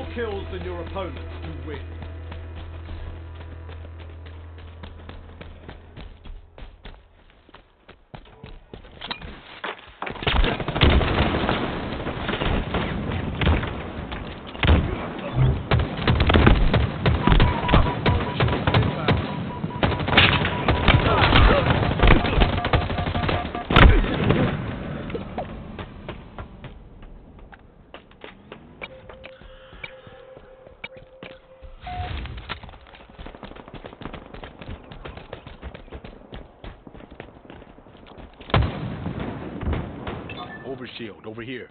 More kills than your opponents to win. Over here.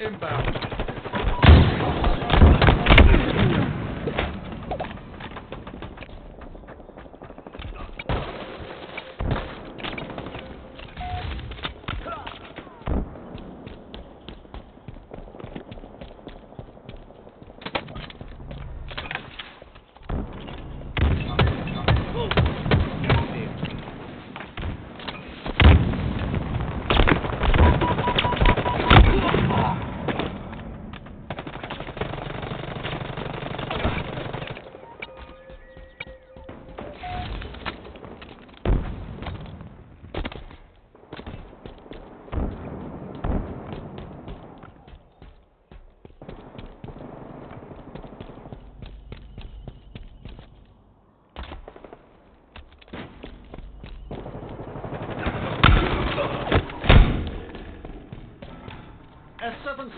Inbound.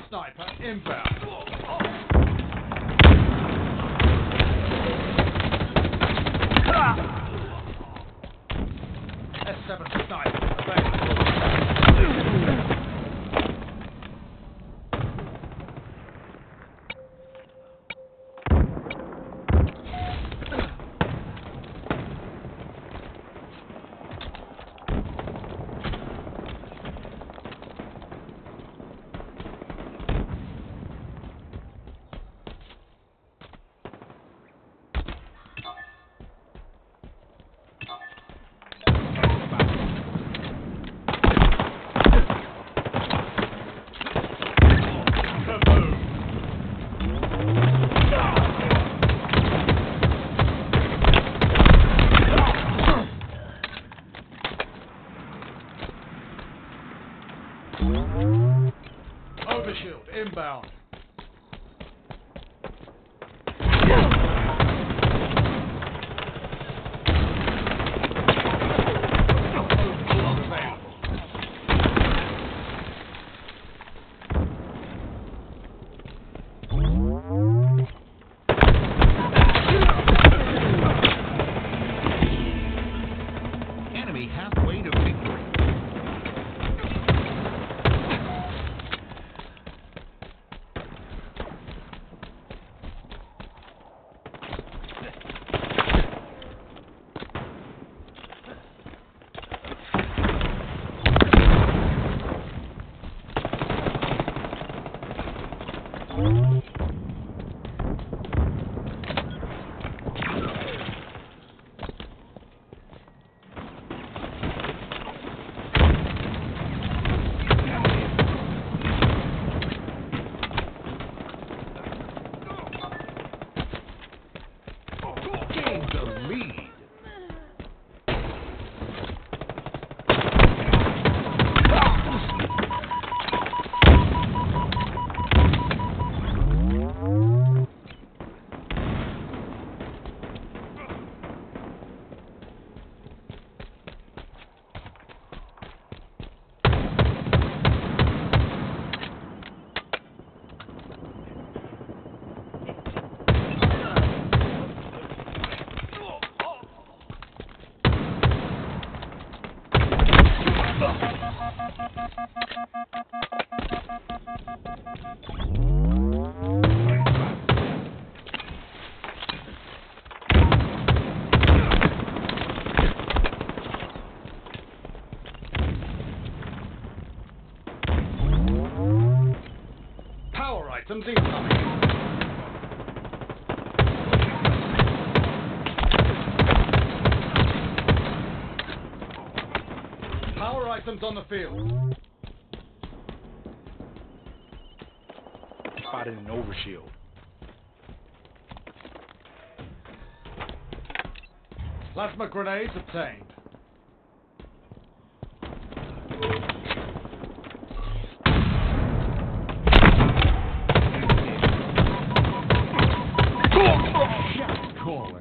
Sniper inbound. On the field. Spotted an overshield. Plasma grenades obtained. Shot caller.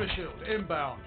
Overshield inbound.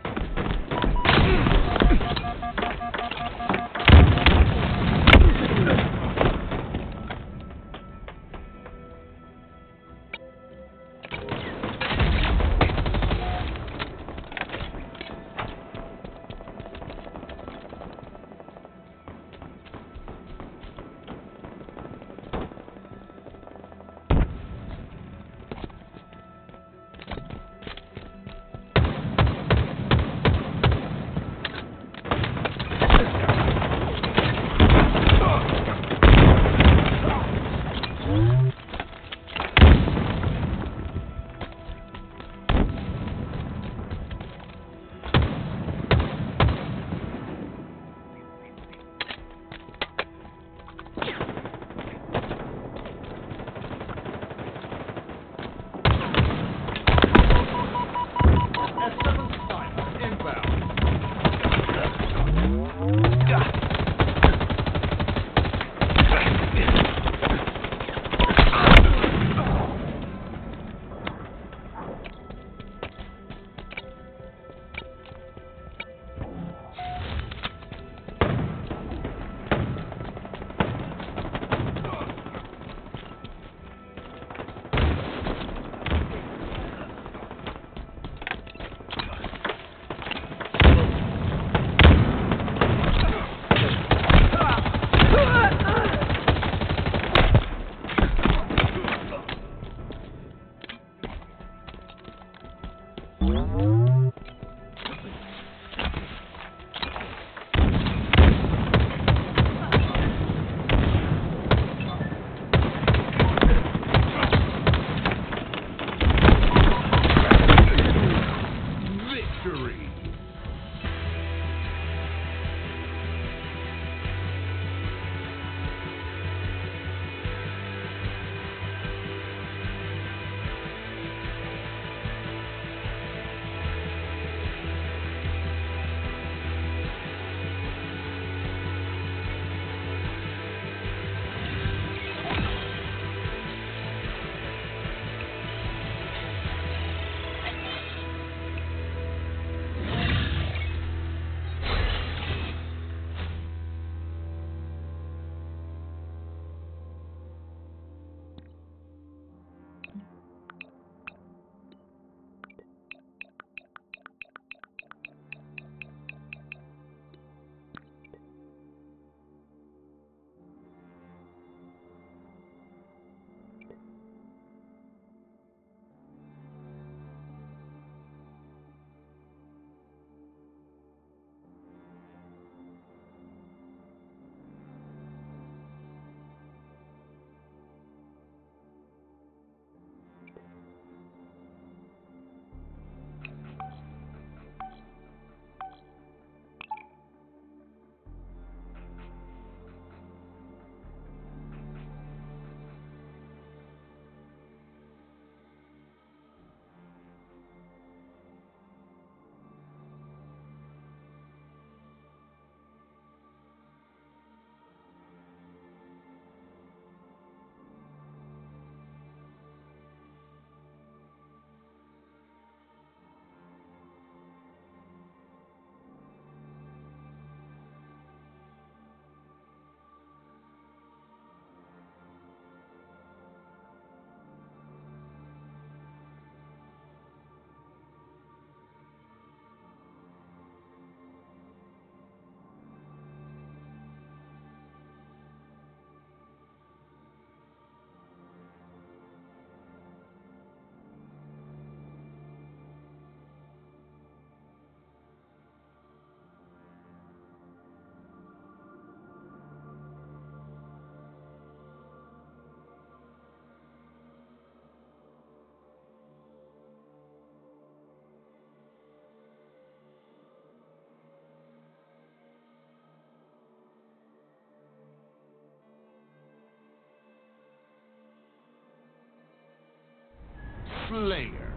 Slayer.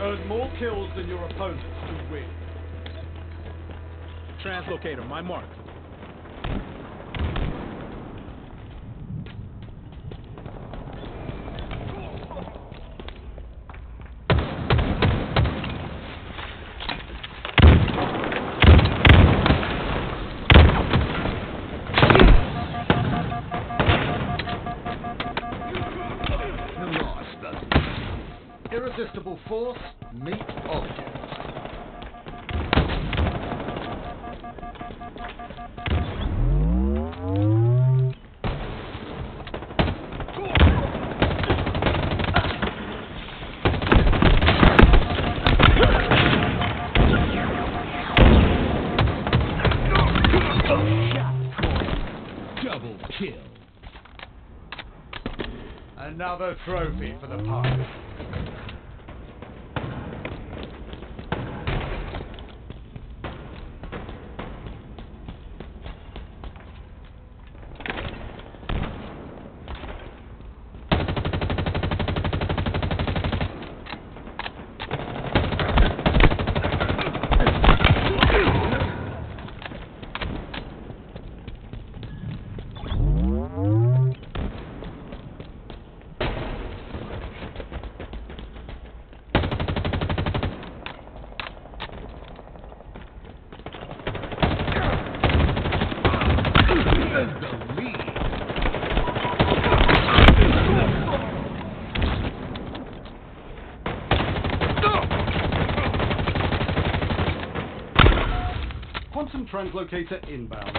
Earn more kills than your opponents to win. Translocator, my mark. Irresistible force, meet object. Double kill. Another trophy for the party. The lead. Translocator inbound.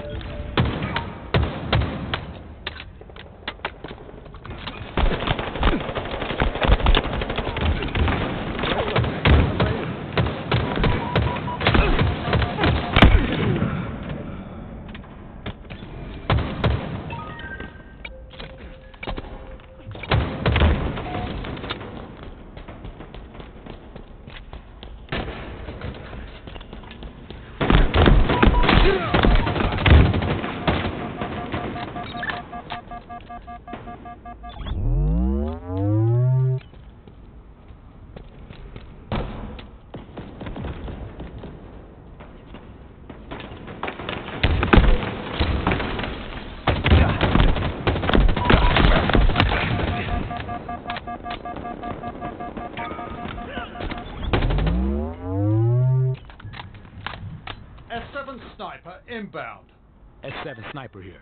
Inbound. S7 sniper here.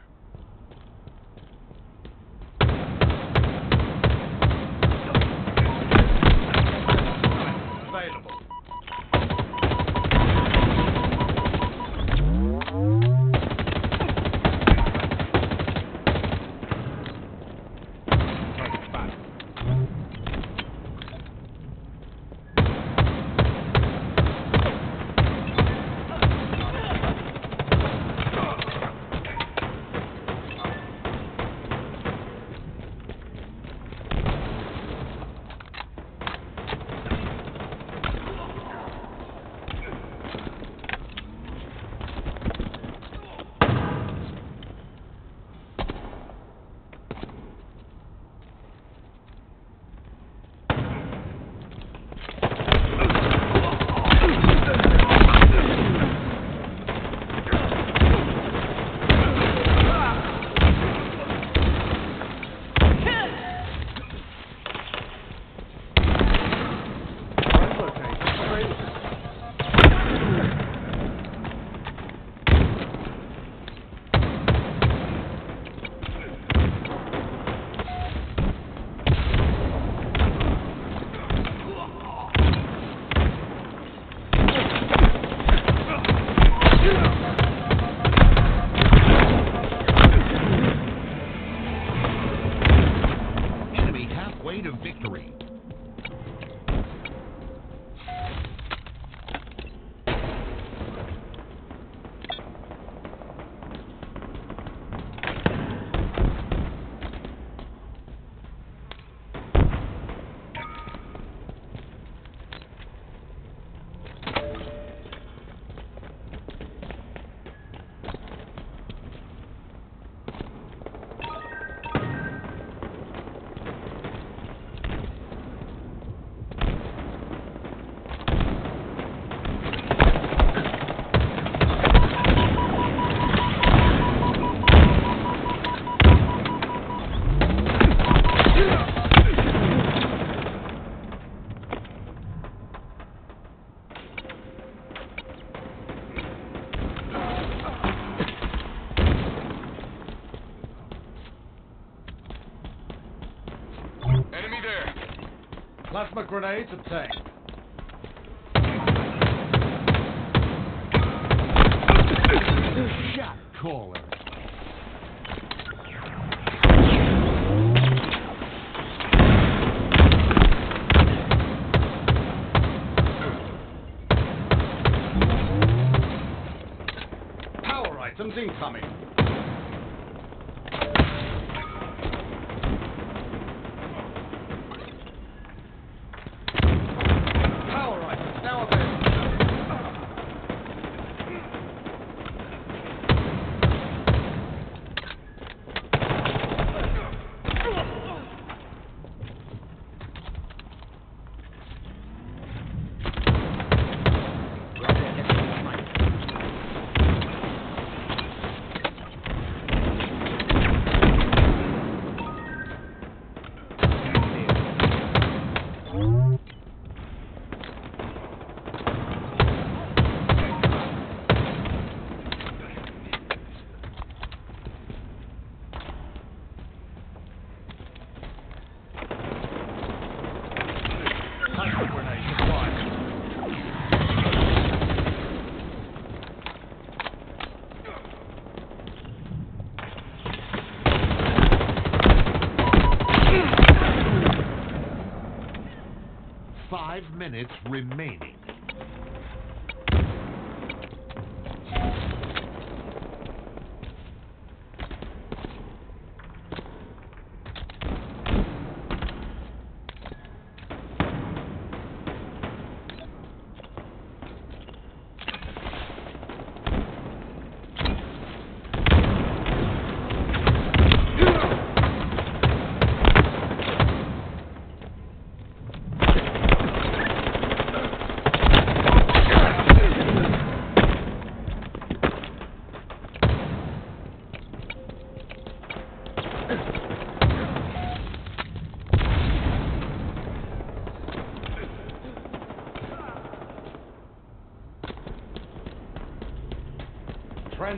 Grenades obtained.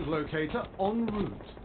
Locator en route.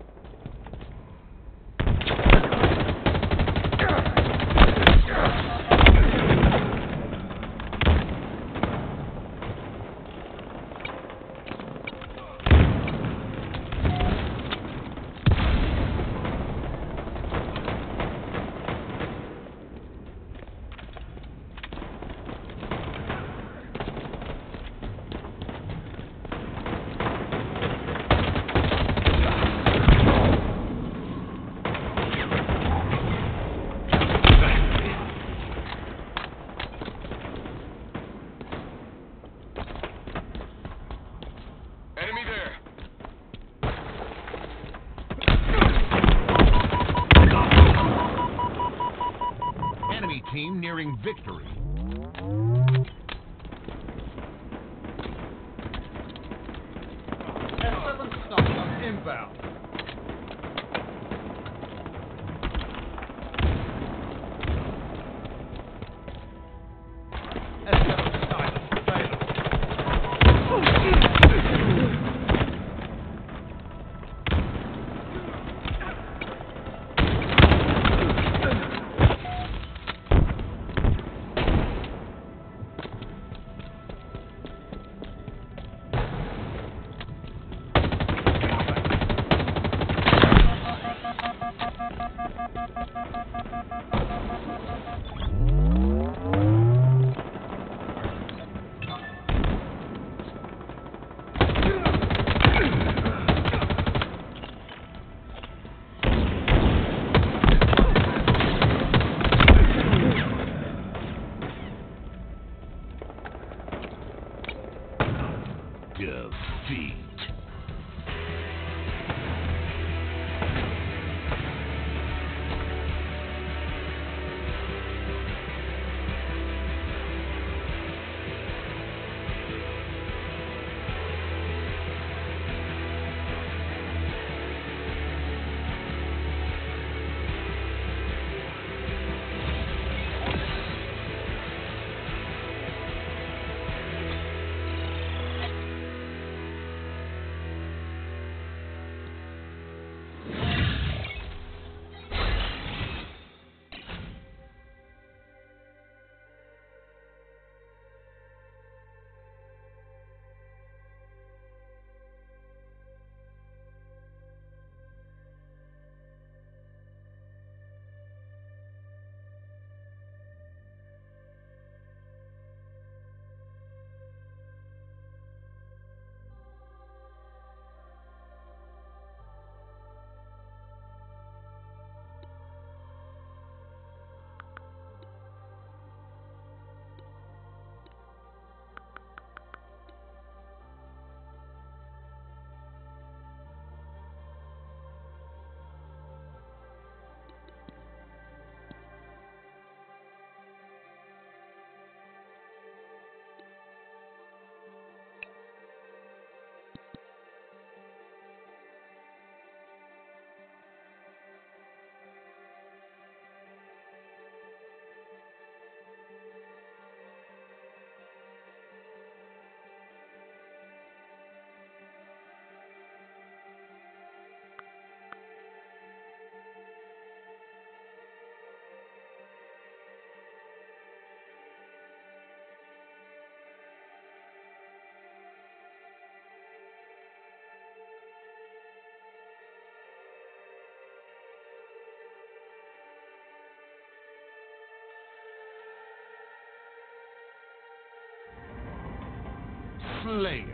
Slayer.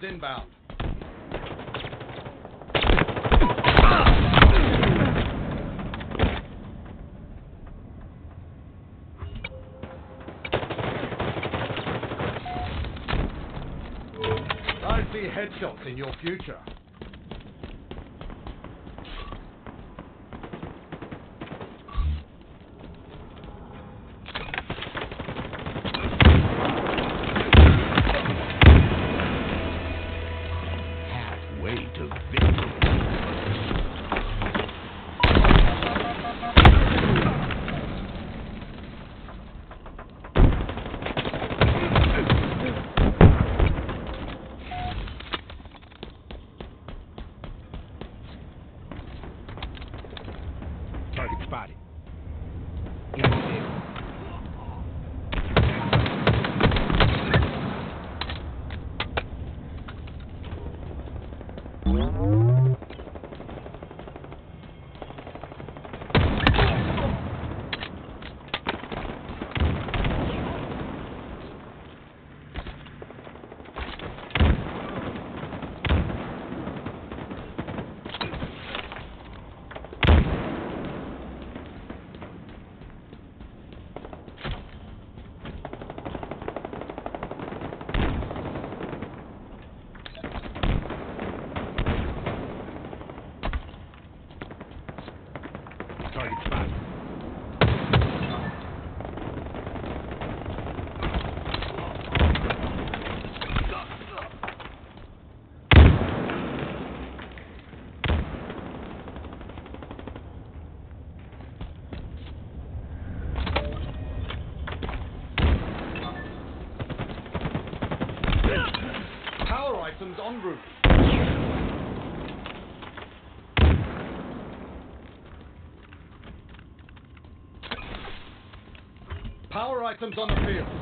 Power inbound. Headshots in your future. Items on the field.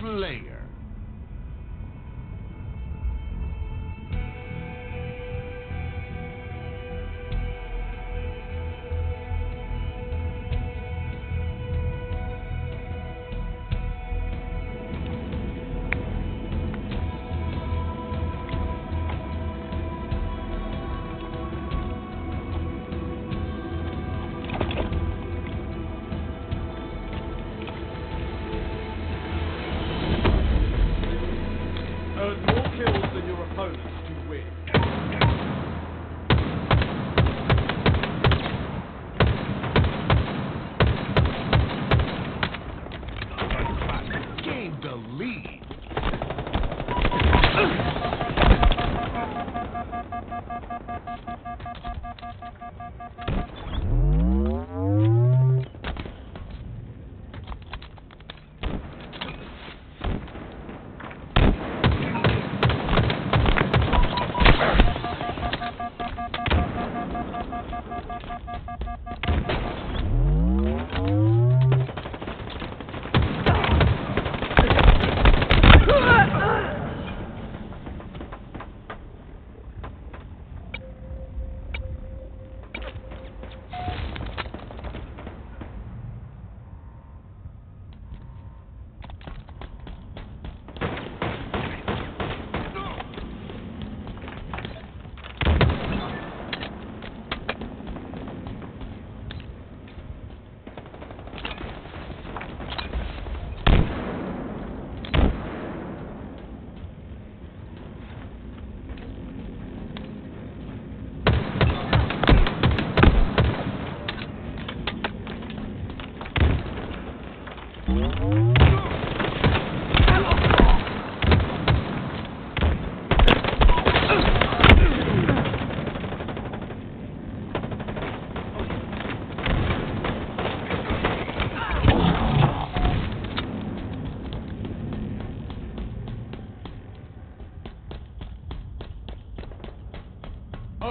Slayer.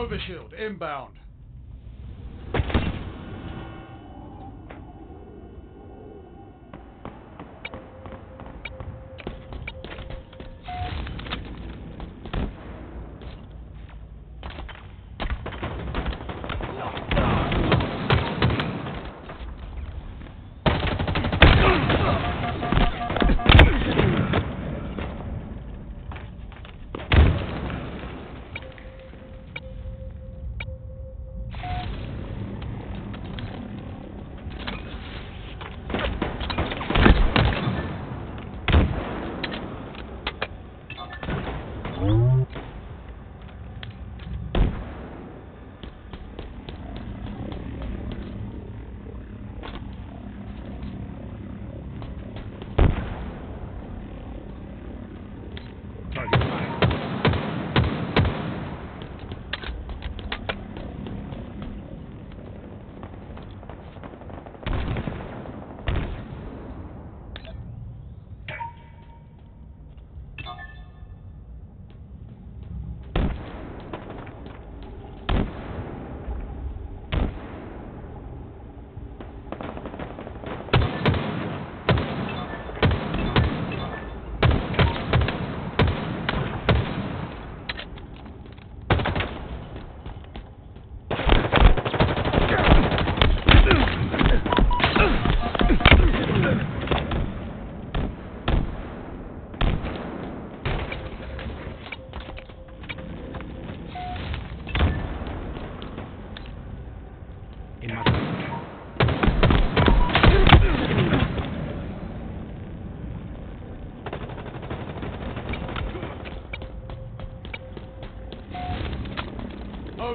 Overshield inbound.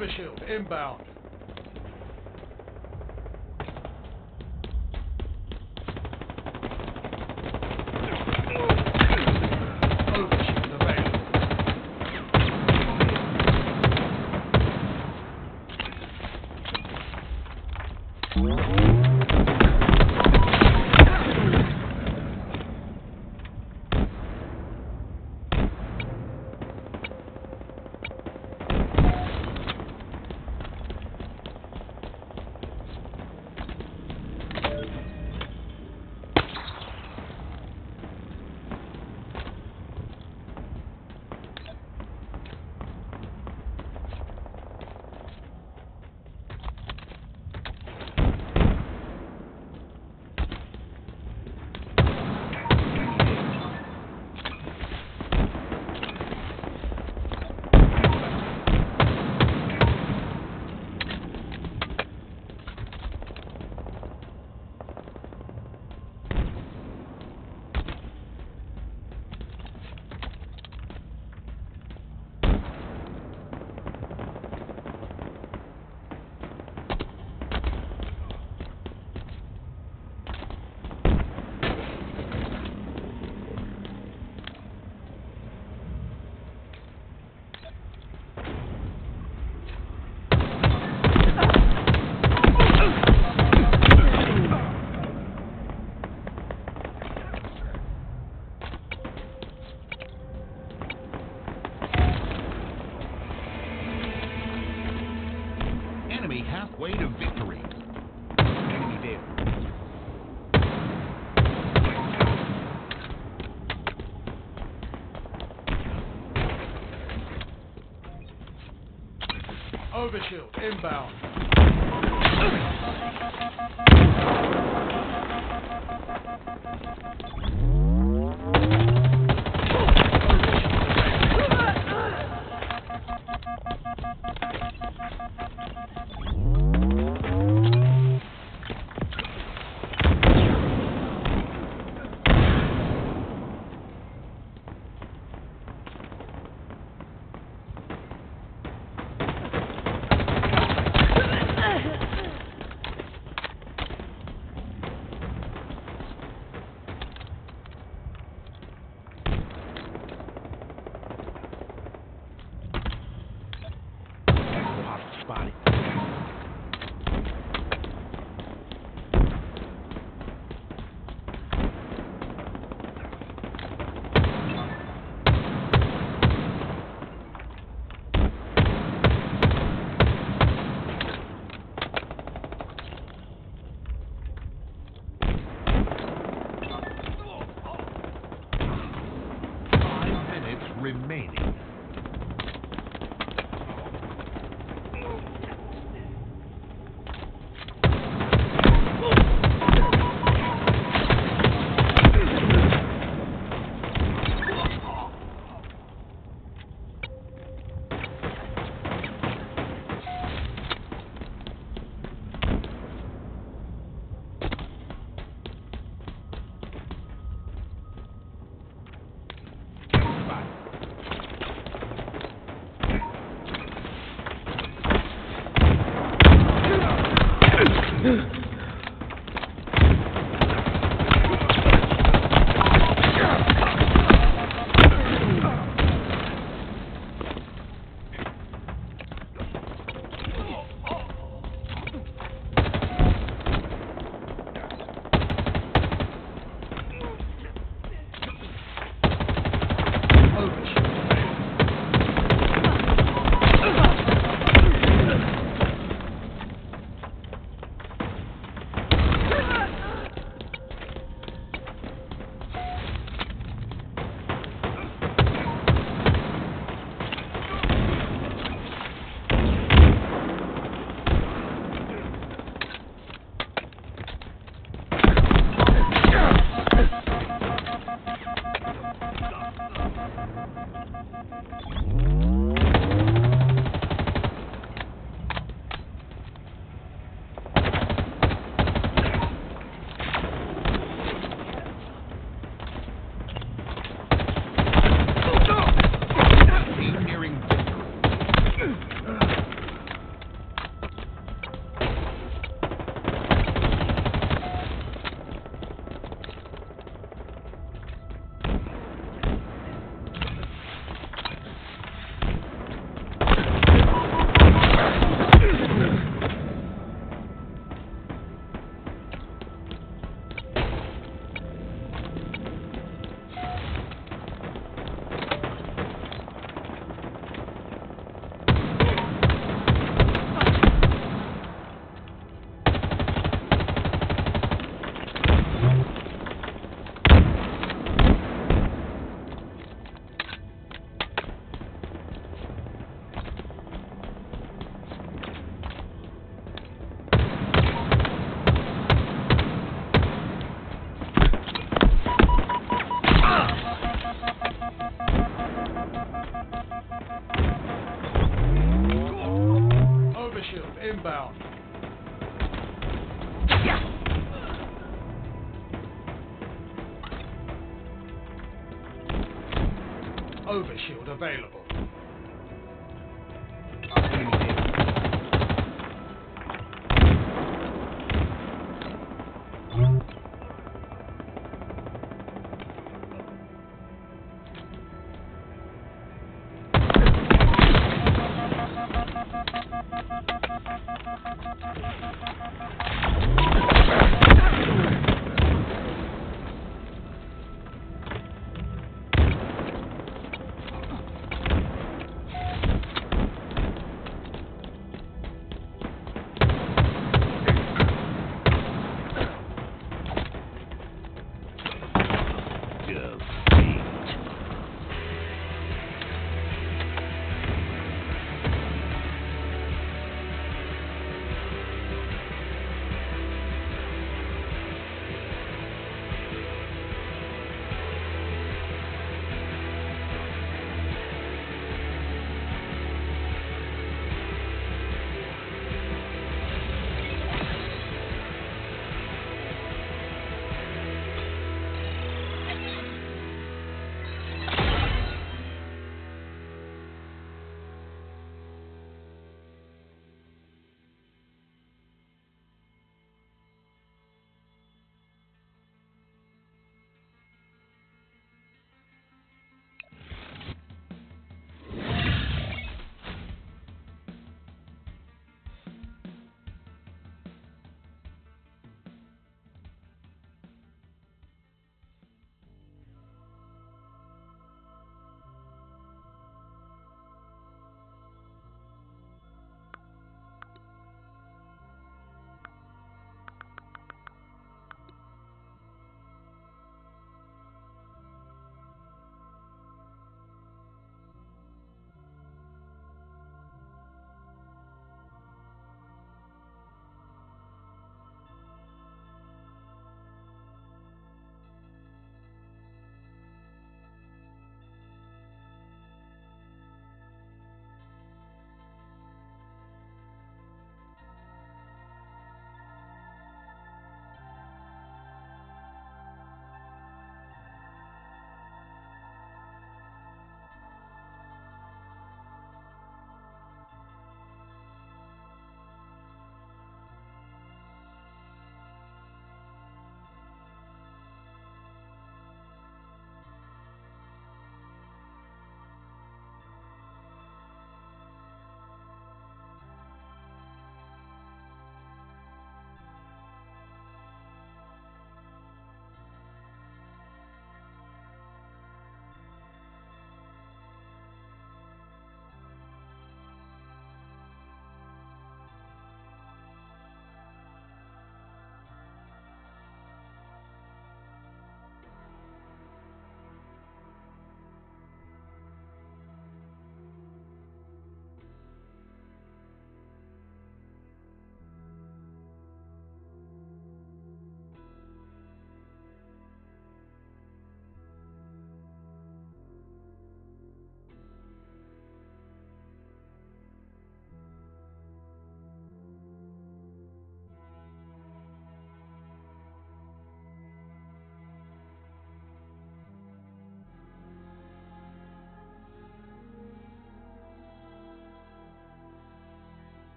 Overshield inbound.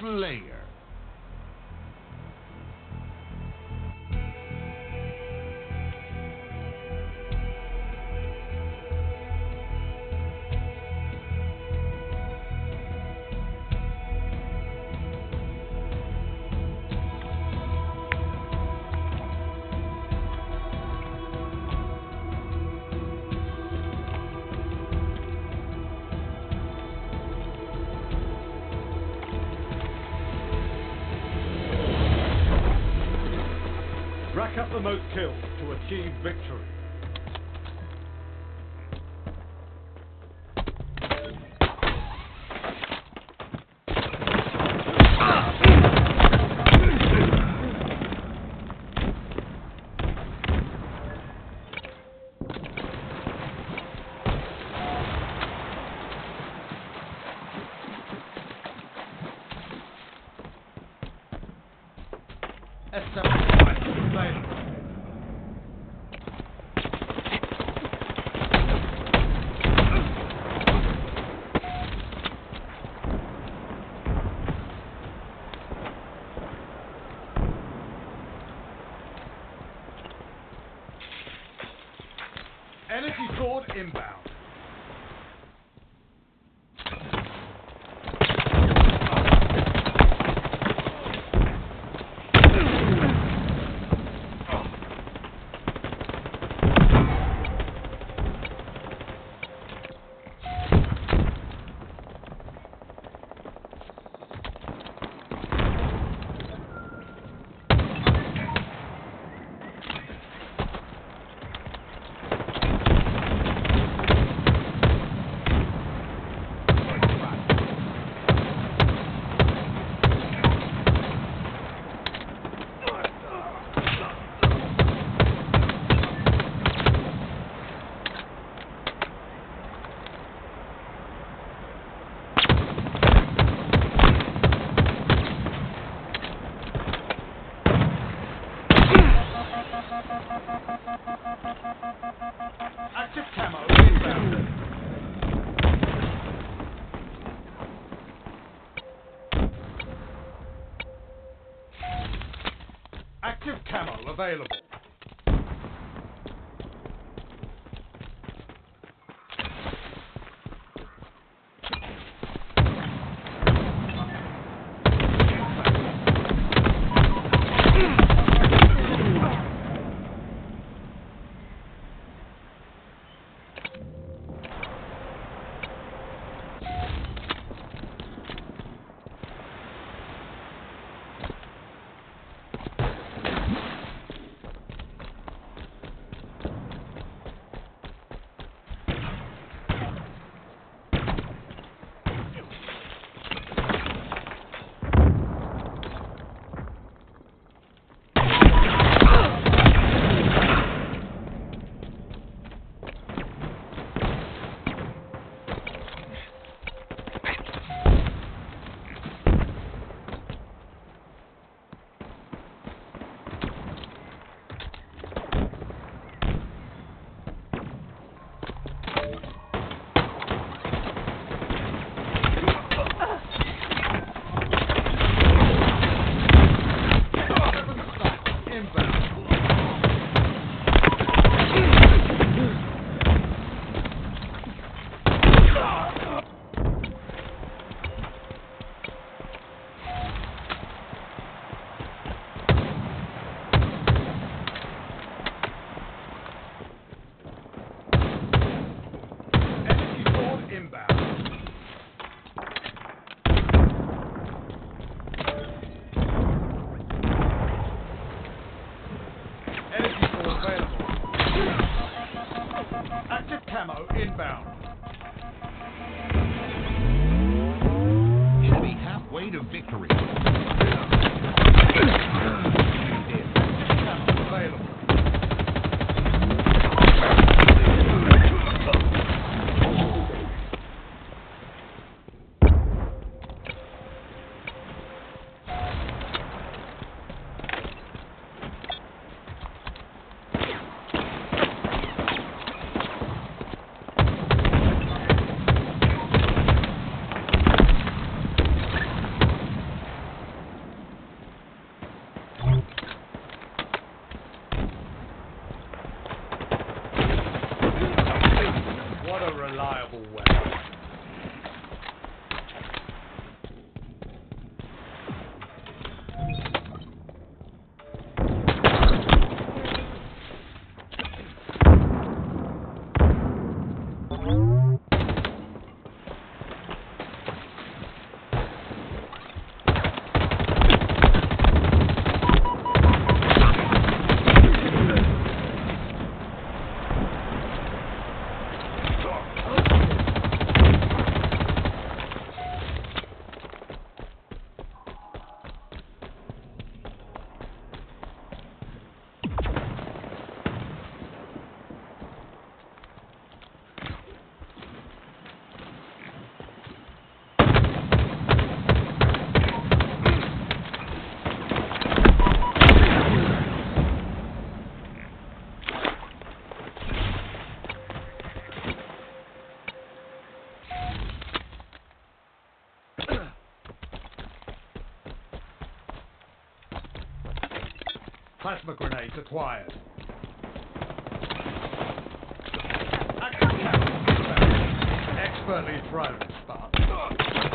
Slayer rack up the most kills to achieve victory. available. Plasma grenades acquired. Expertly thrown, but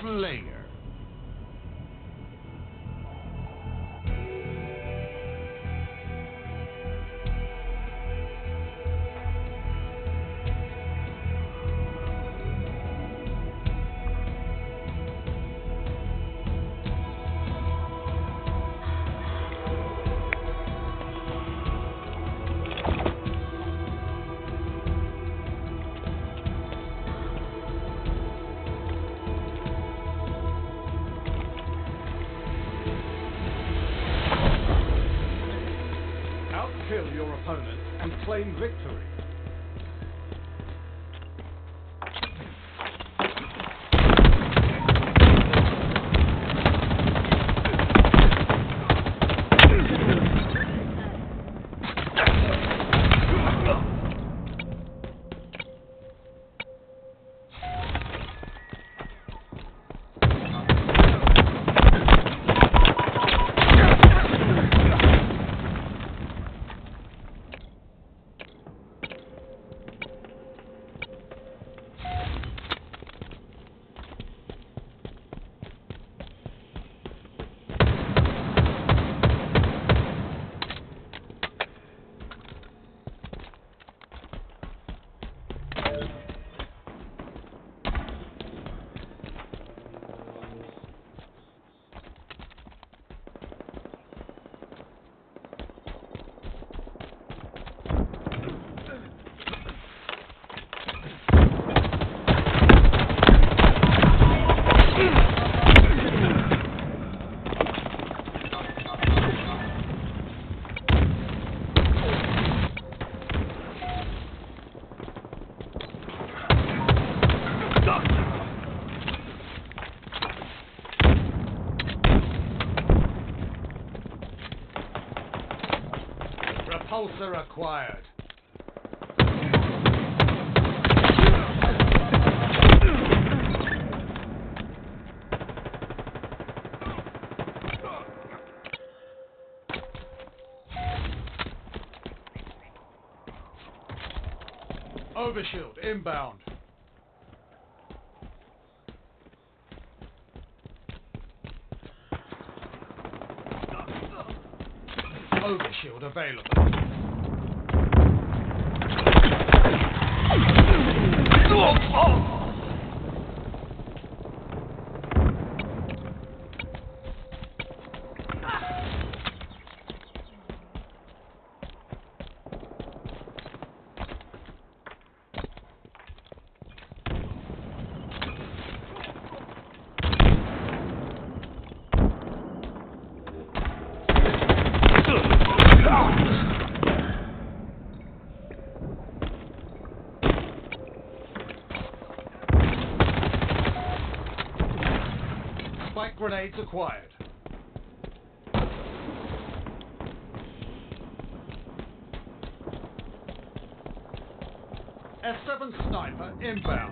Slayer. Opponent and victory. Acquired. Overshield inbound. Overshield available. Grenades acquired. S7 sniper inbound.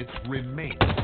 Minutes remain.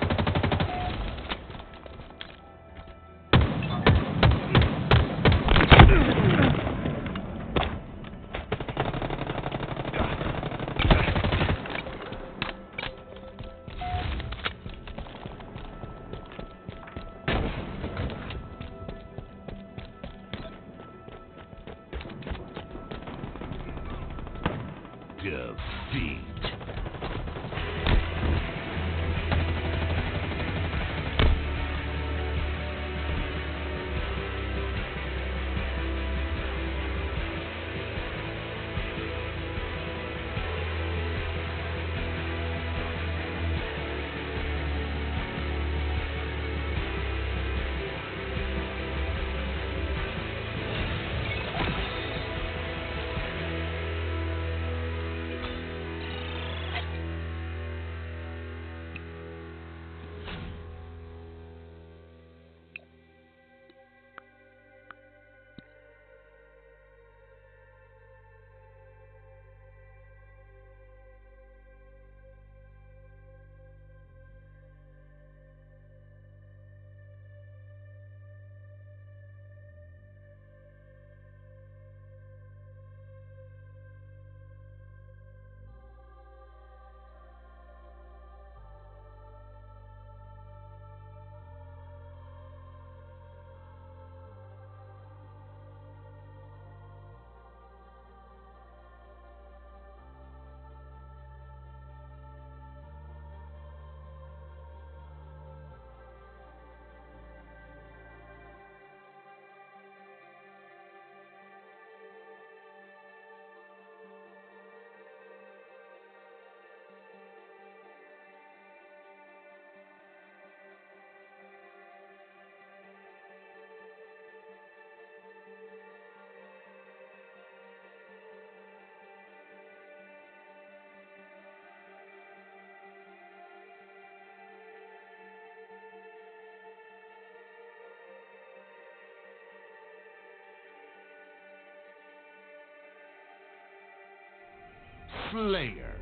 Slayer.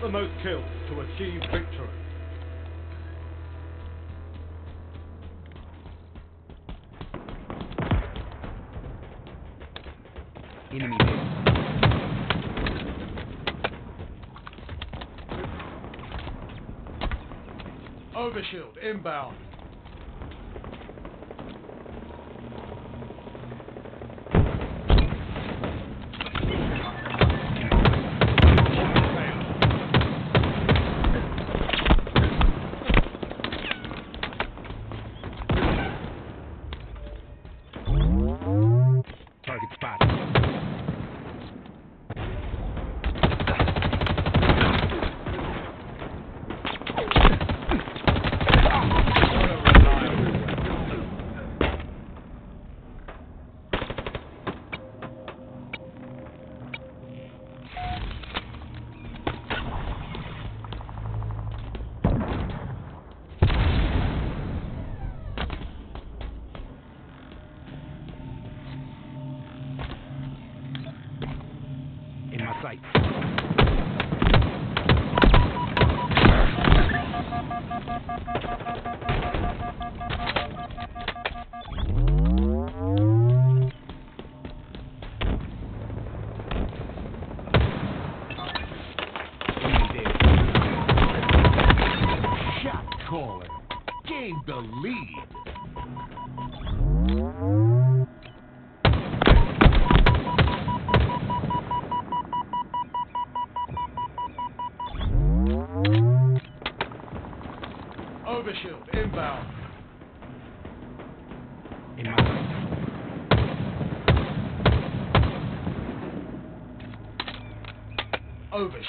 The most to achieve victory. Enemy. Overshield inbound.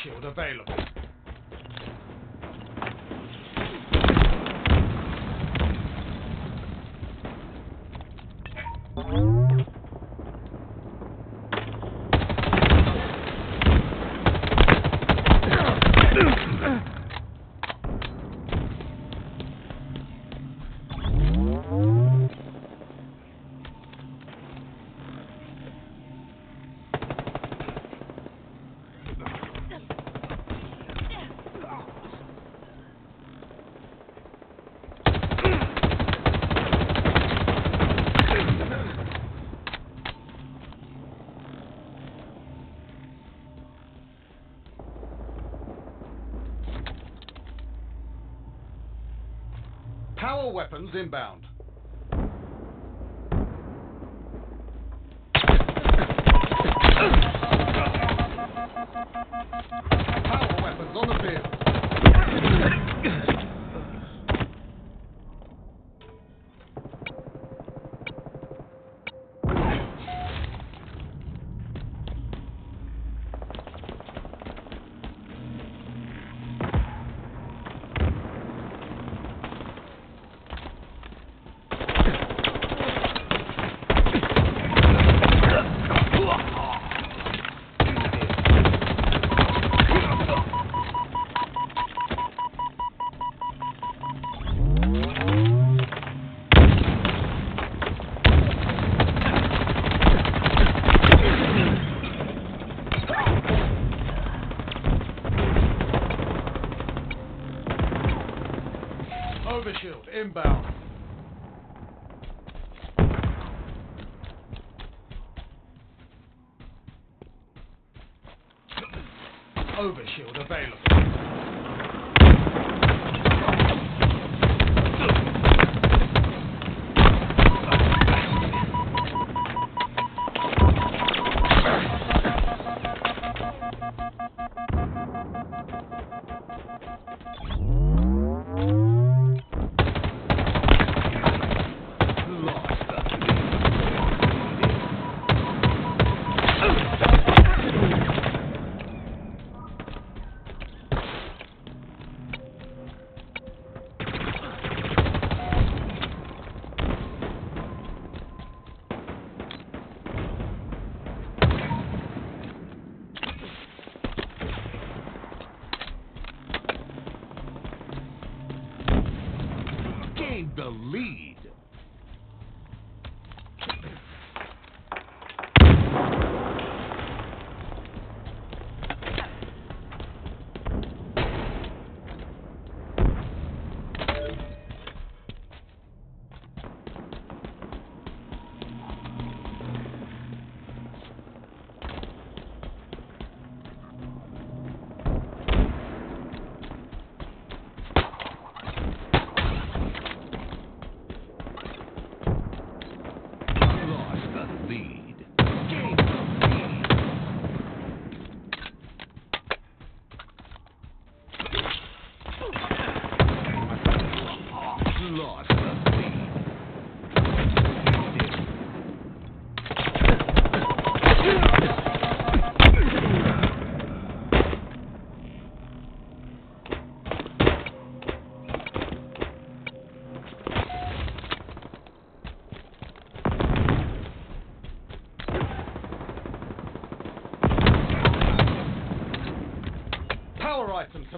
Overshield available. Power weapons inbound.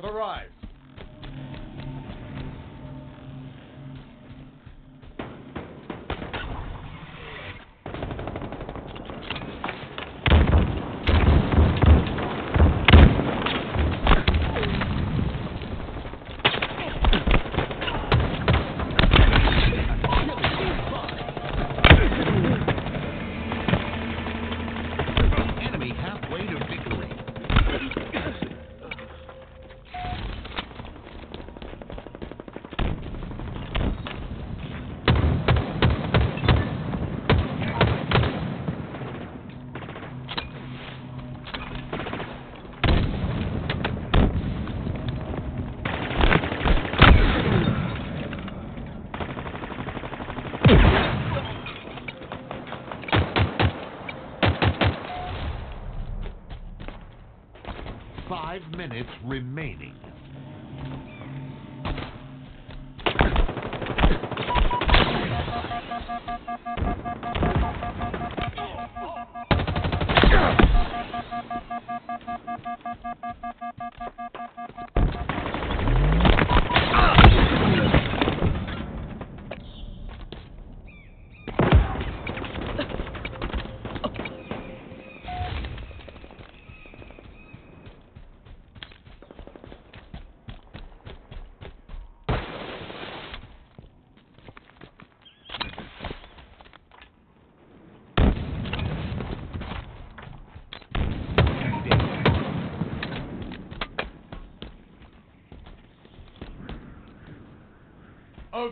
Power items have arrived. Enemy halfway to victory. Five minutes remaining.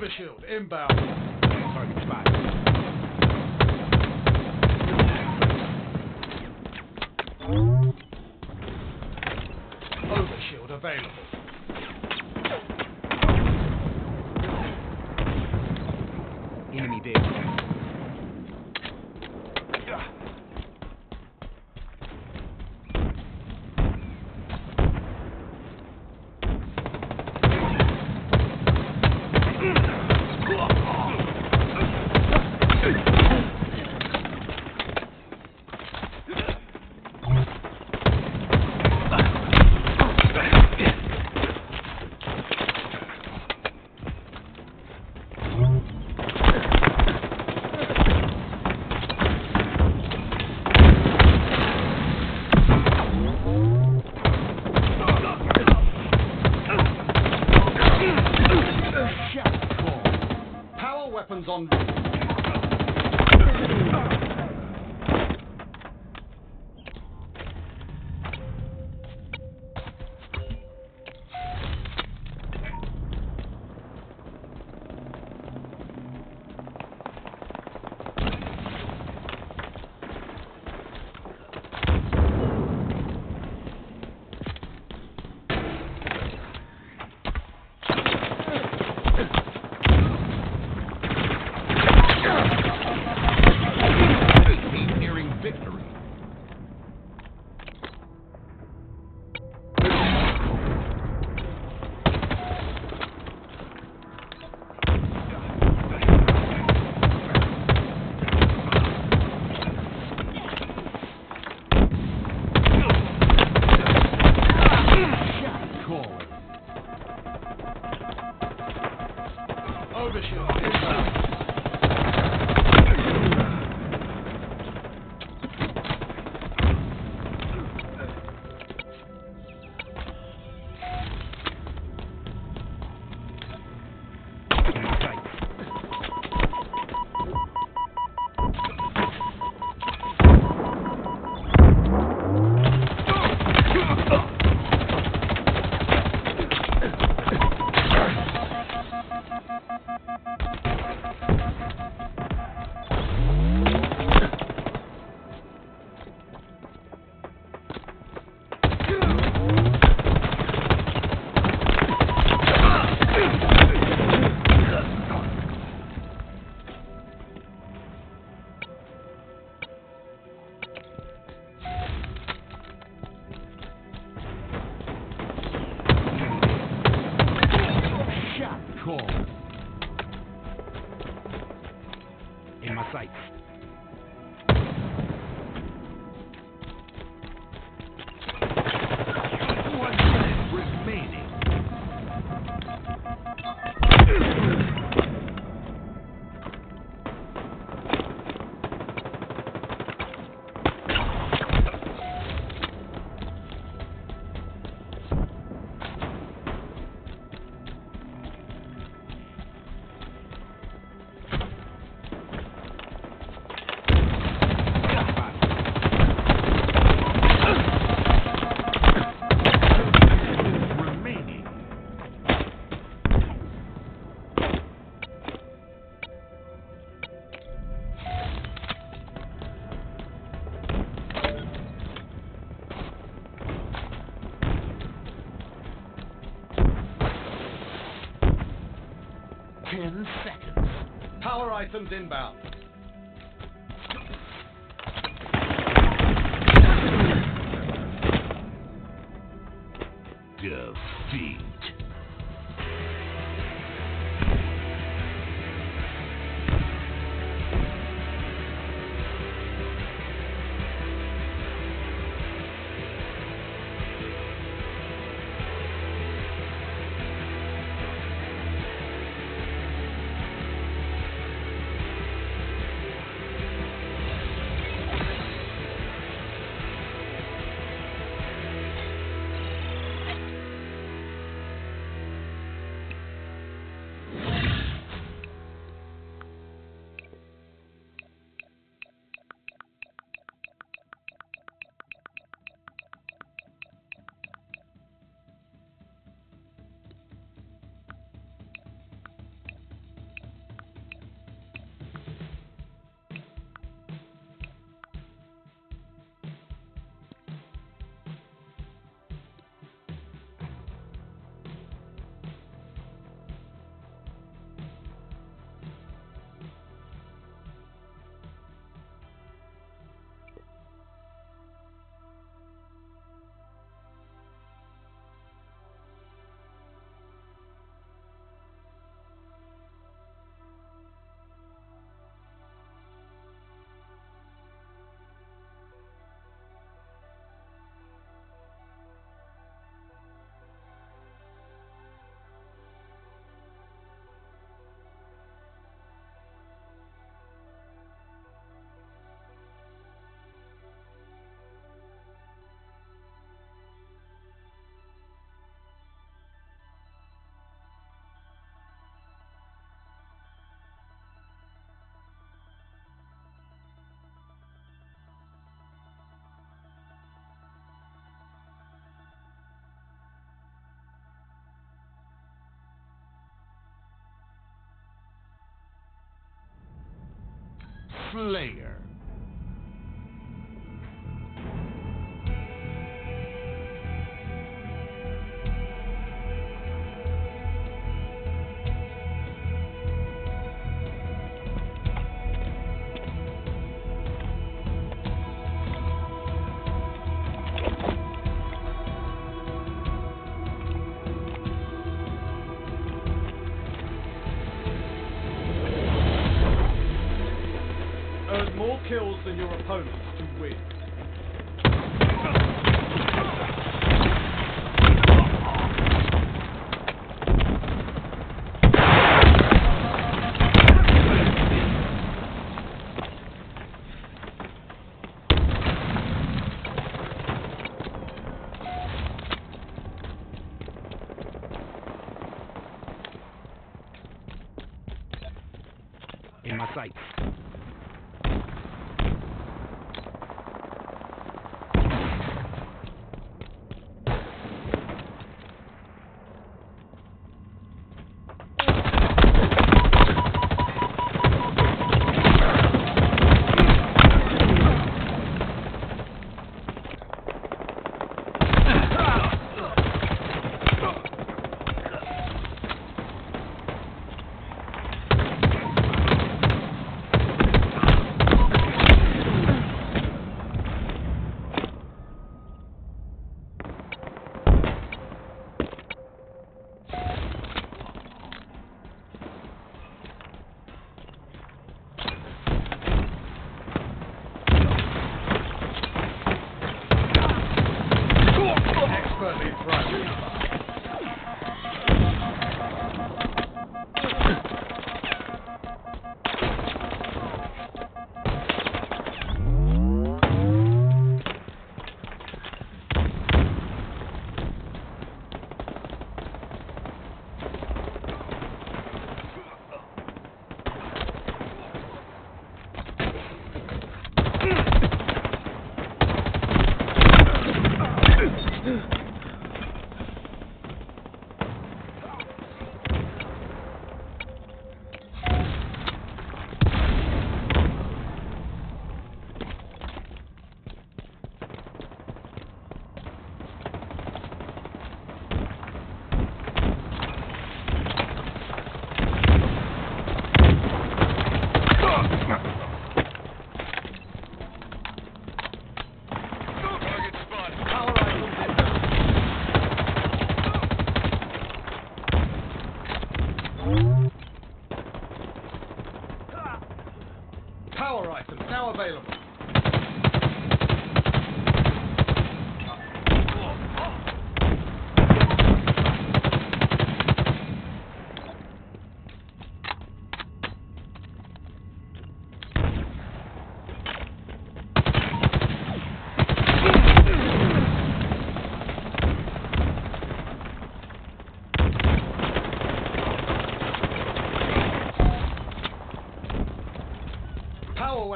Overshield inbound. Items inbound. Slayer. Your opponents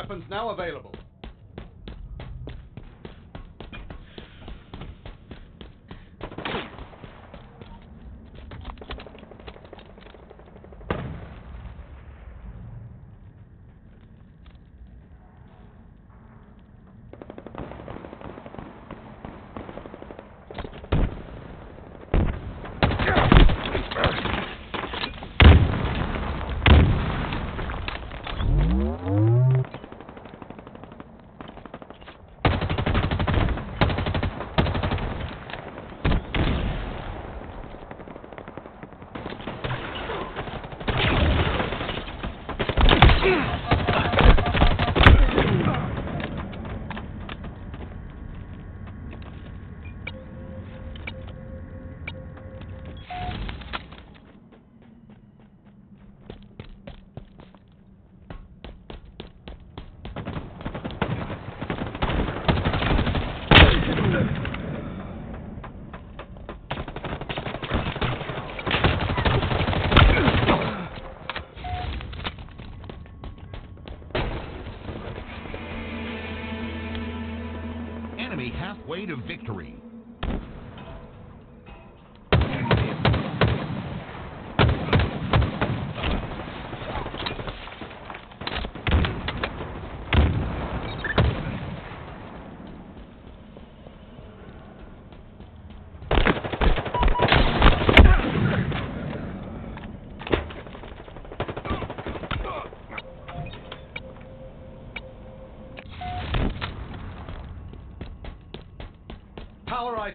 weapons now available.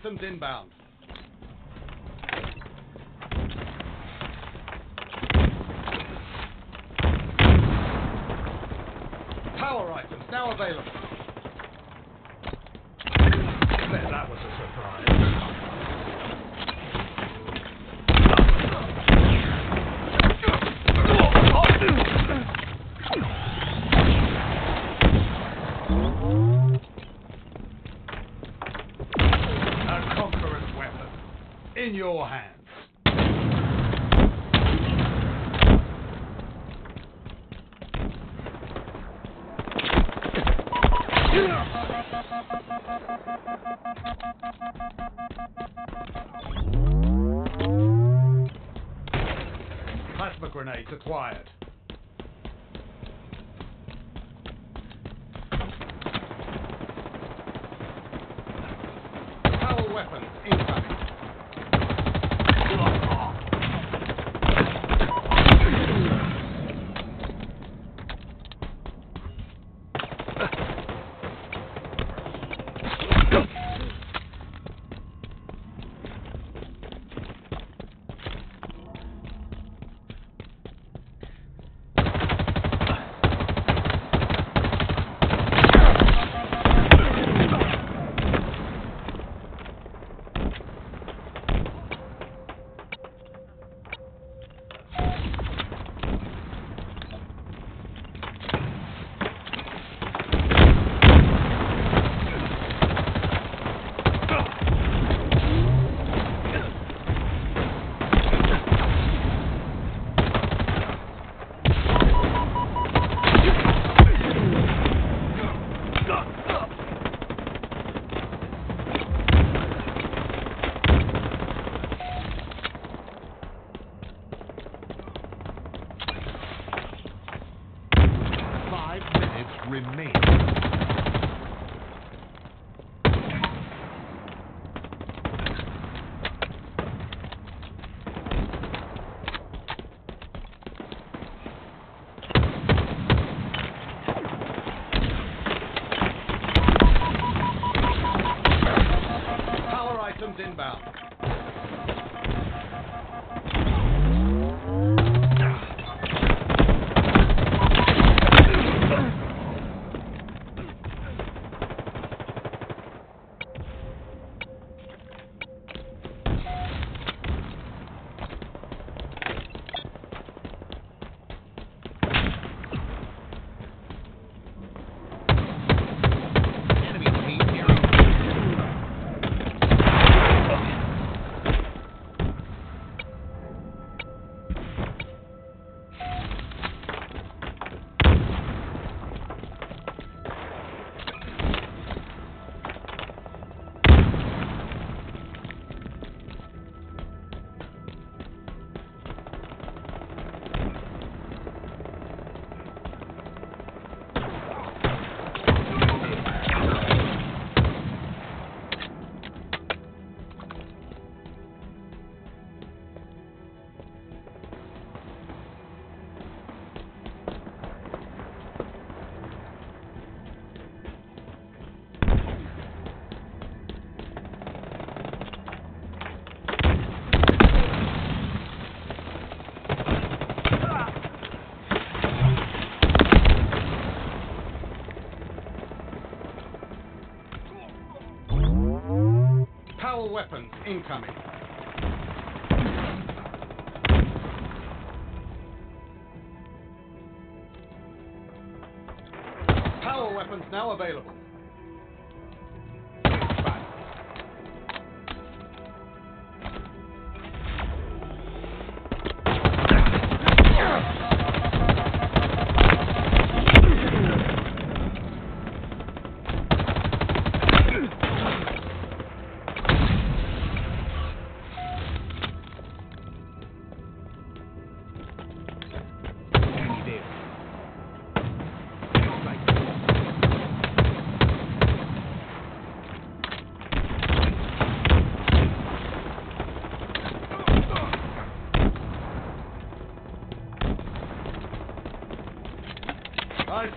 Items inbound. Power items now available. Bet that was a surprise. A conqueror's weapon. In your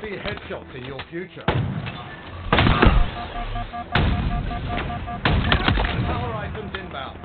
see headshots in your future. Power items inbound.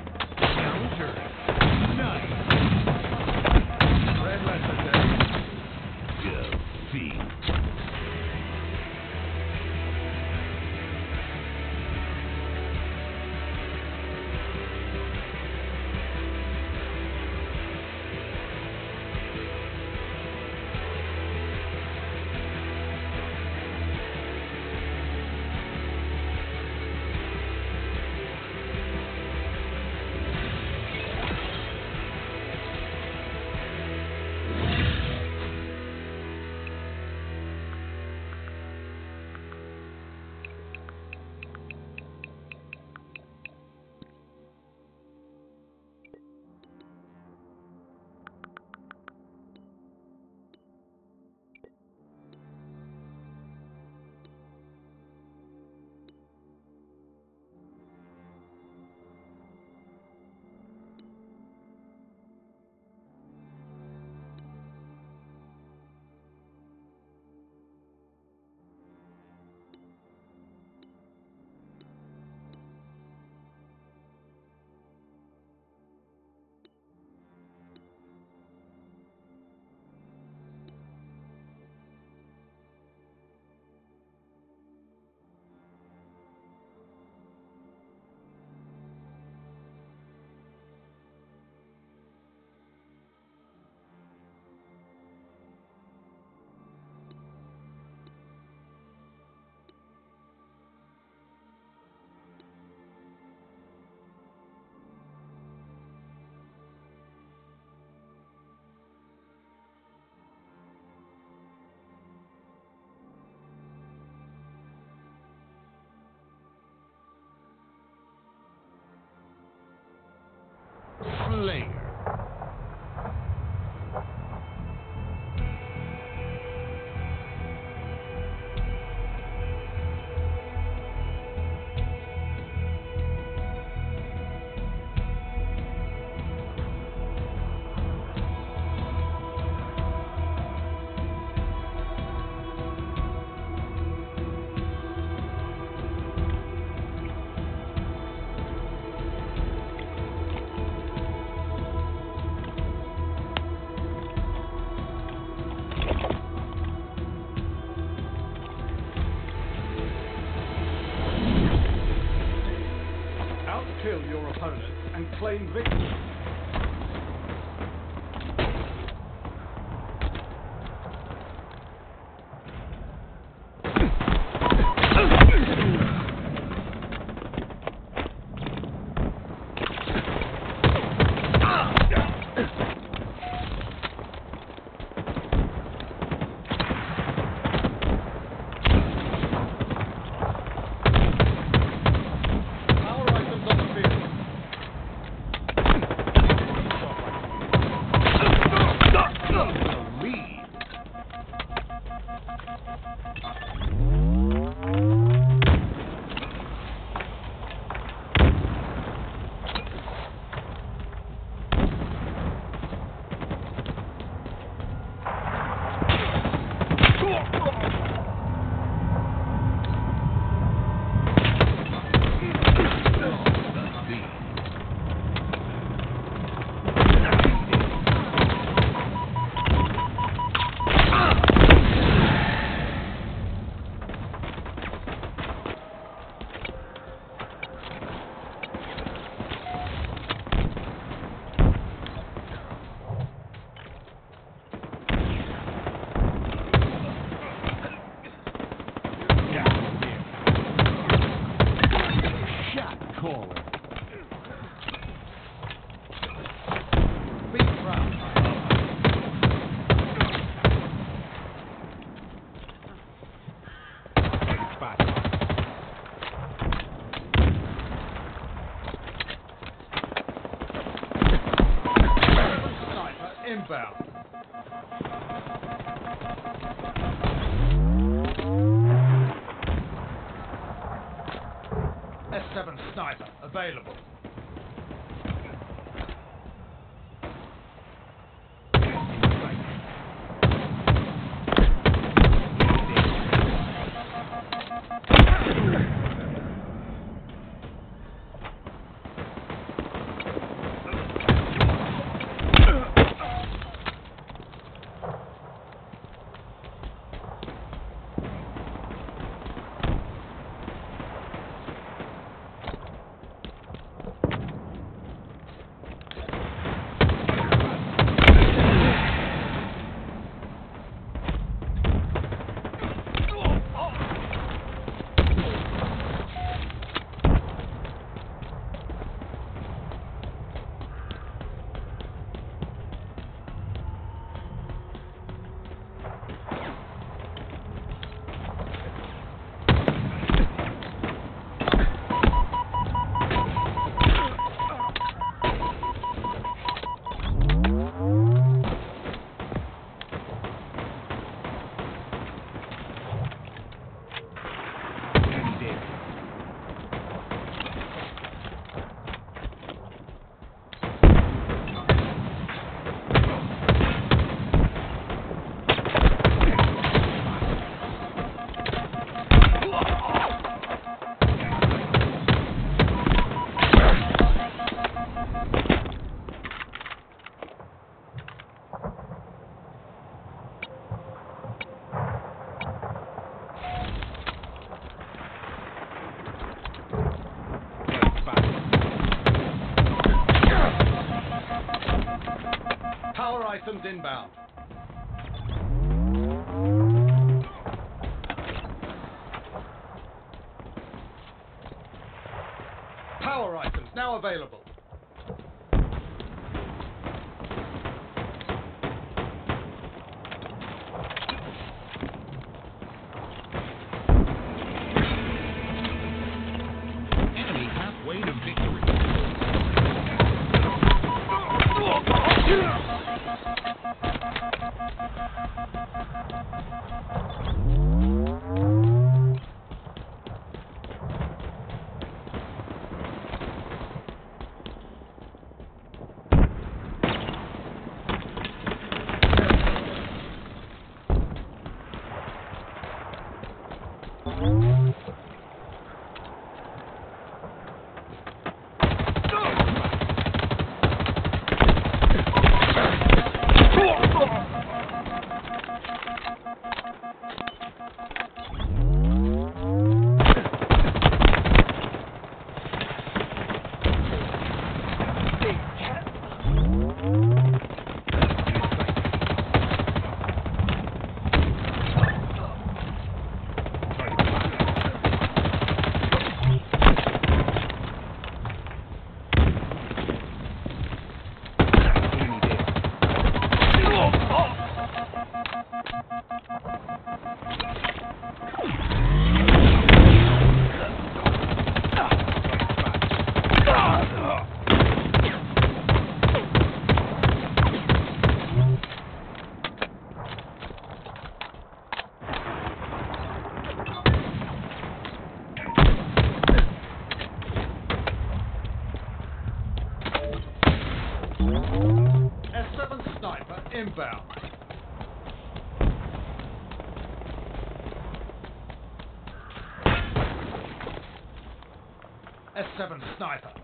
Conley. playing victim.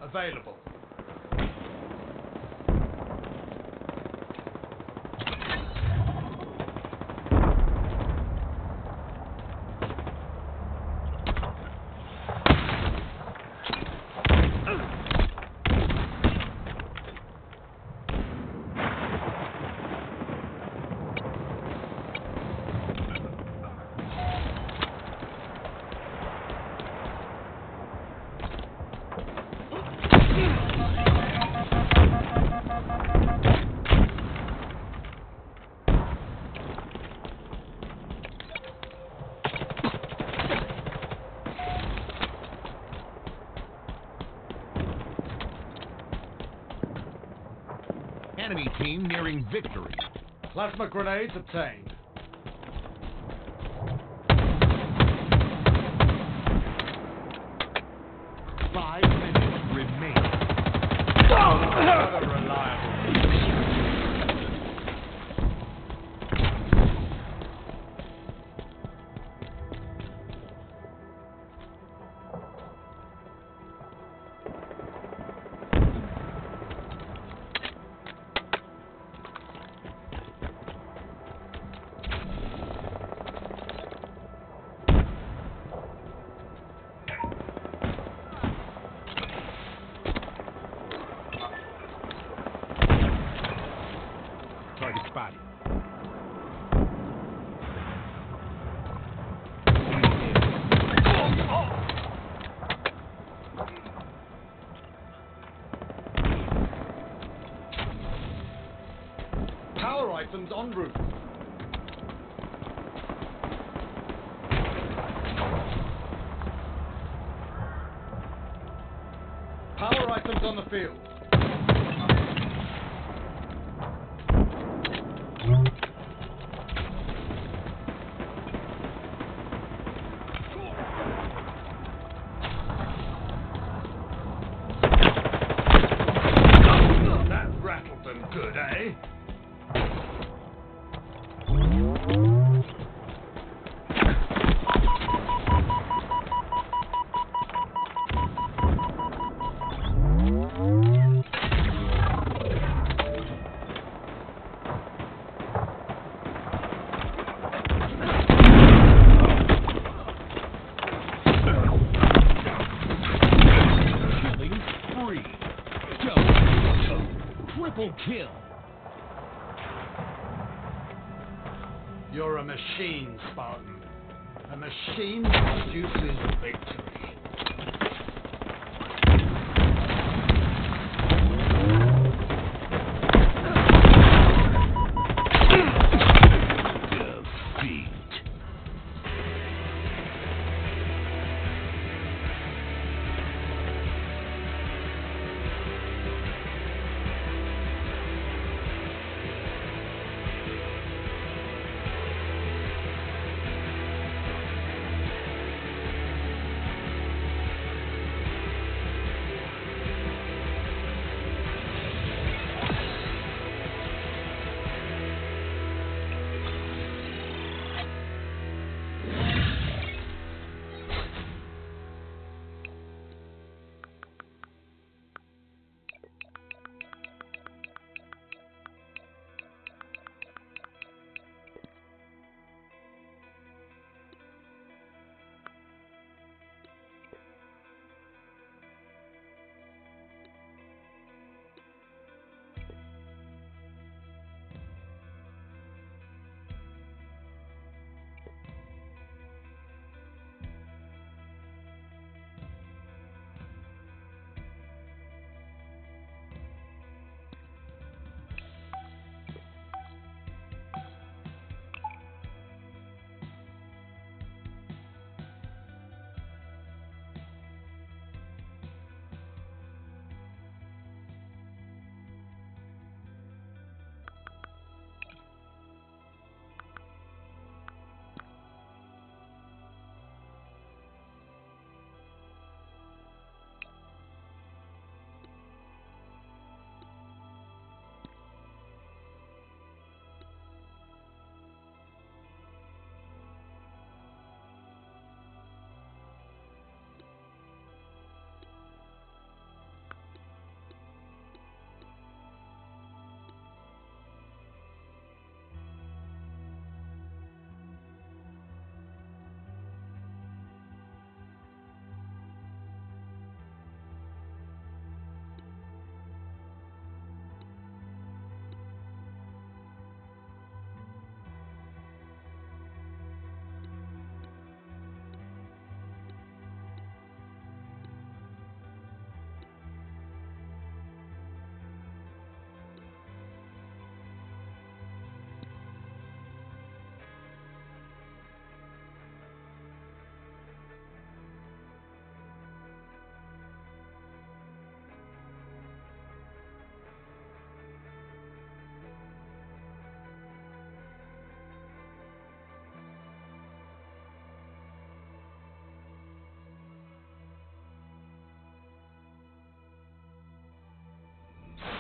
Available. Enemy team nearing victory. Plasma grenades obtained.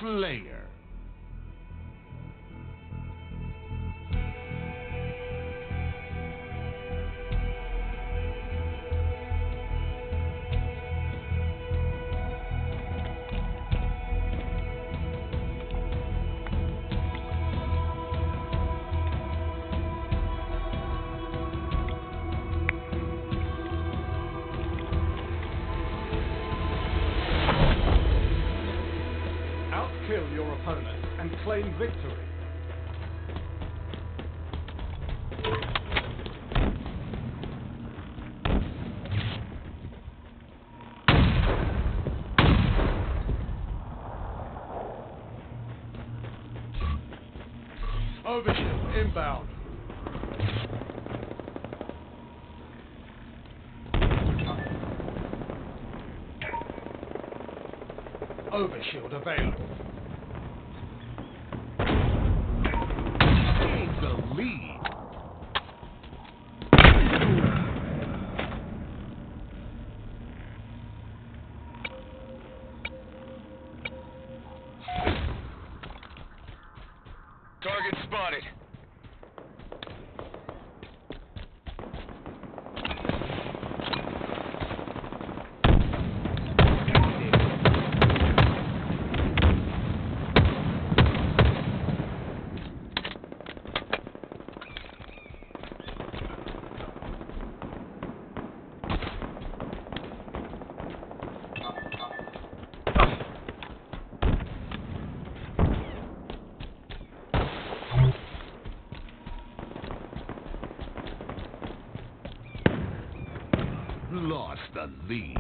Slayer. Overshield. Overshield available. Gains the lead. Target spotted. Lost the lead.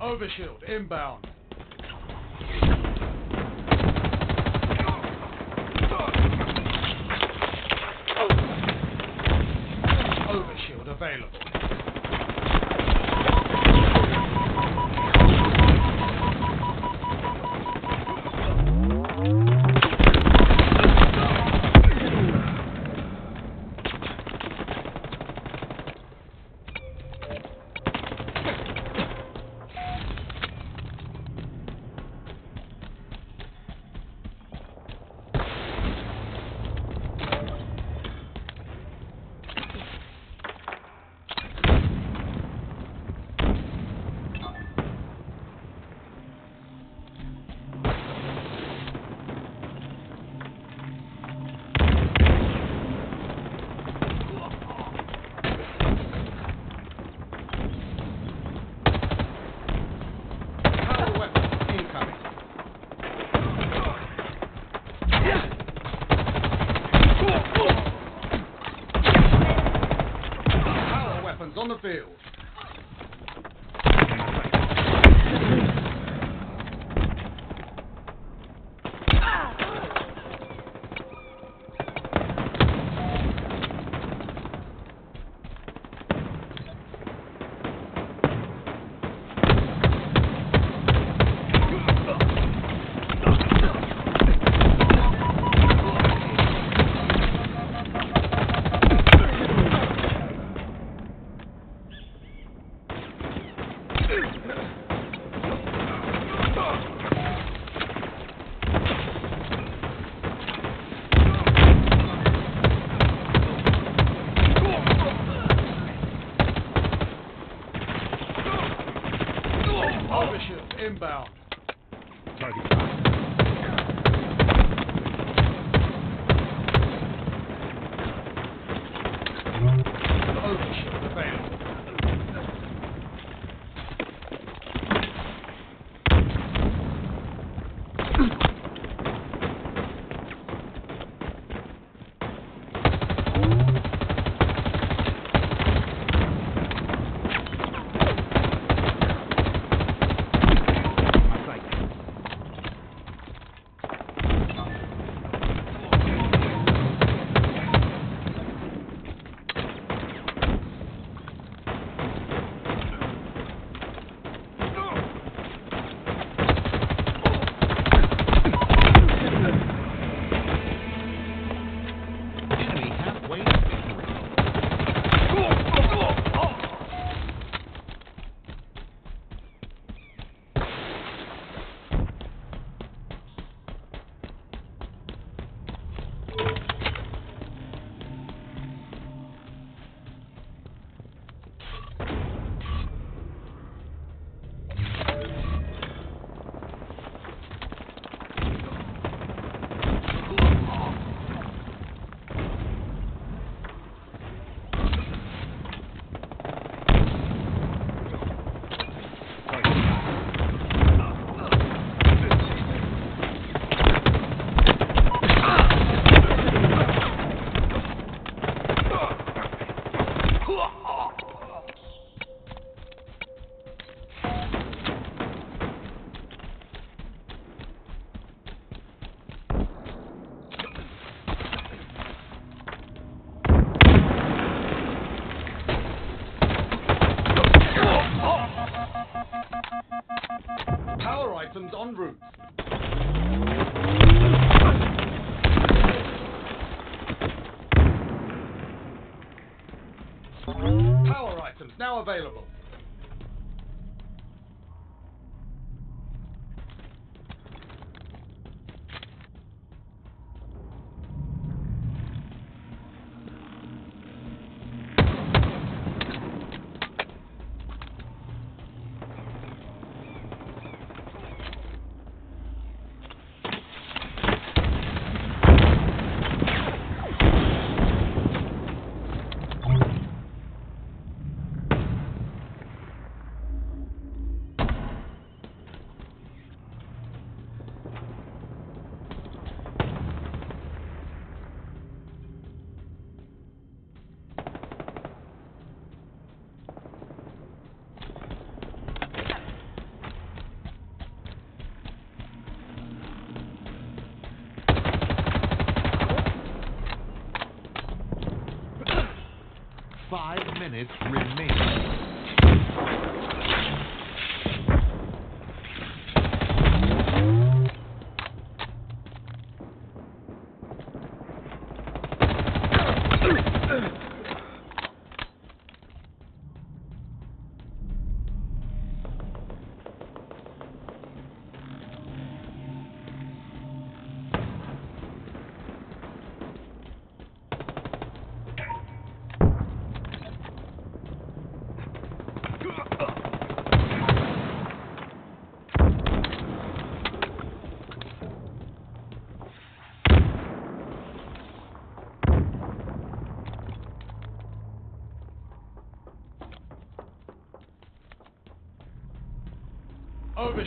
Overshield inbound.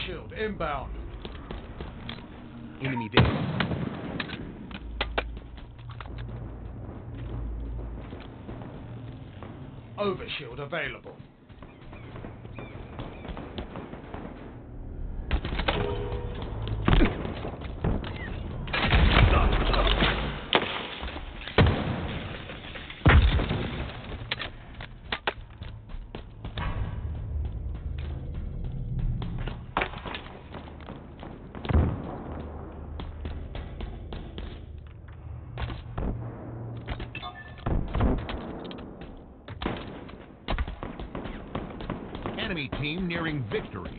Overshield inbound. Enemy there. Overshield available. Enemy team nearing victory.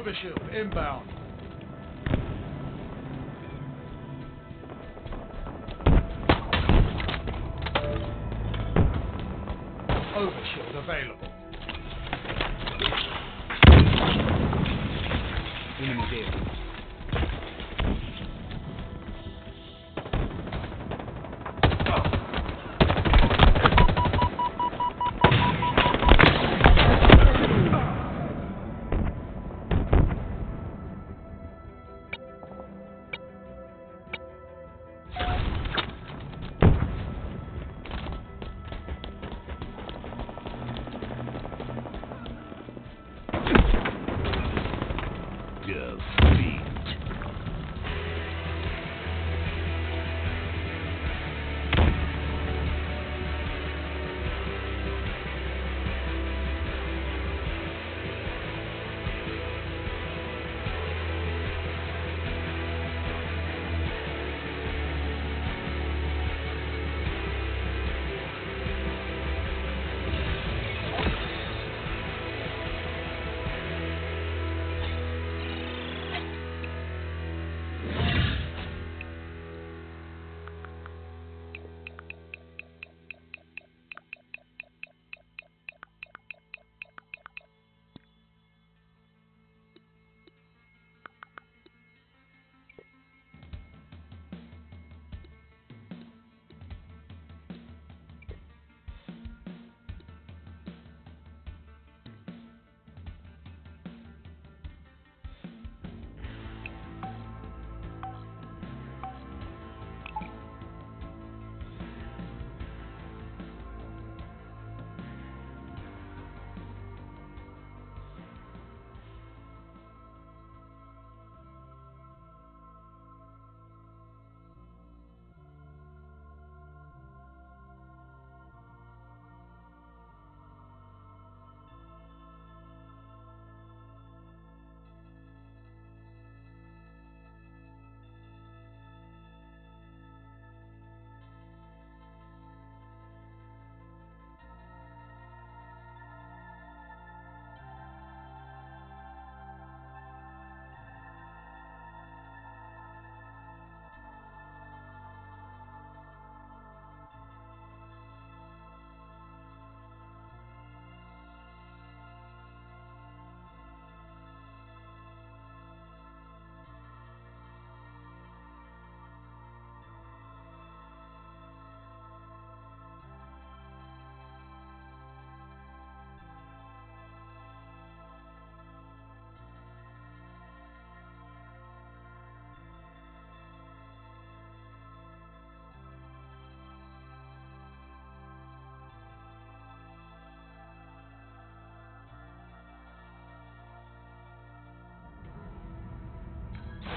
Overshield inbound. Overshield available.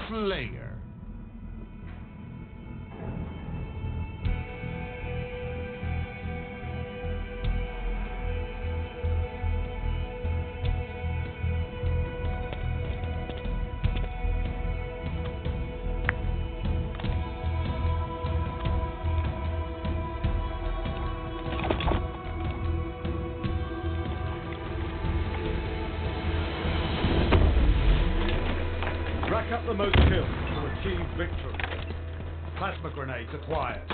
Flame. Plasma grenades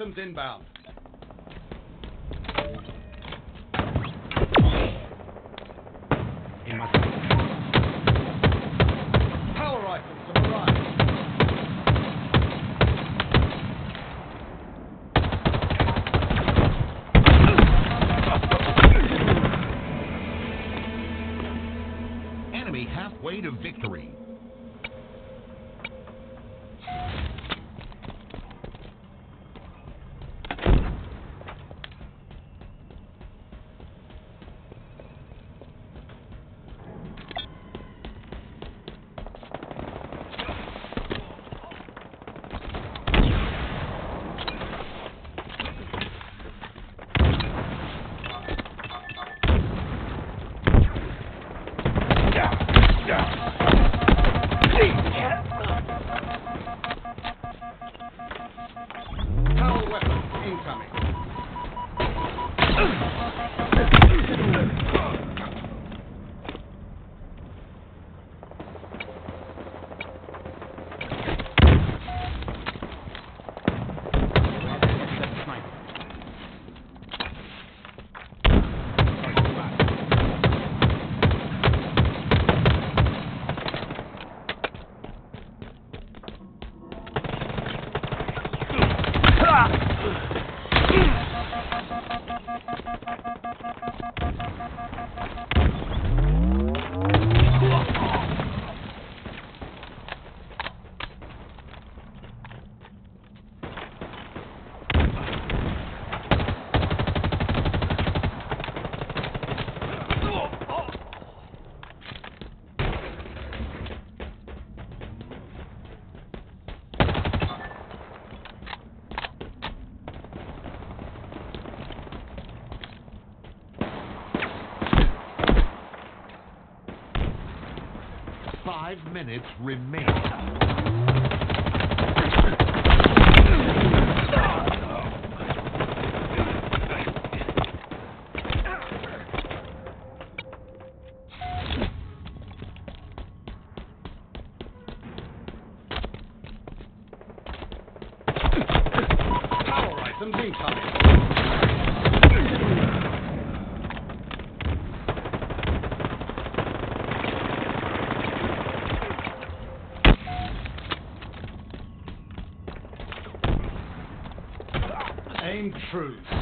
systems inbound. Minutes remain. Aim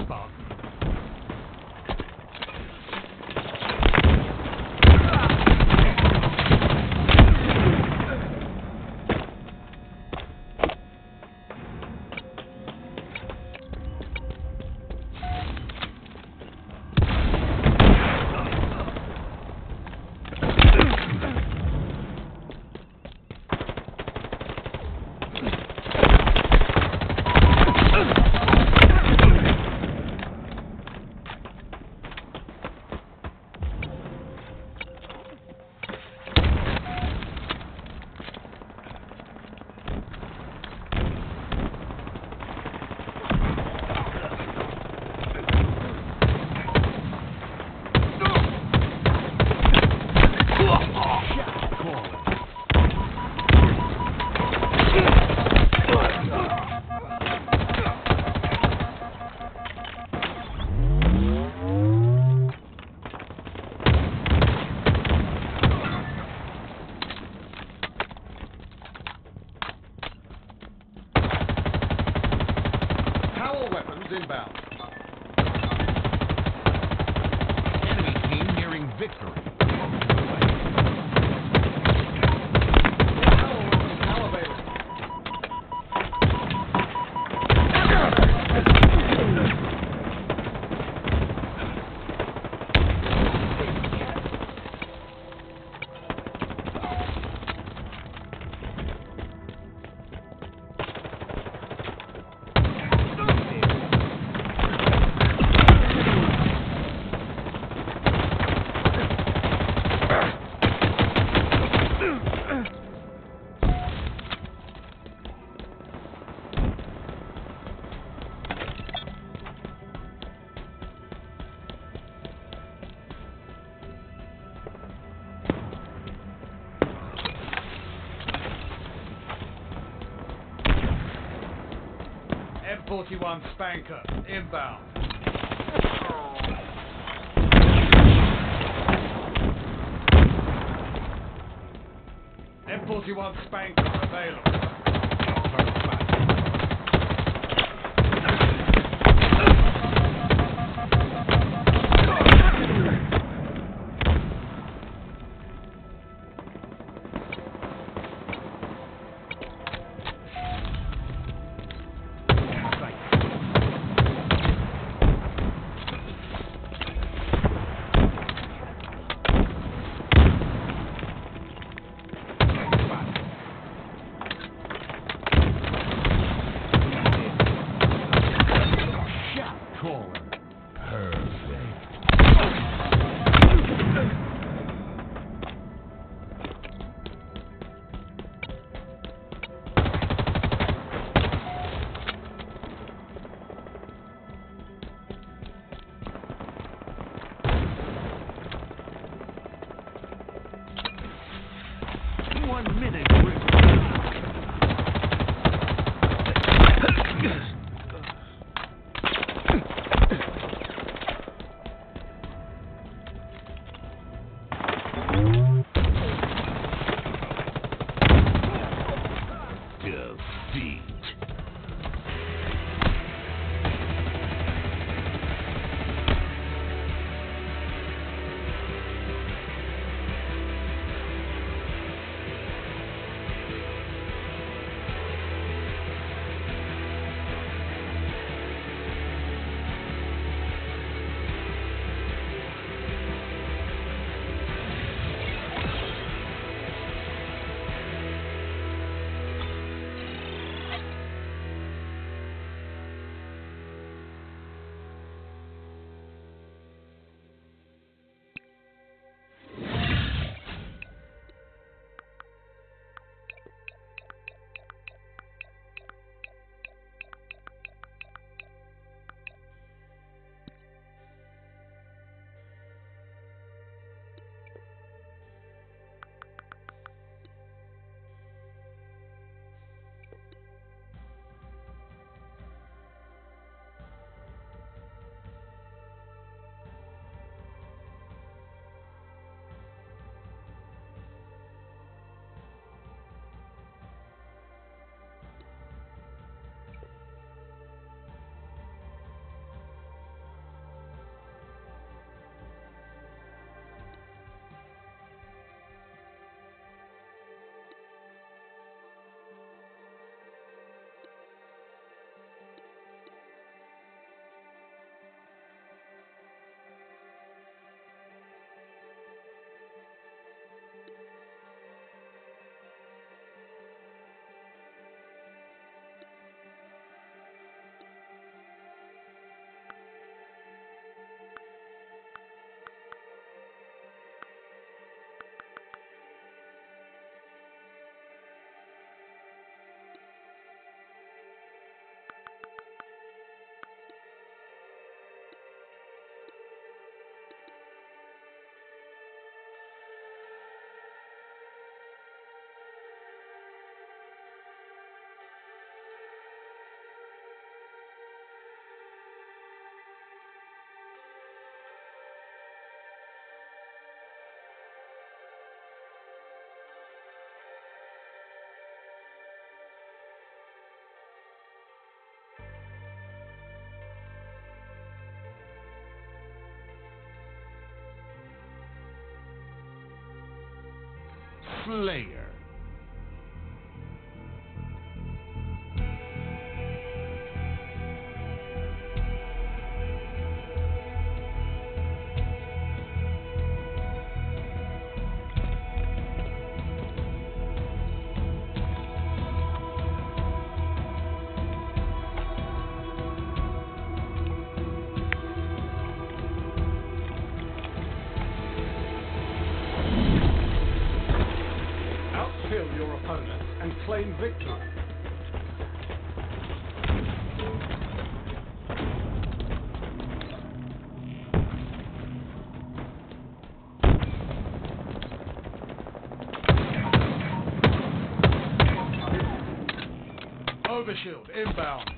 M41 Spanker, inbound. M41 Spanker, available. Slayer. Inbound.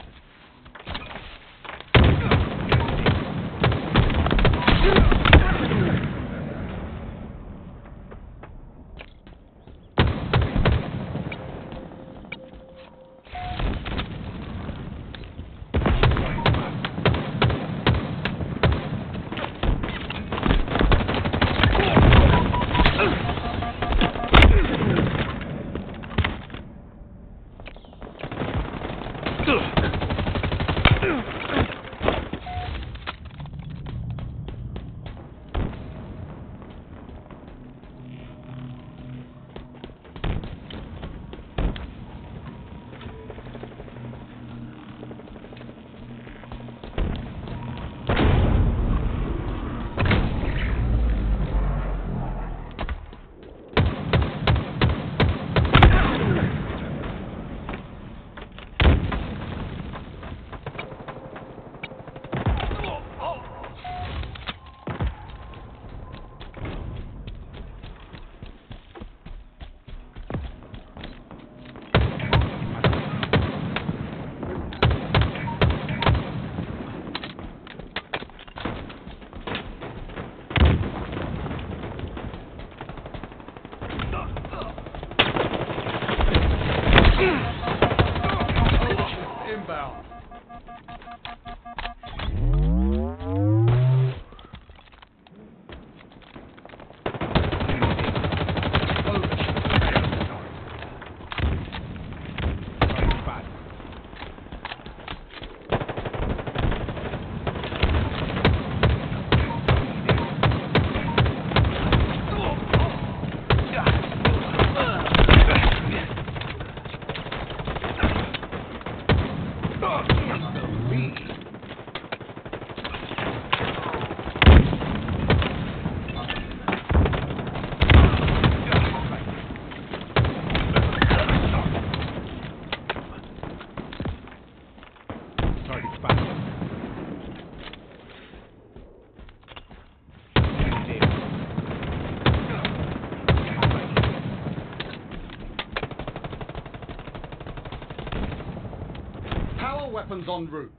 Weapons en route.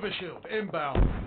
Overshield inbound.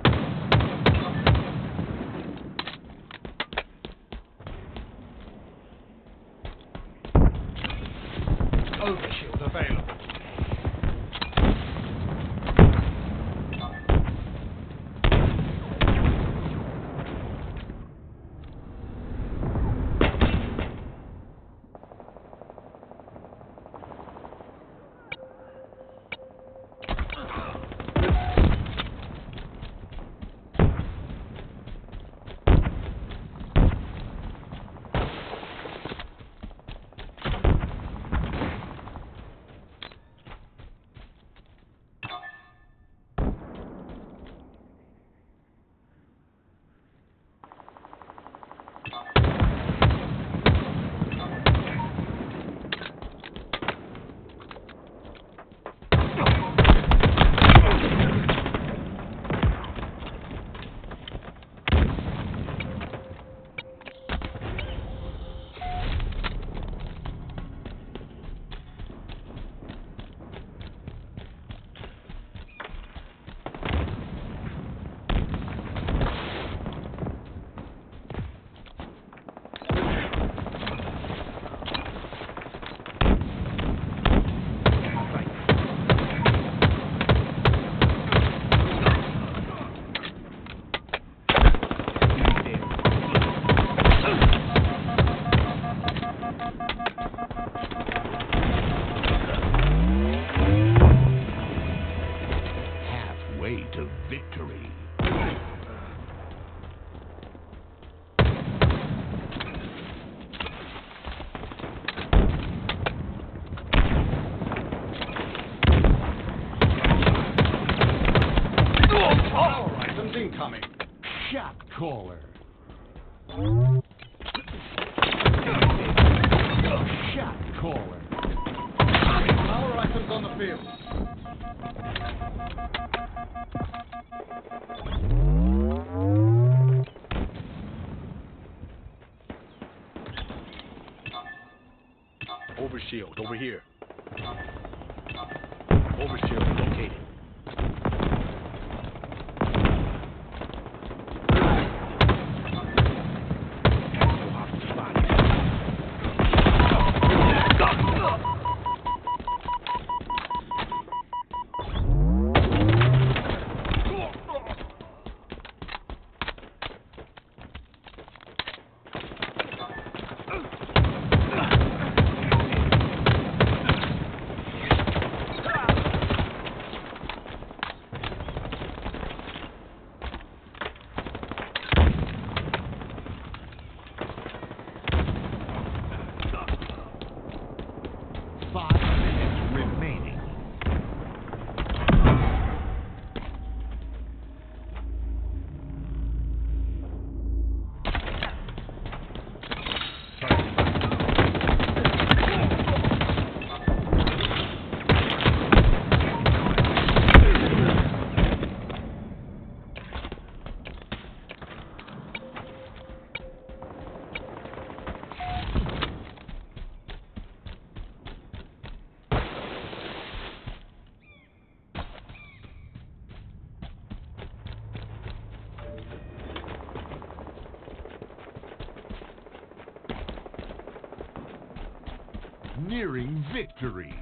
Victory.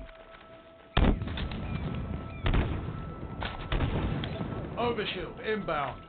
Overshield inbound.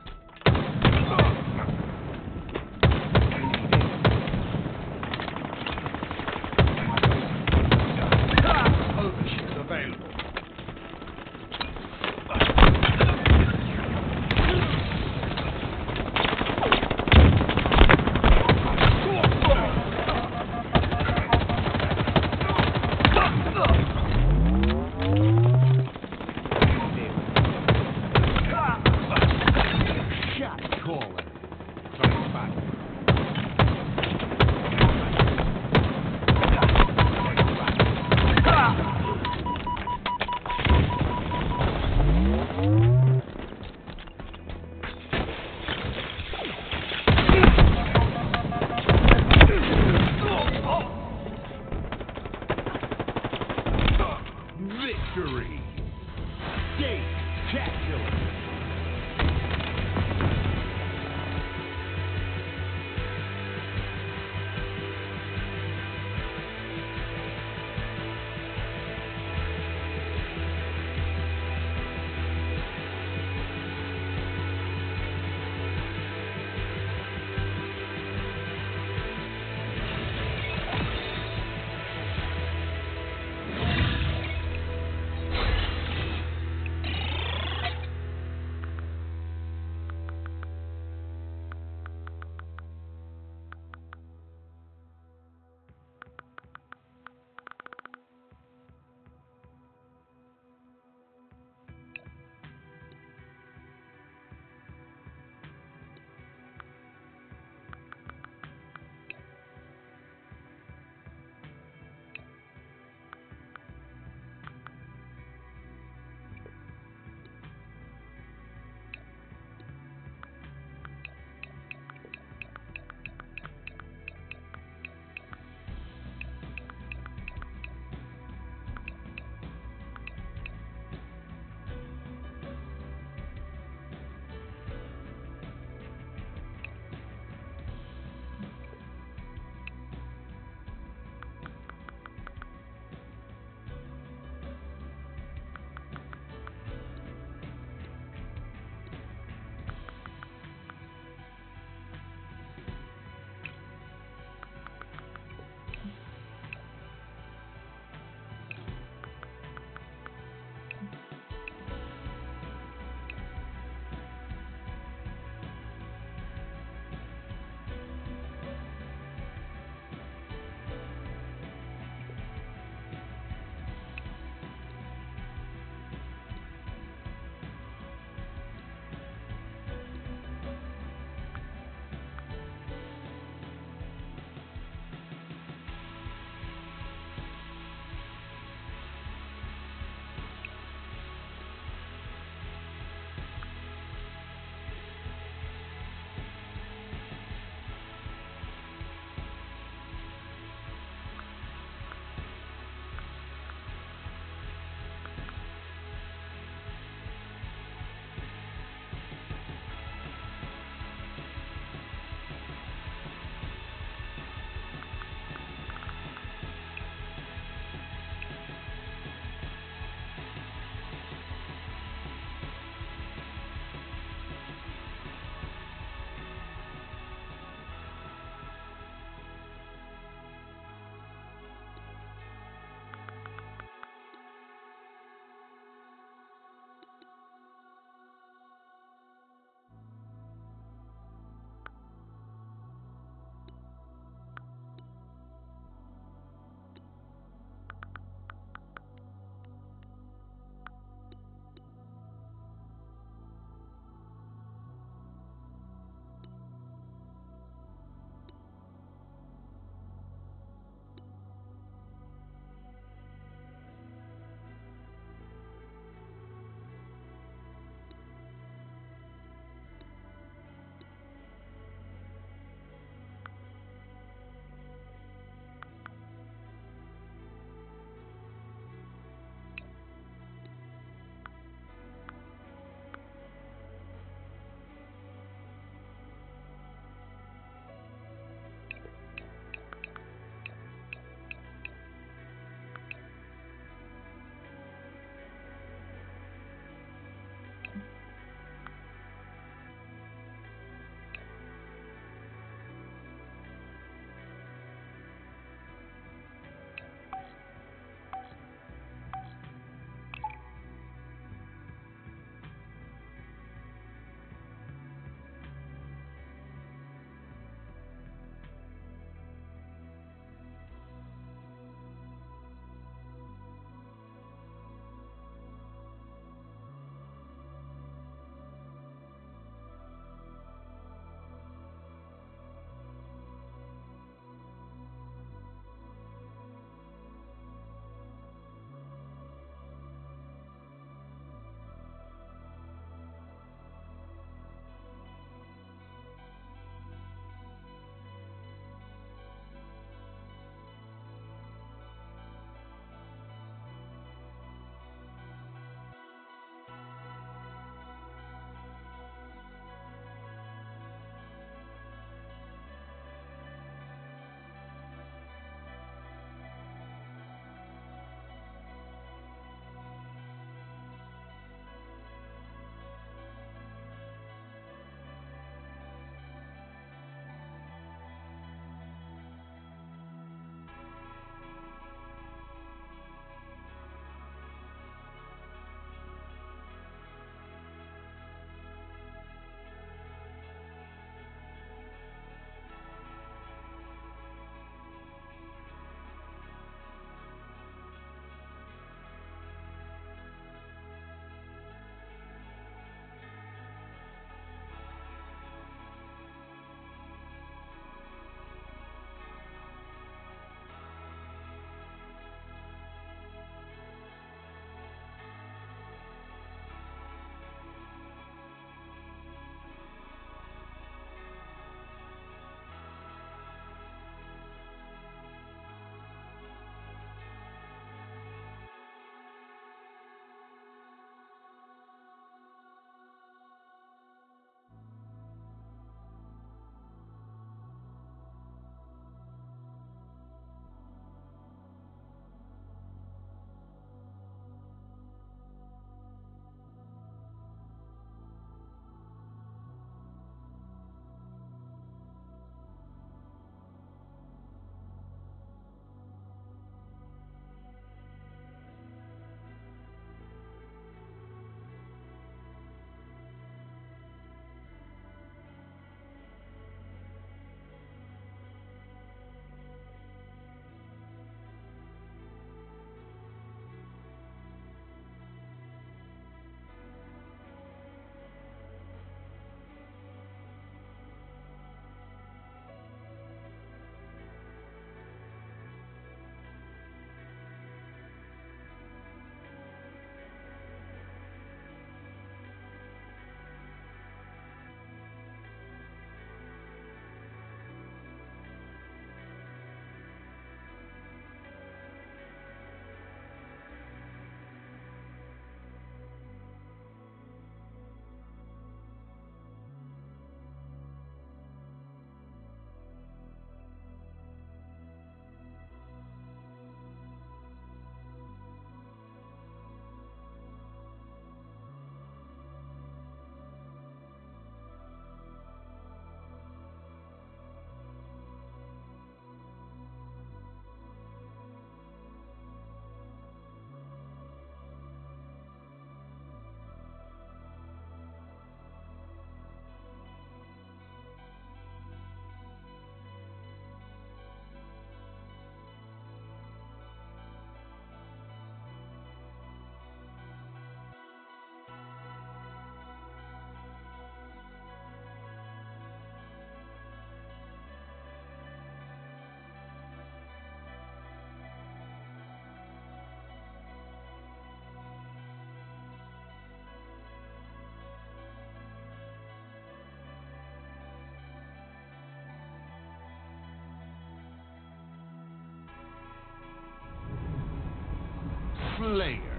Slayer.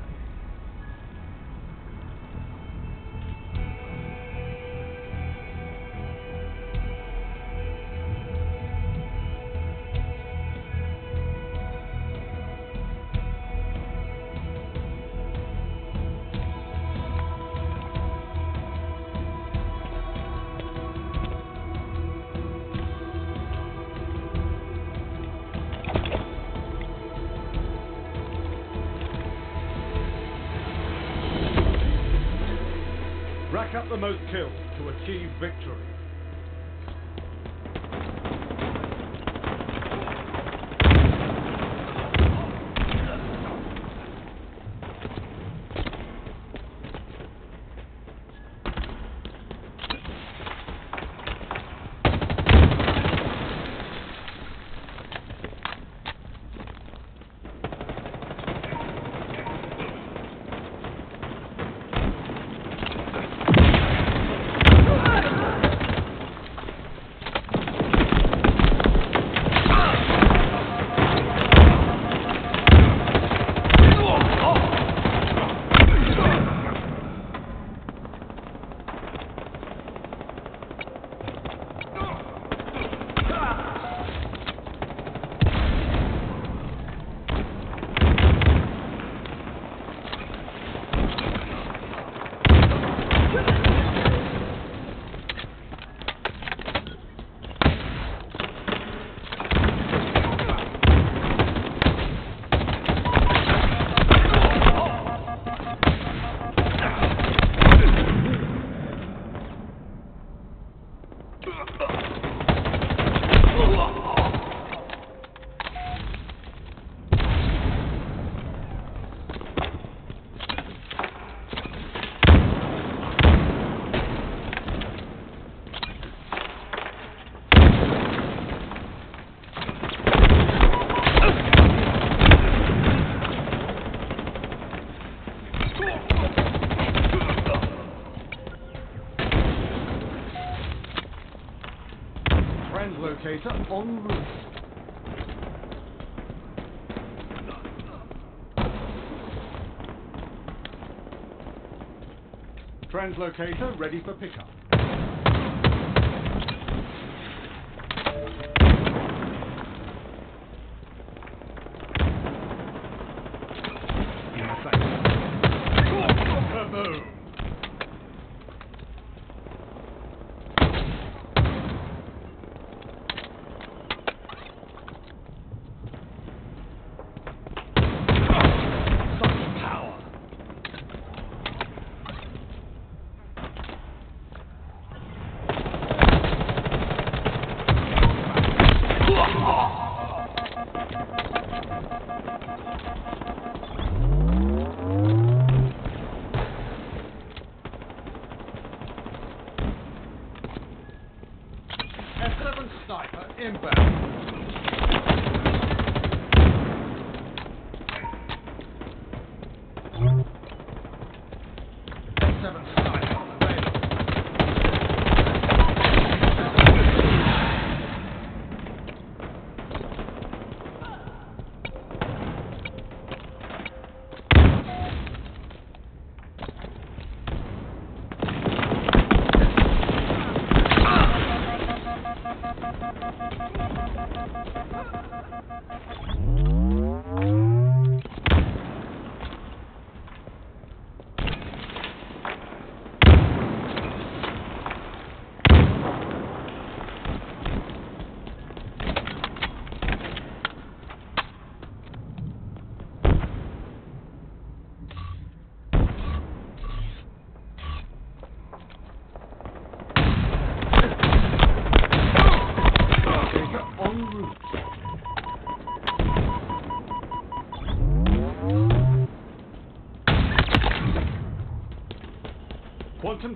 Up the most En route. Translocator ready for pickup.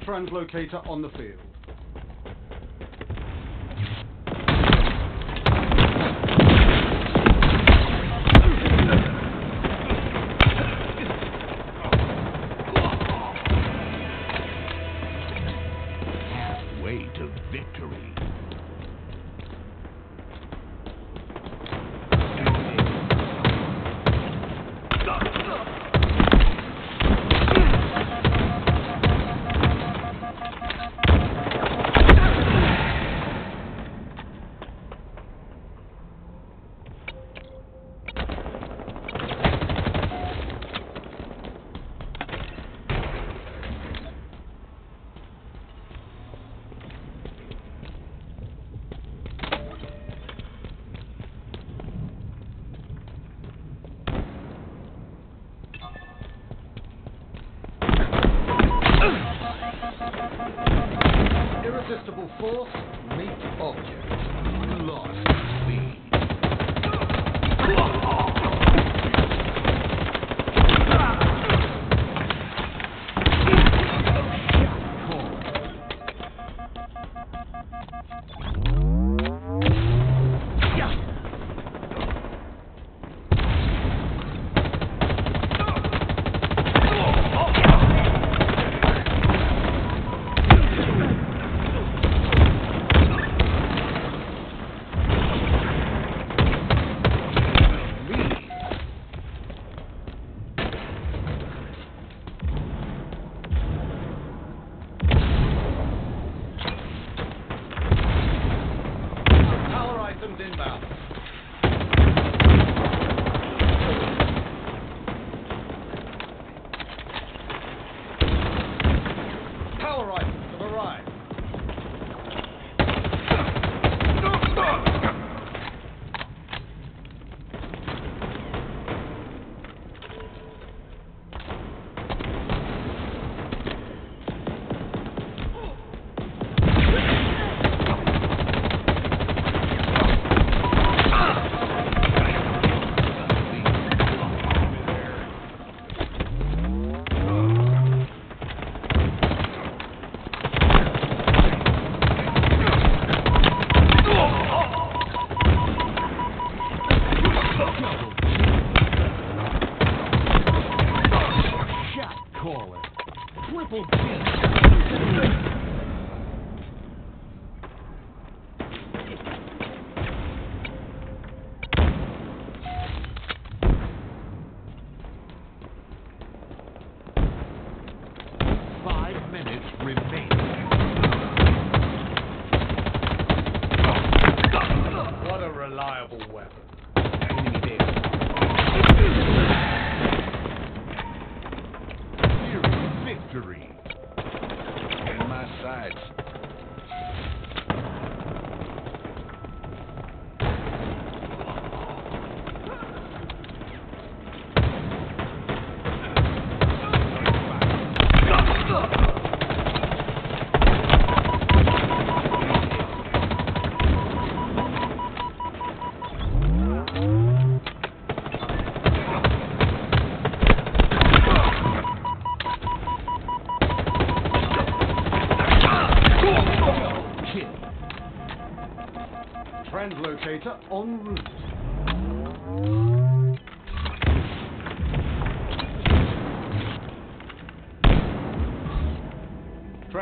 Translocator on the field.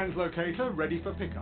Translocator ready for pickup.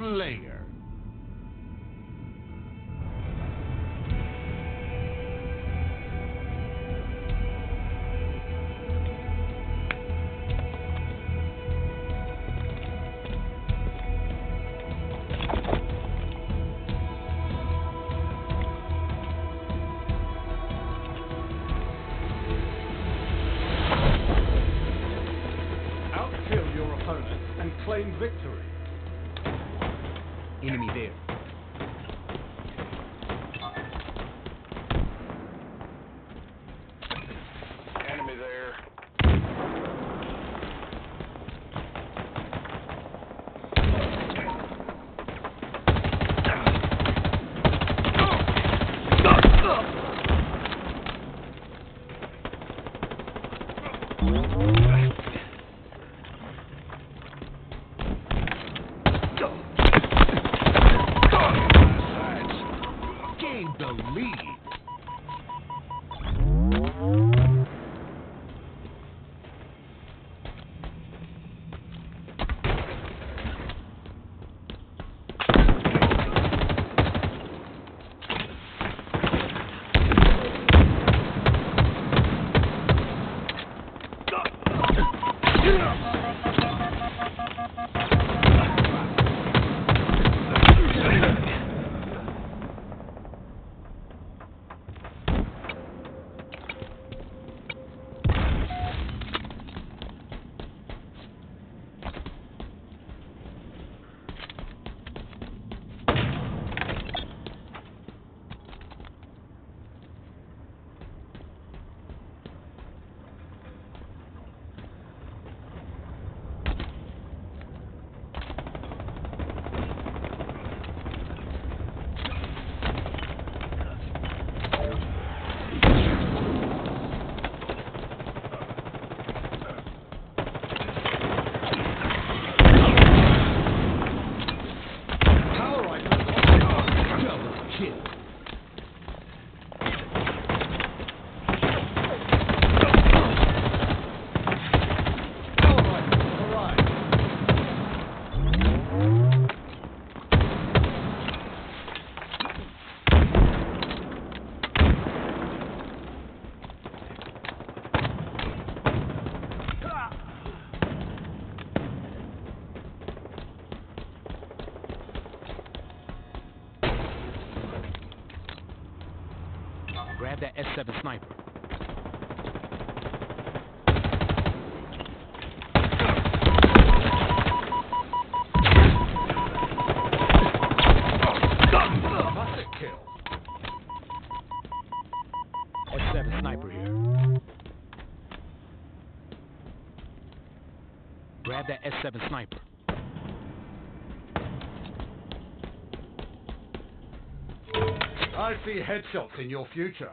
Slayer. Grab that S7 sniper. S7 sniper here. Grab that S7 sniper. See headshots in your future.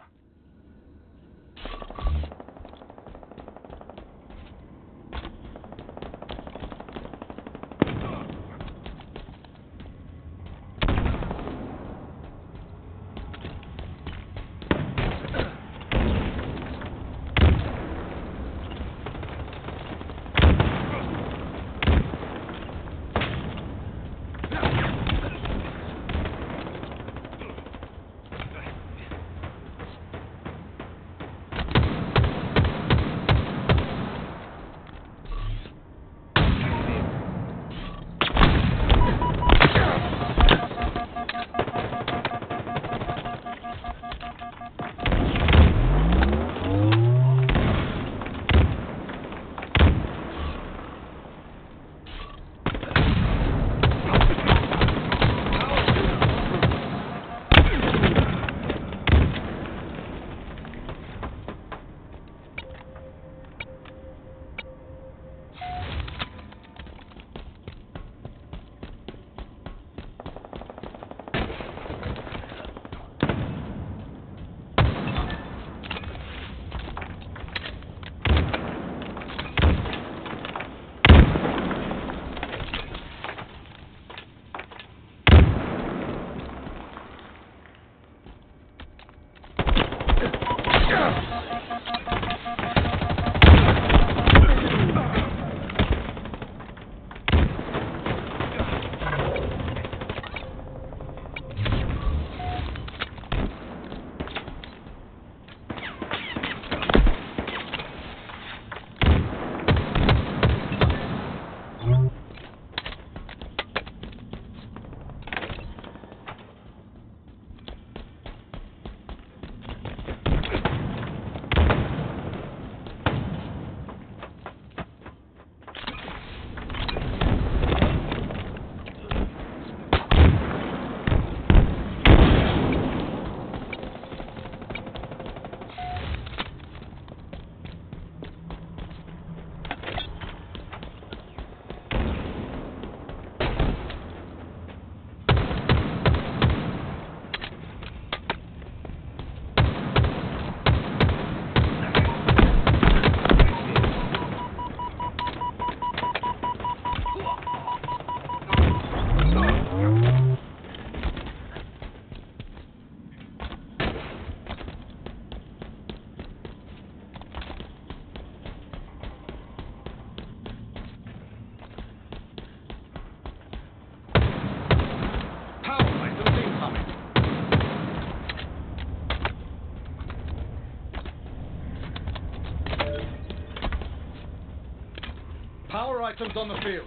victims on the field.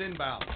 inbound.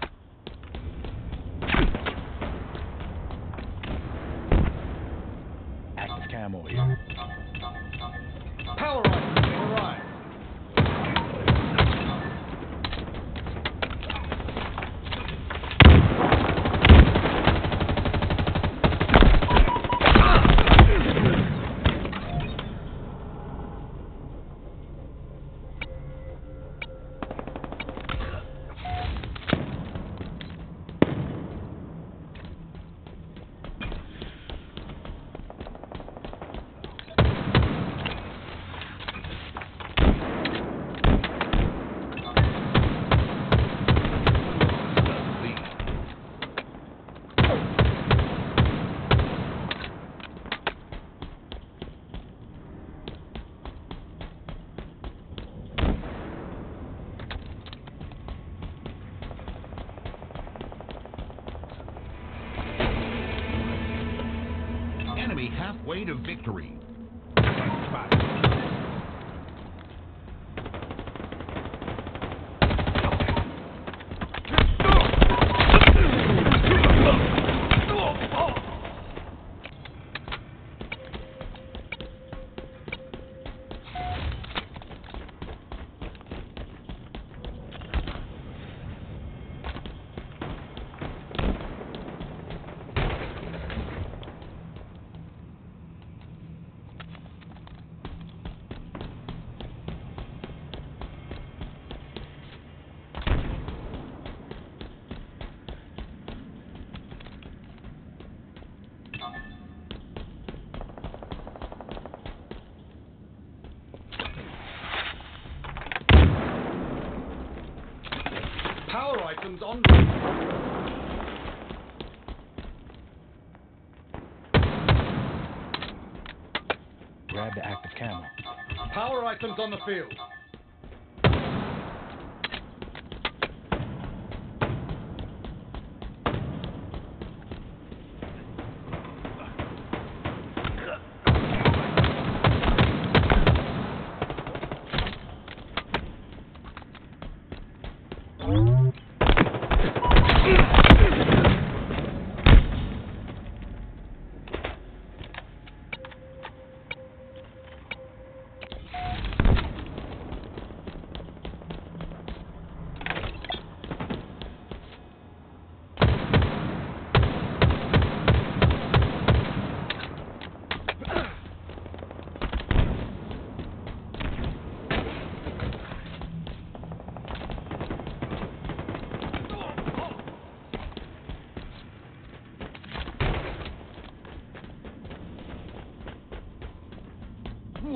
Items on the field.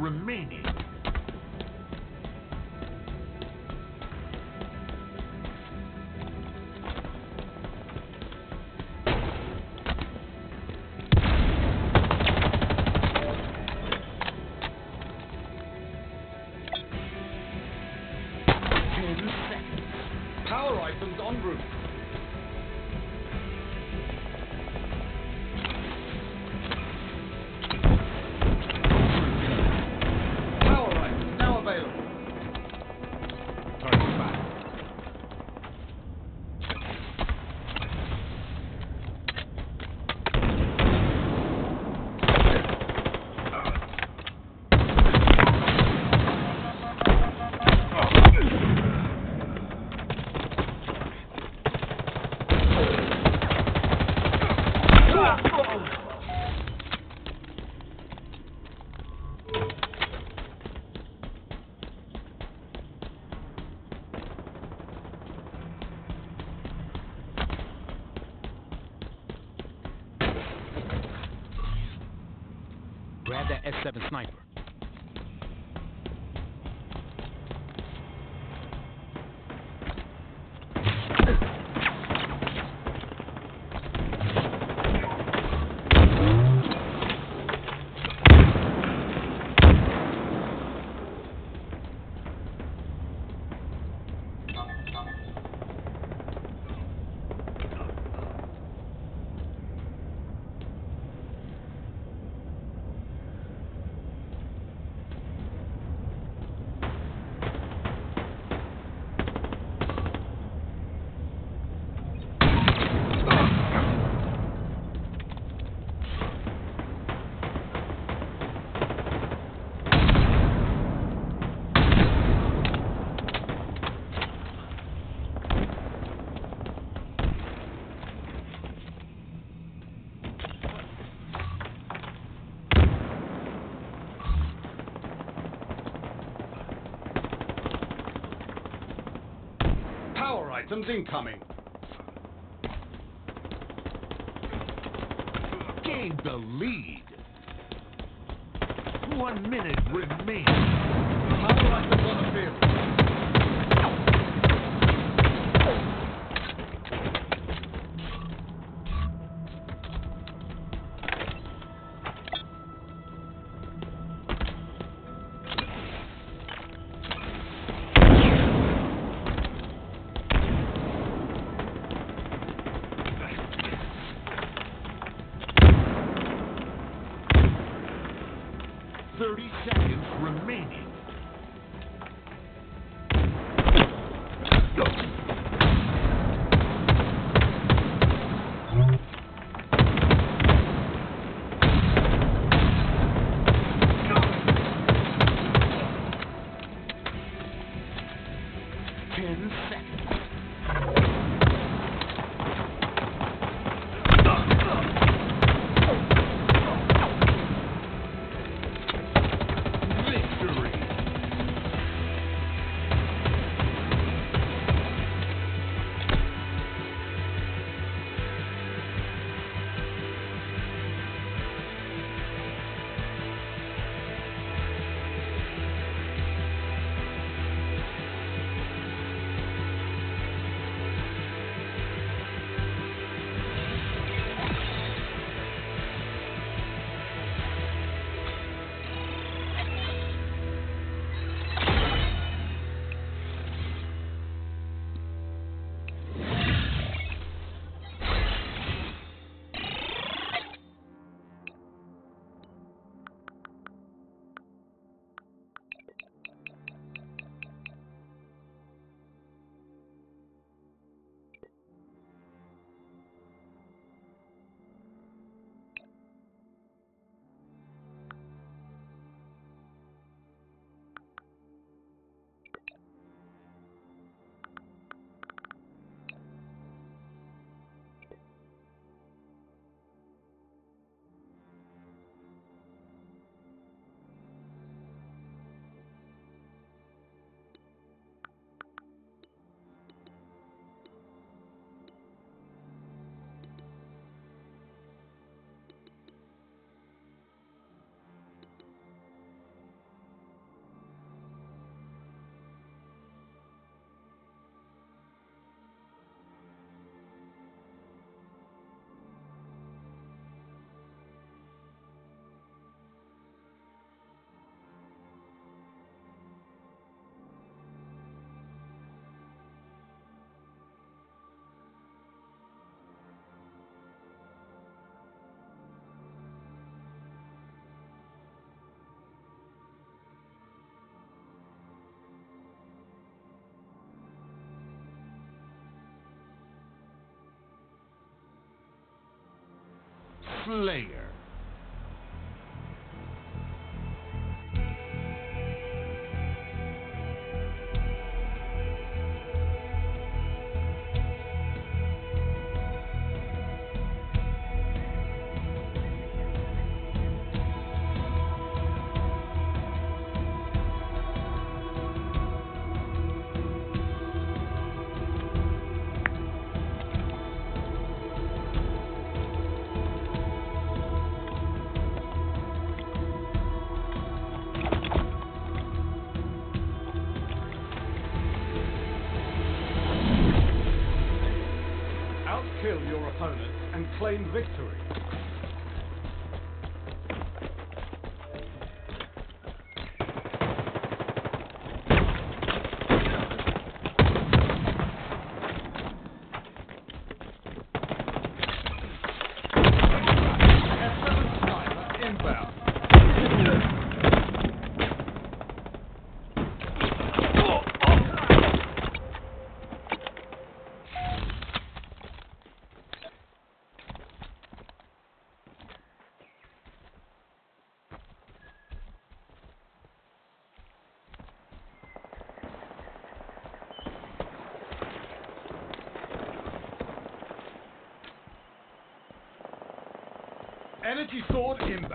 Remaining. That S7 sniper. Items incoming. Slayer. Energy sword inbound.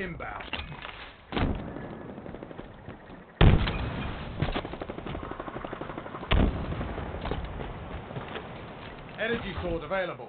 Inbound. Energy sword available.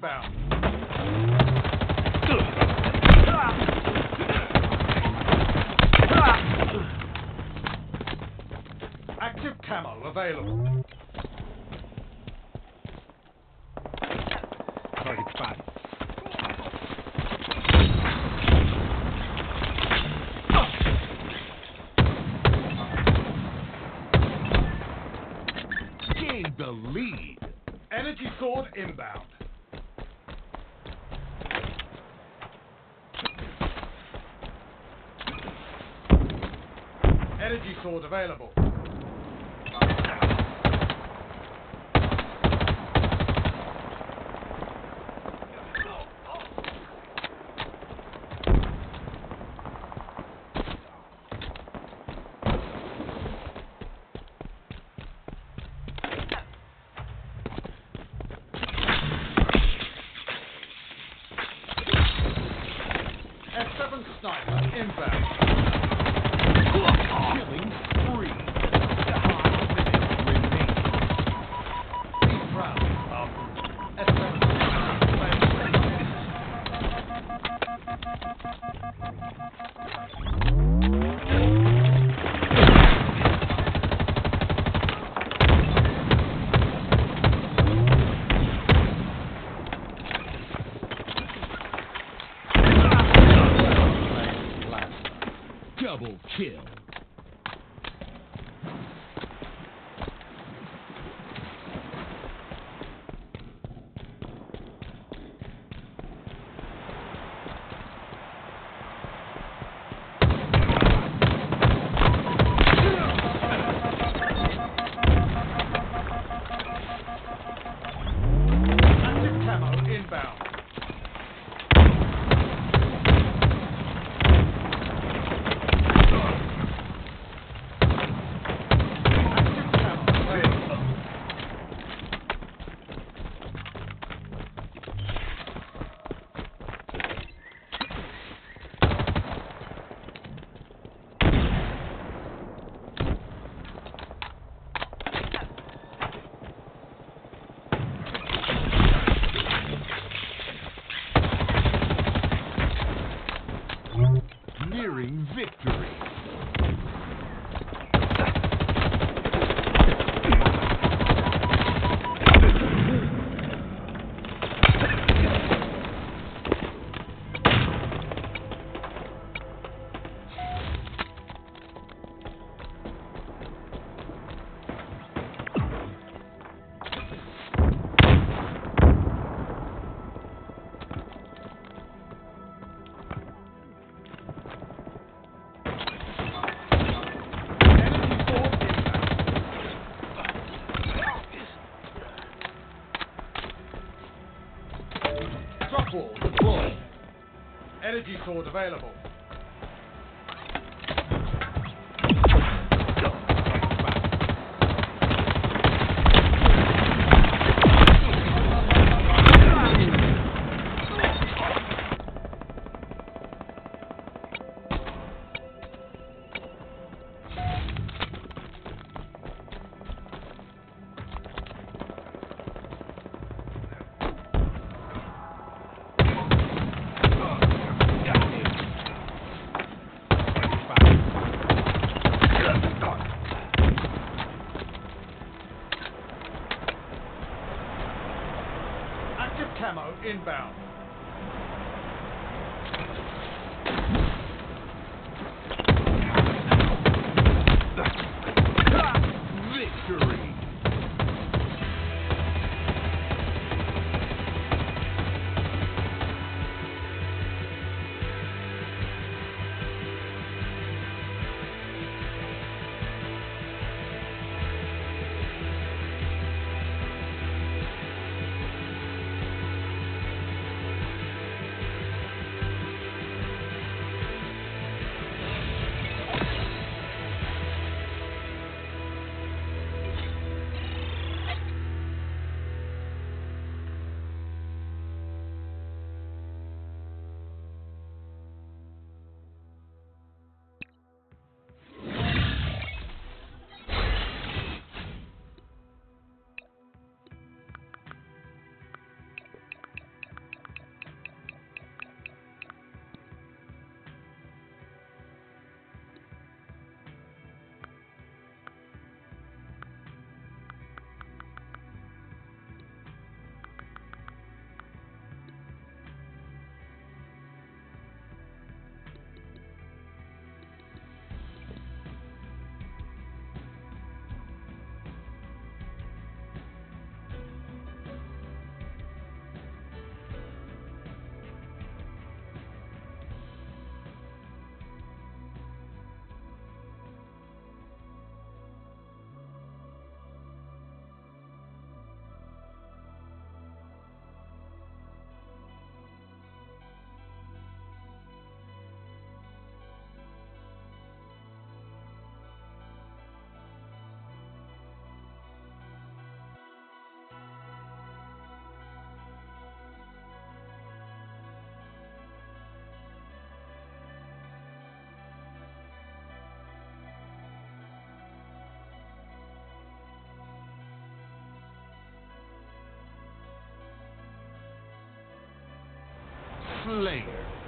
Inbound. Active camo available. Target spotted. Gain the lead. Energy sword inbound. Energy sword available. S7 sniper inbound. Killing spree. Five minutes remaining. Eighth round. S7 sniper available. Double kill. Sword available. Slayer.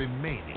Remaining.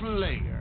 Slayer.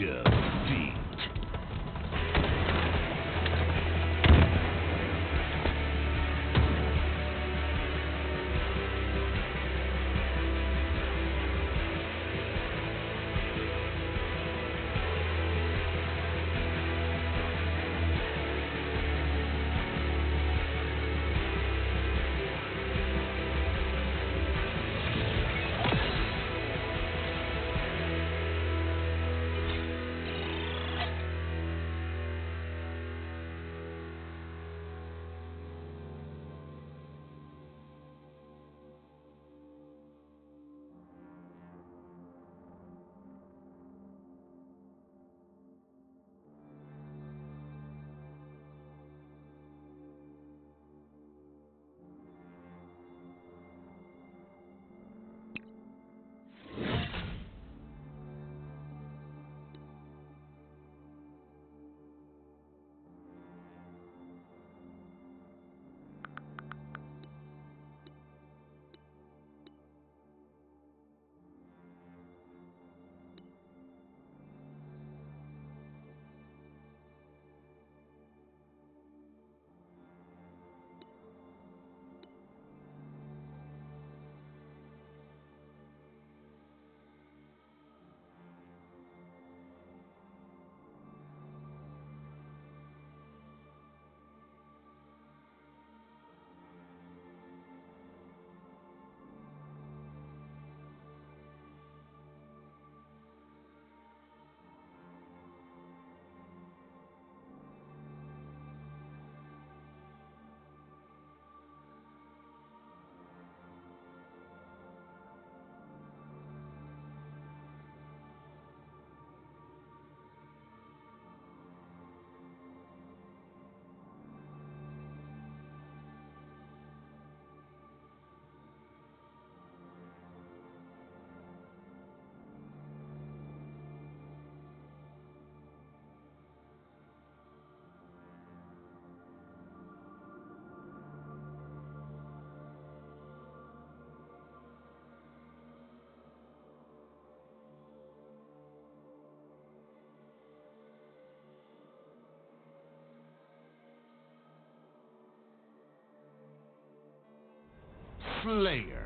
Doctor. Slayer.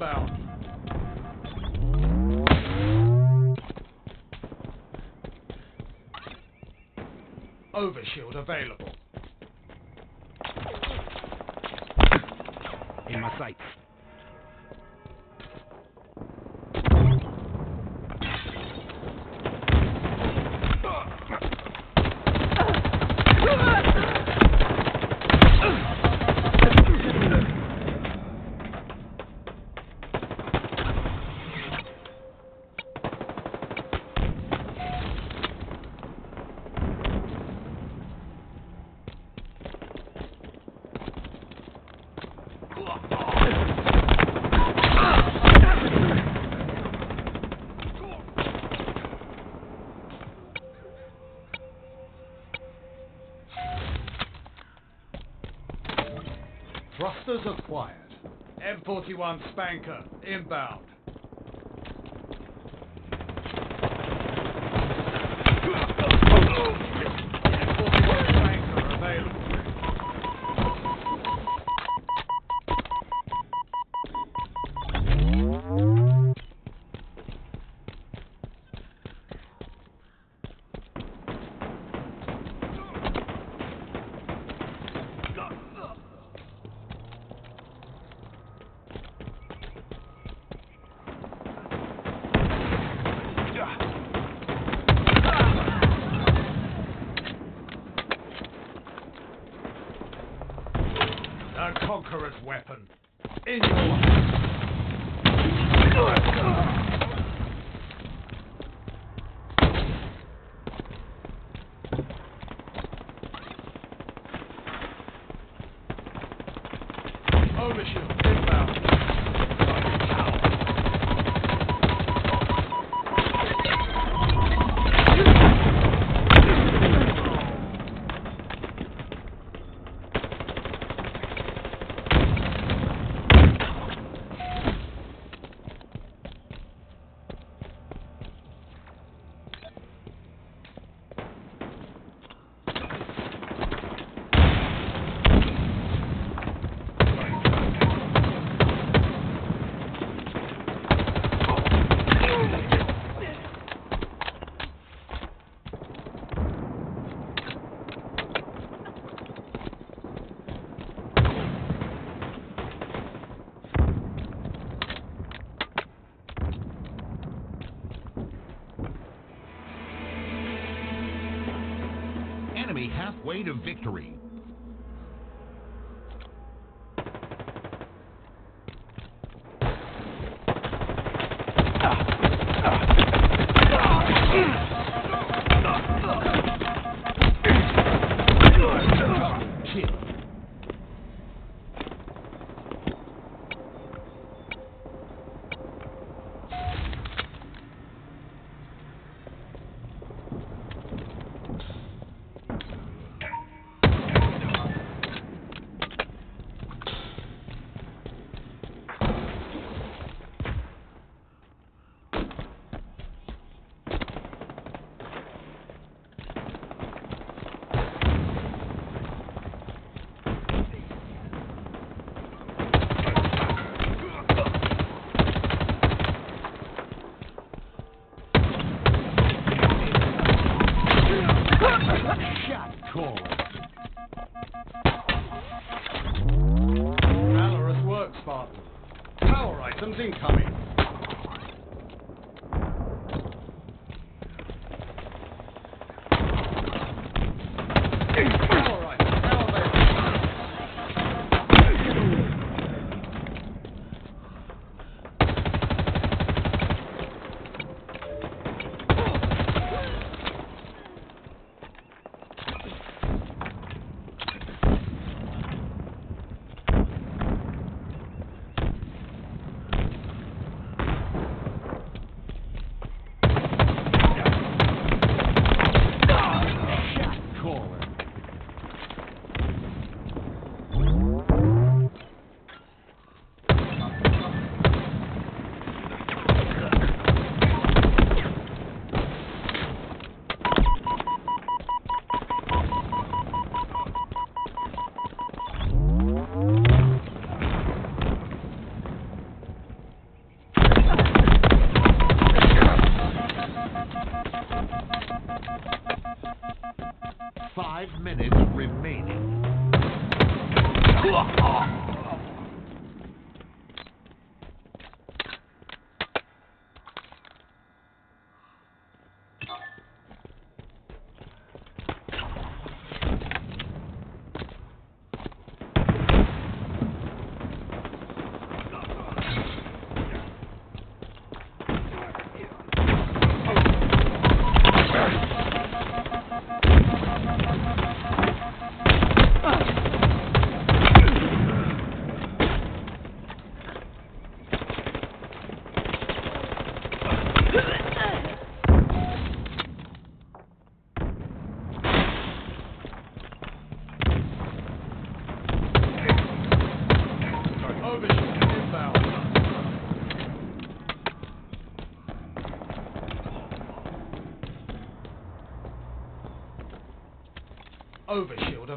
Overshield. Overshield available. In my sights. Thrusters acquired. M41 SPNKr inbound.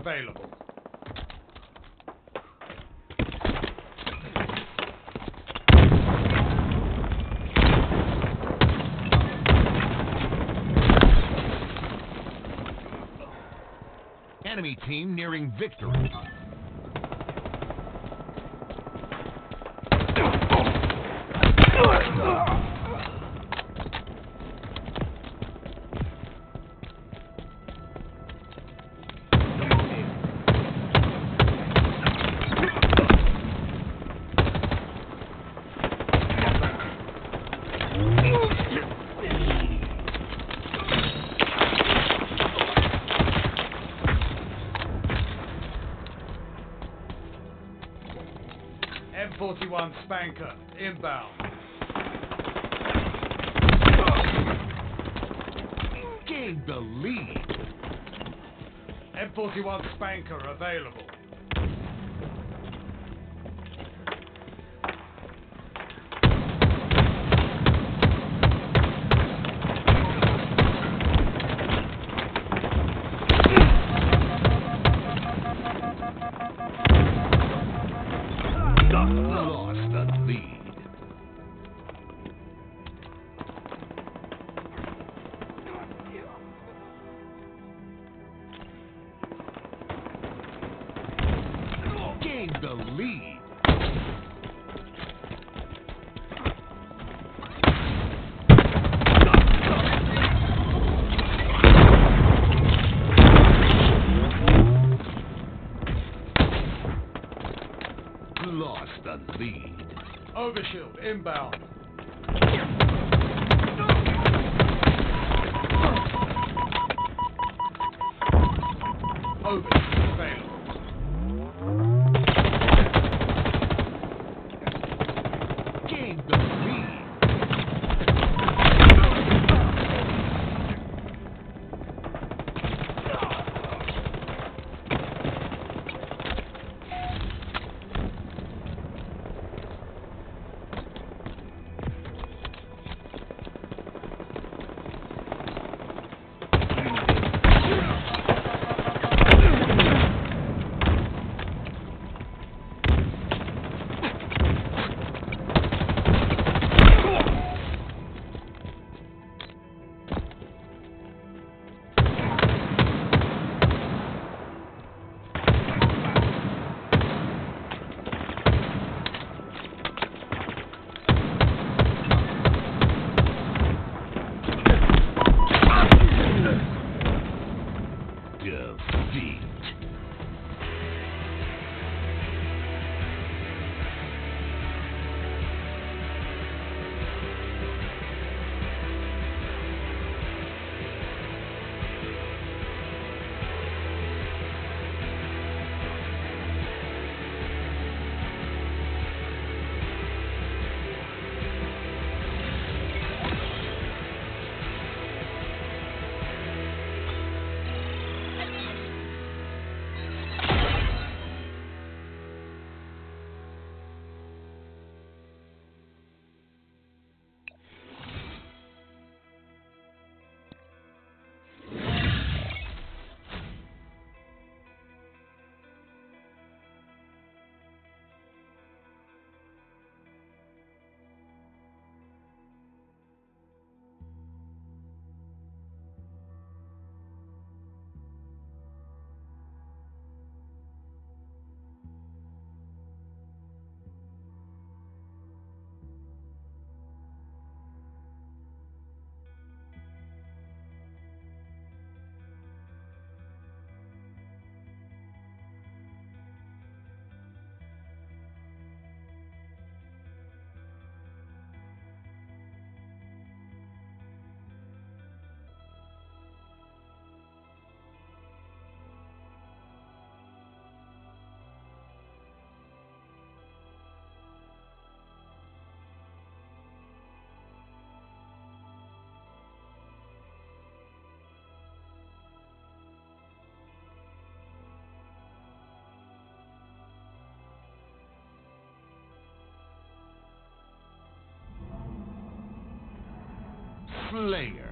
available. Enemy team nearing victory. banker, inbound. Gain the lead. M41 SPNKr available. Slayer.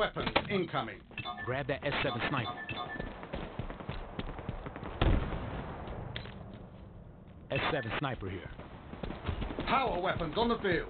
weapons incoming. Grab that S7 sniper. S7 sniper here. Power weapons on the field.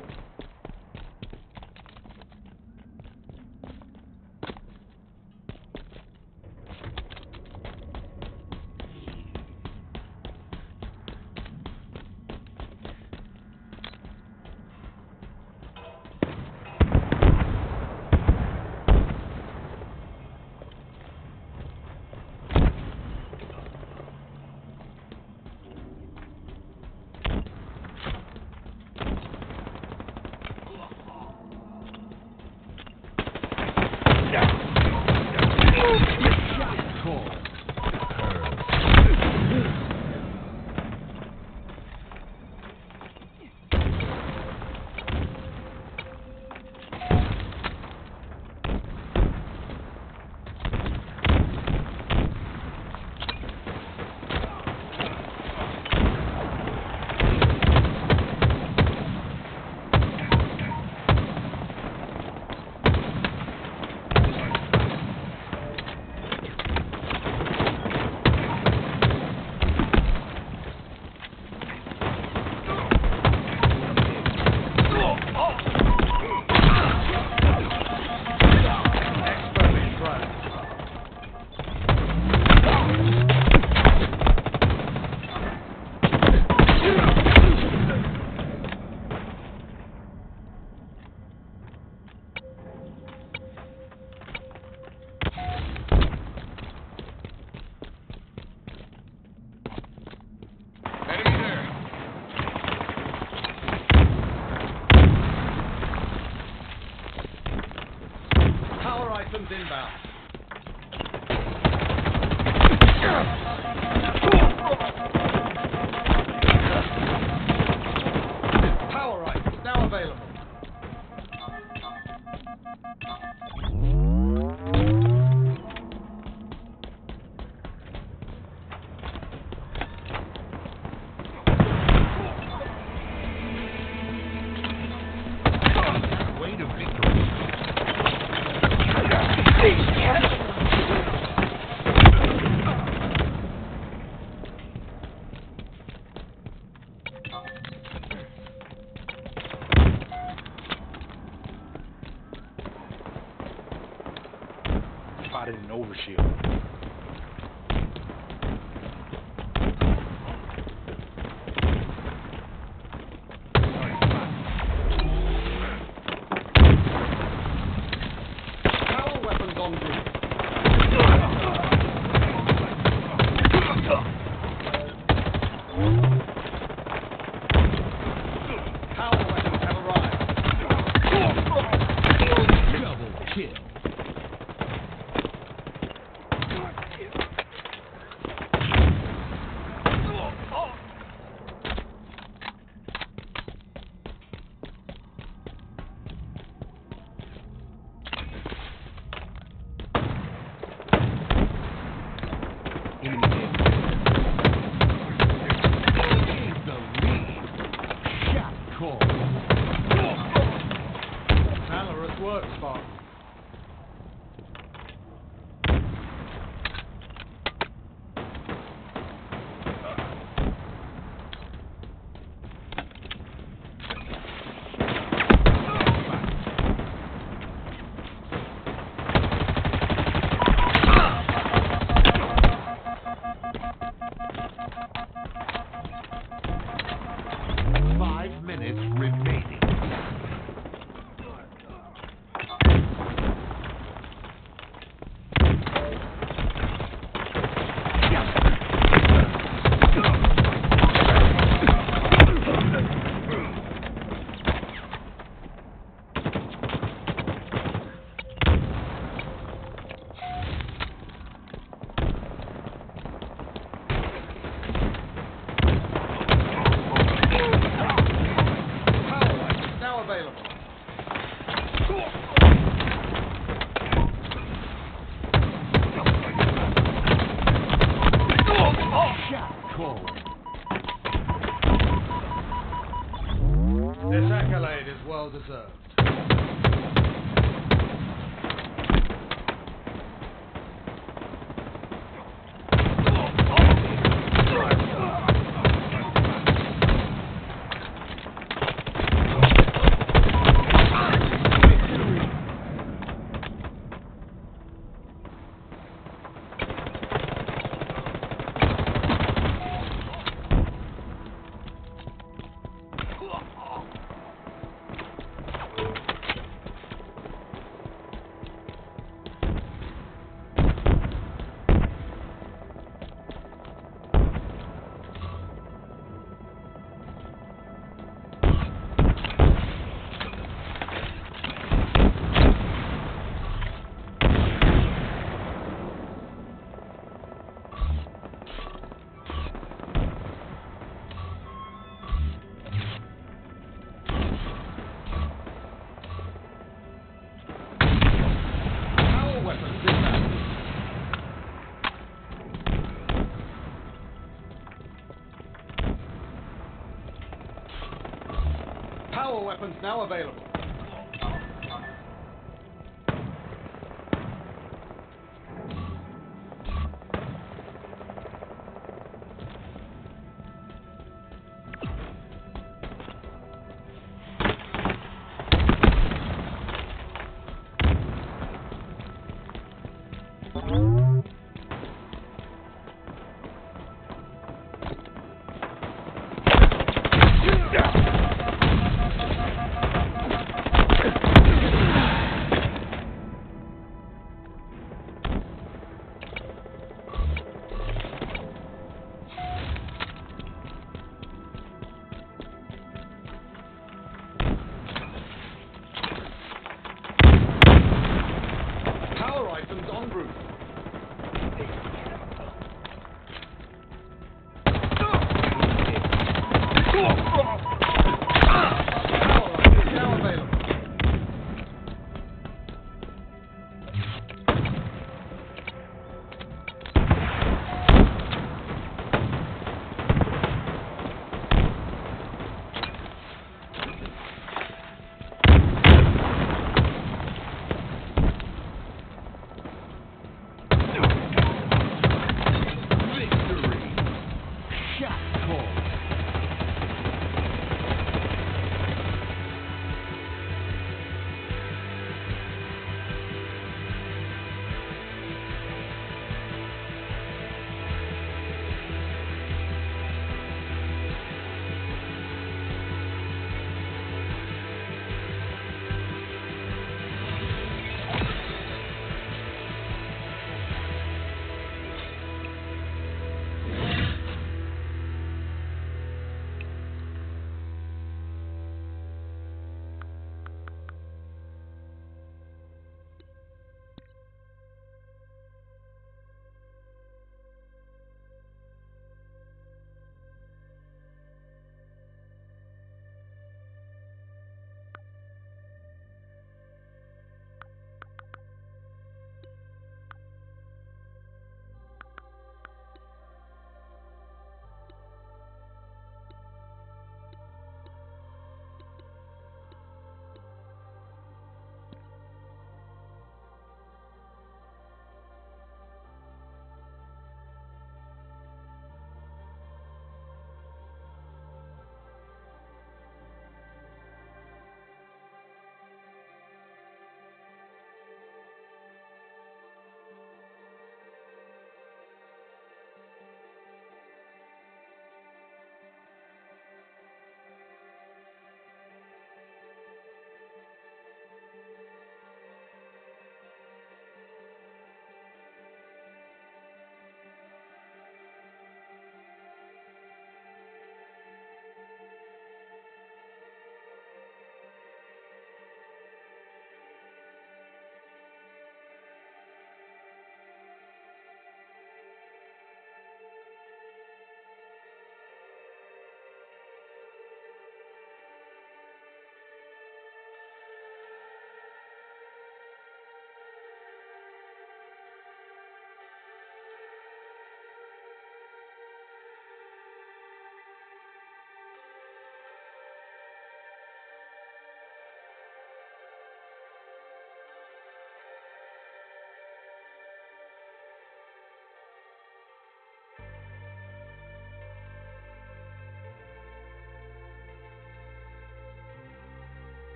Weapons now available.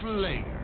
Slayer.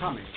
Locator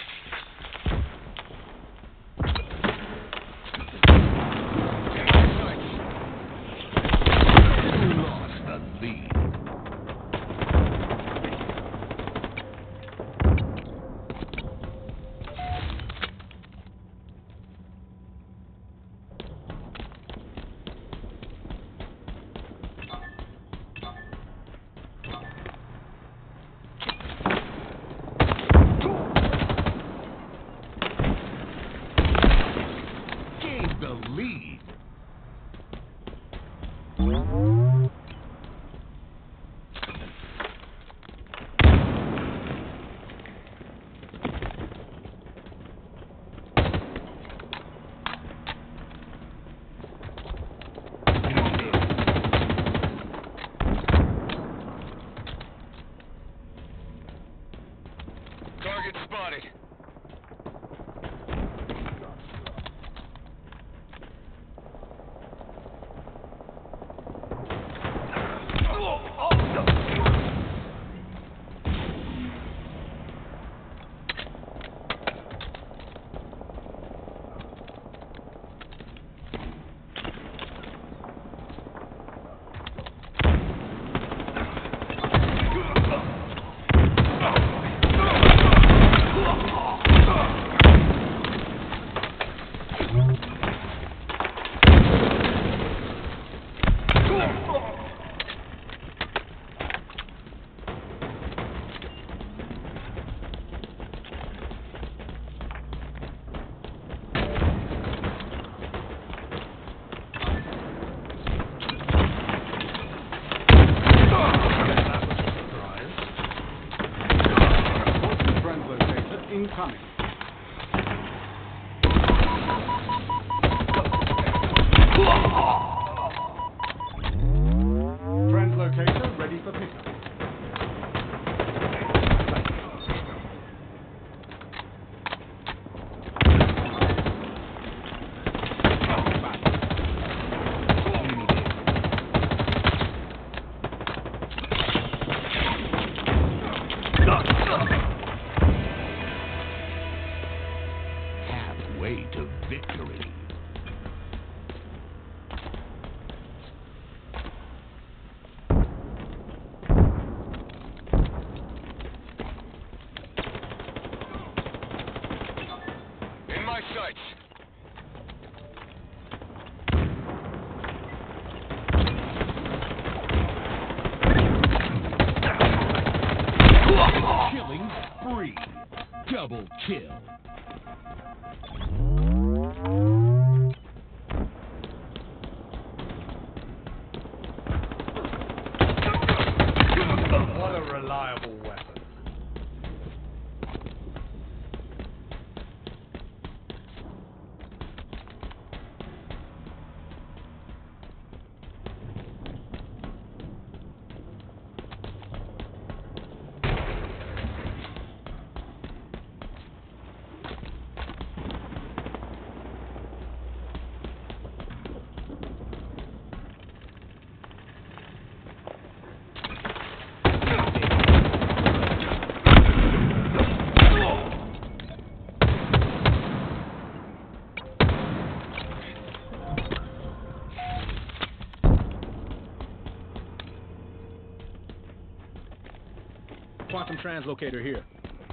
translocator here.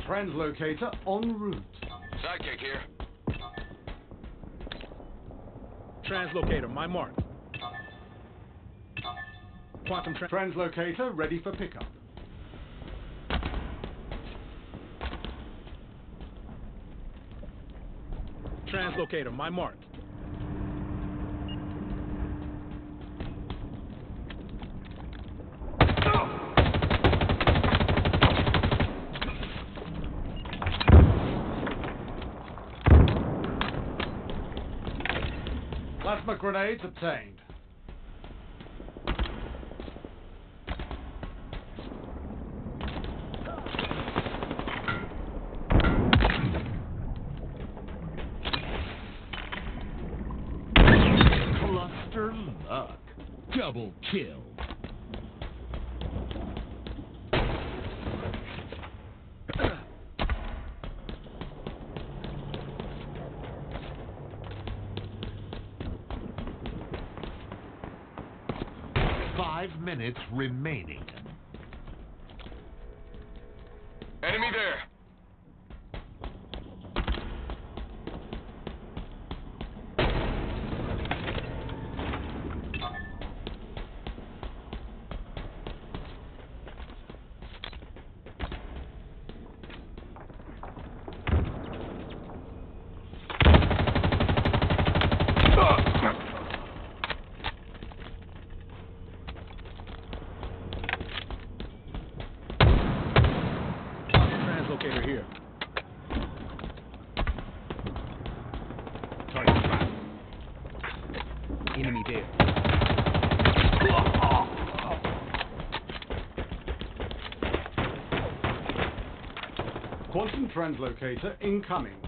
Translocator en route. Sidekick here. Translocator, my mark. Quantum tra- Translocator ready for pickup. translocator, my mark. Grenades obtained. Cluster luck. Double kill. Five minutes remaining. Enemy there. Translocator here. Target tracked. Enemy there. Quantum translocator incoming.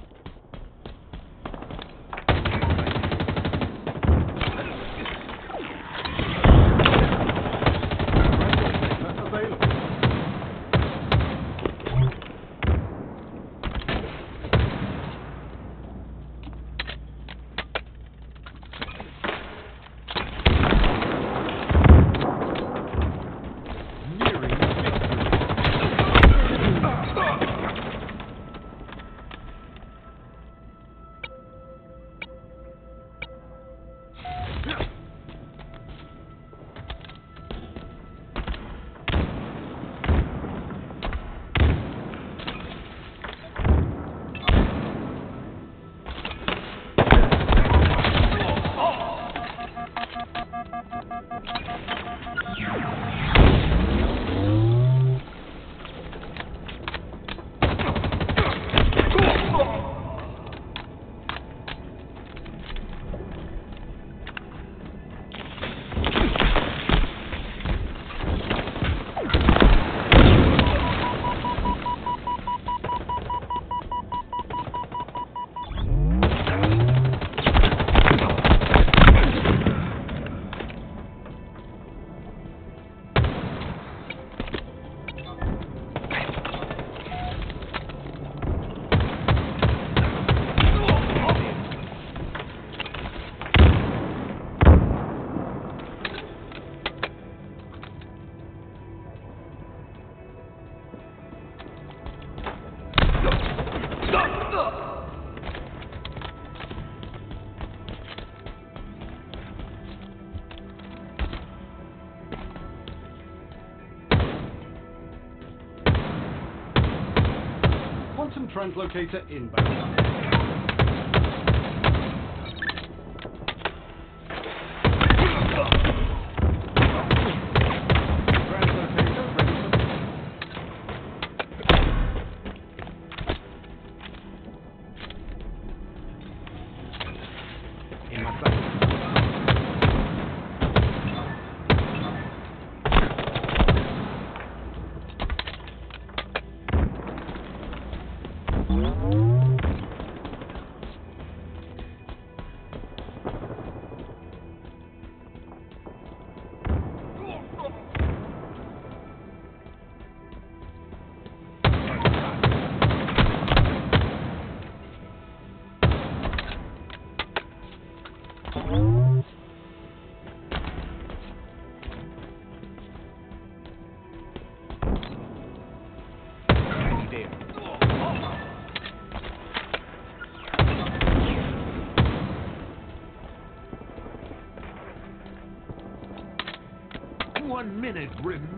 Translocator inbound.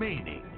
Remaining.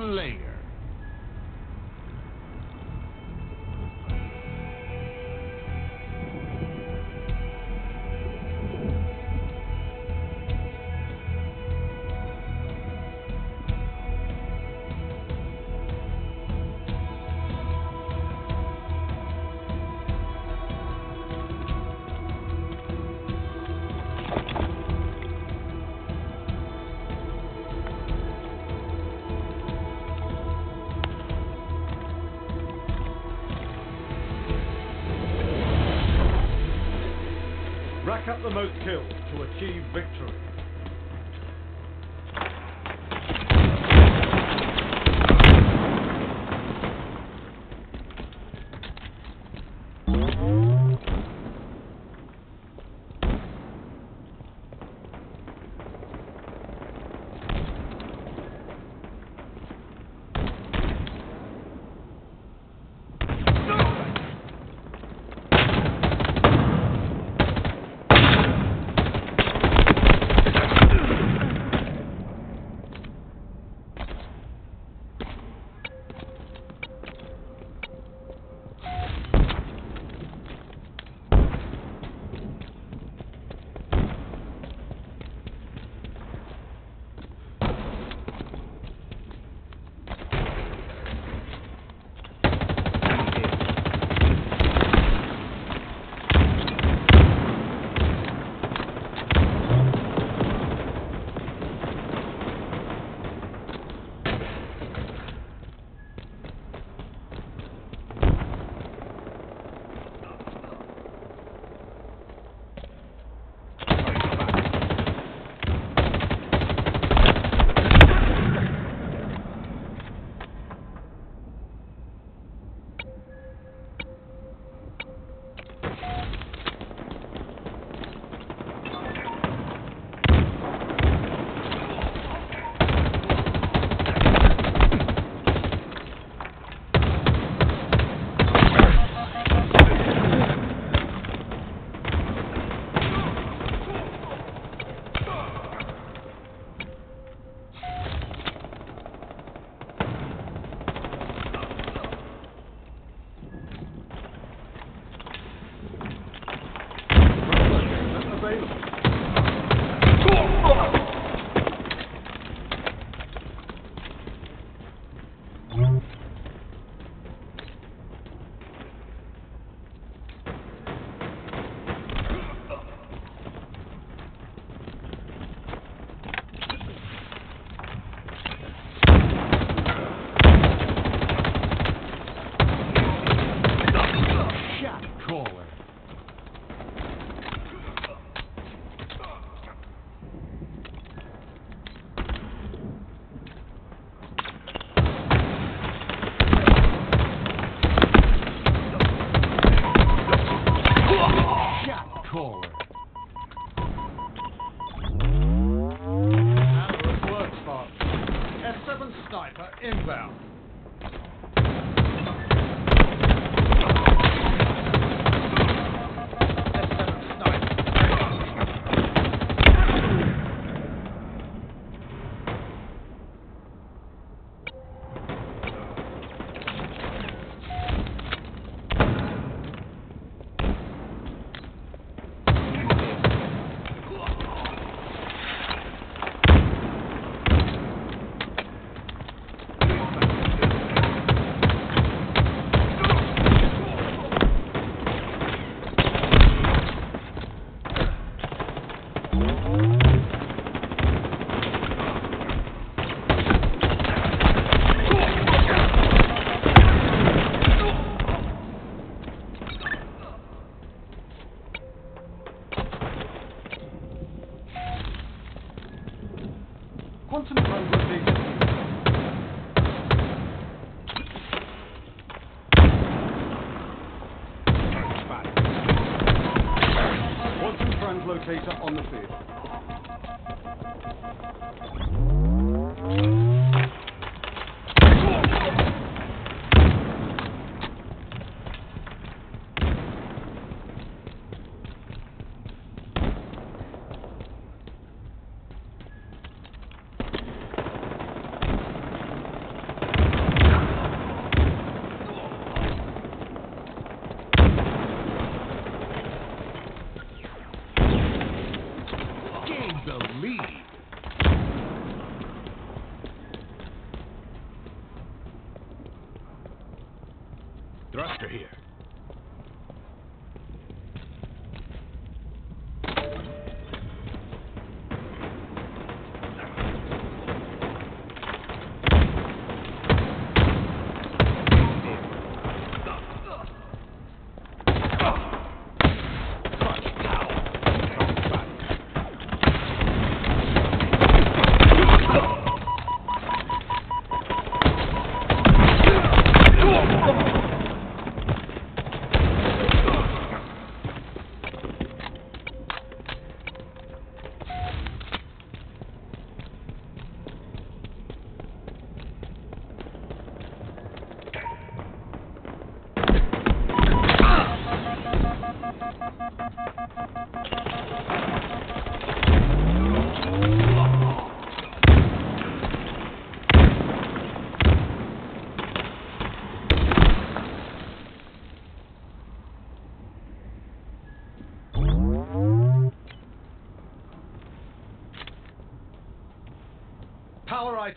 Slayer. Rack up the most kills to achieve victory.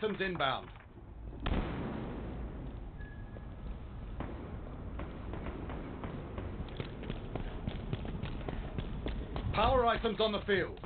Items inbound. Power items on the field.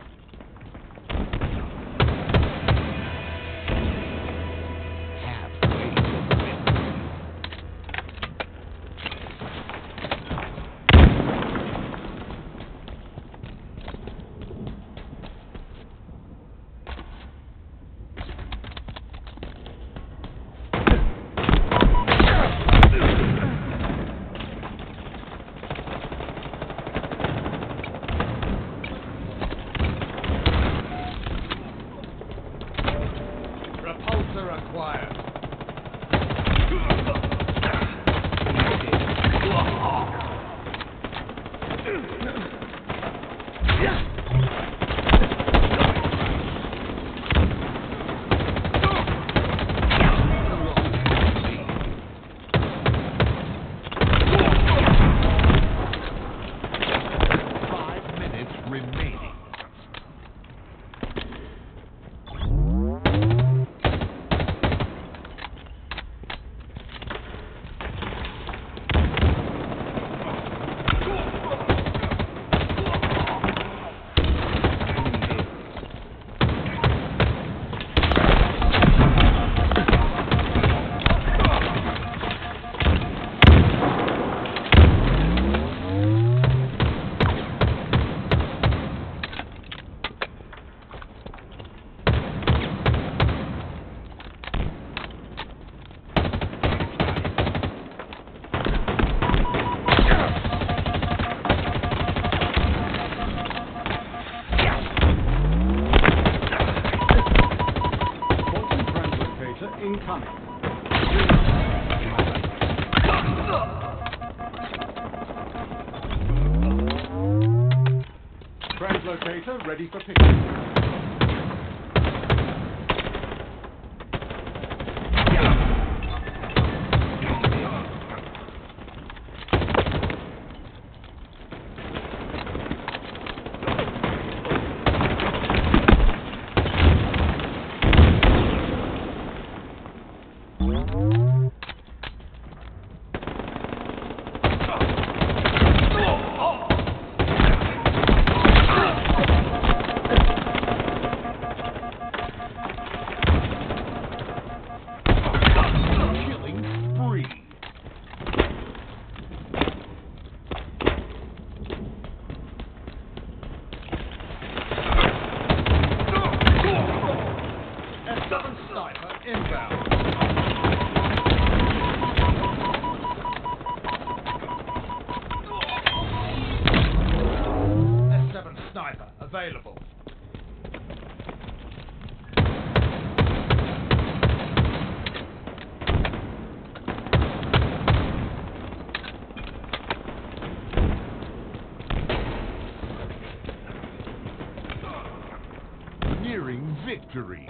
Victory.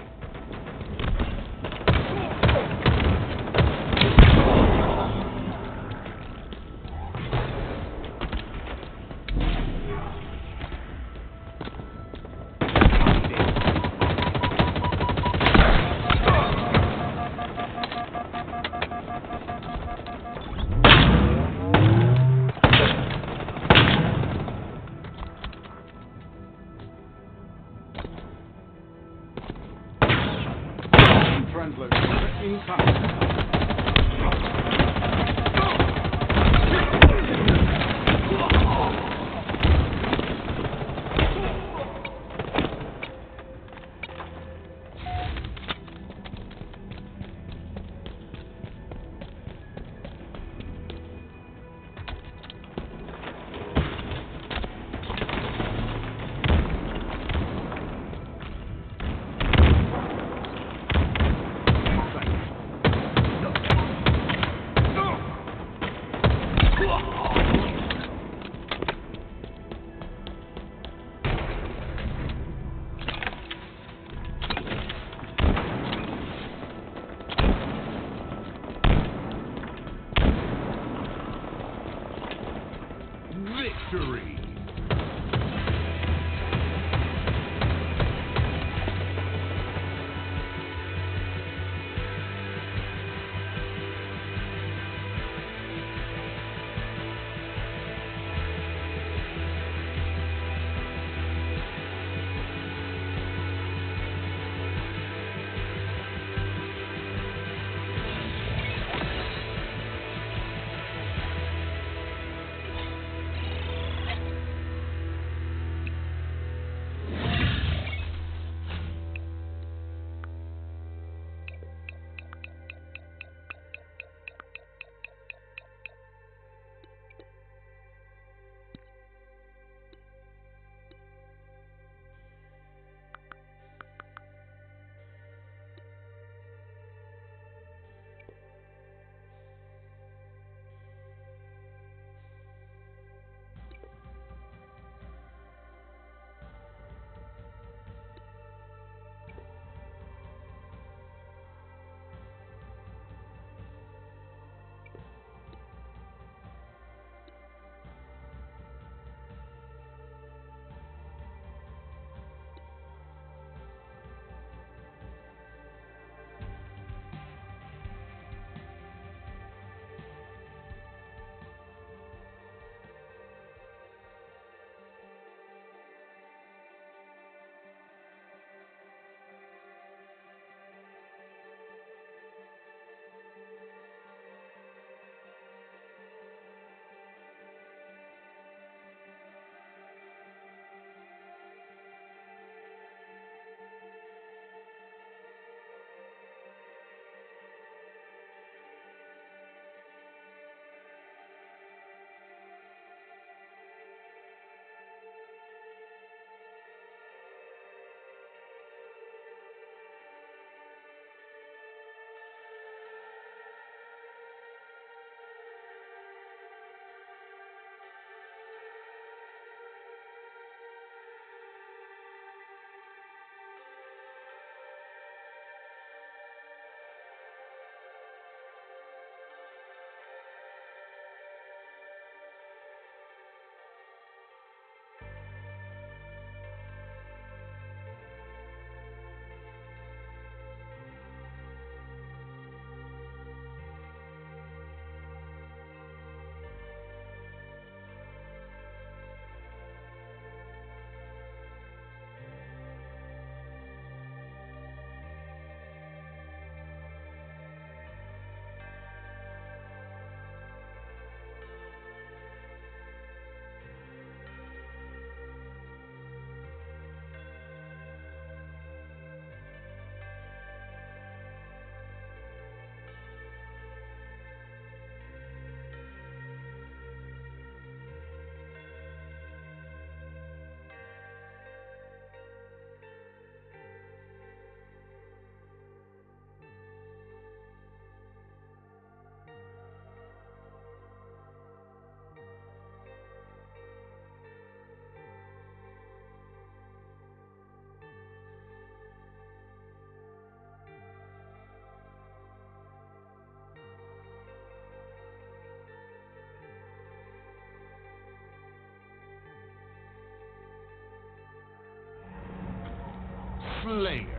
Slayer.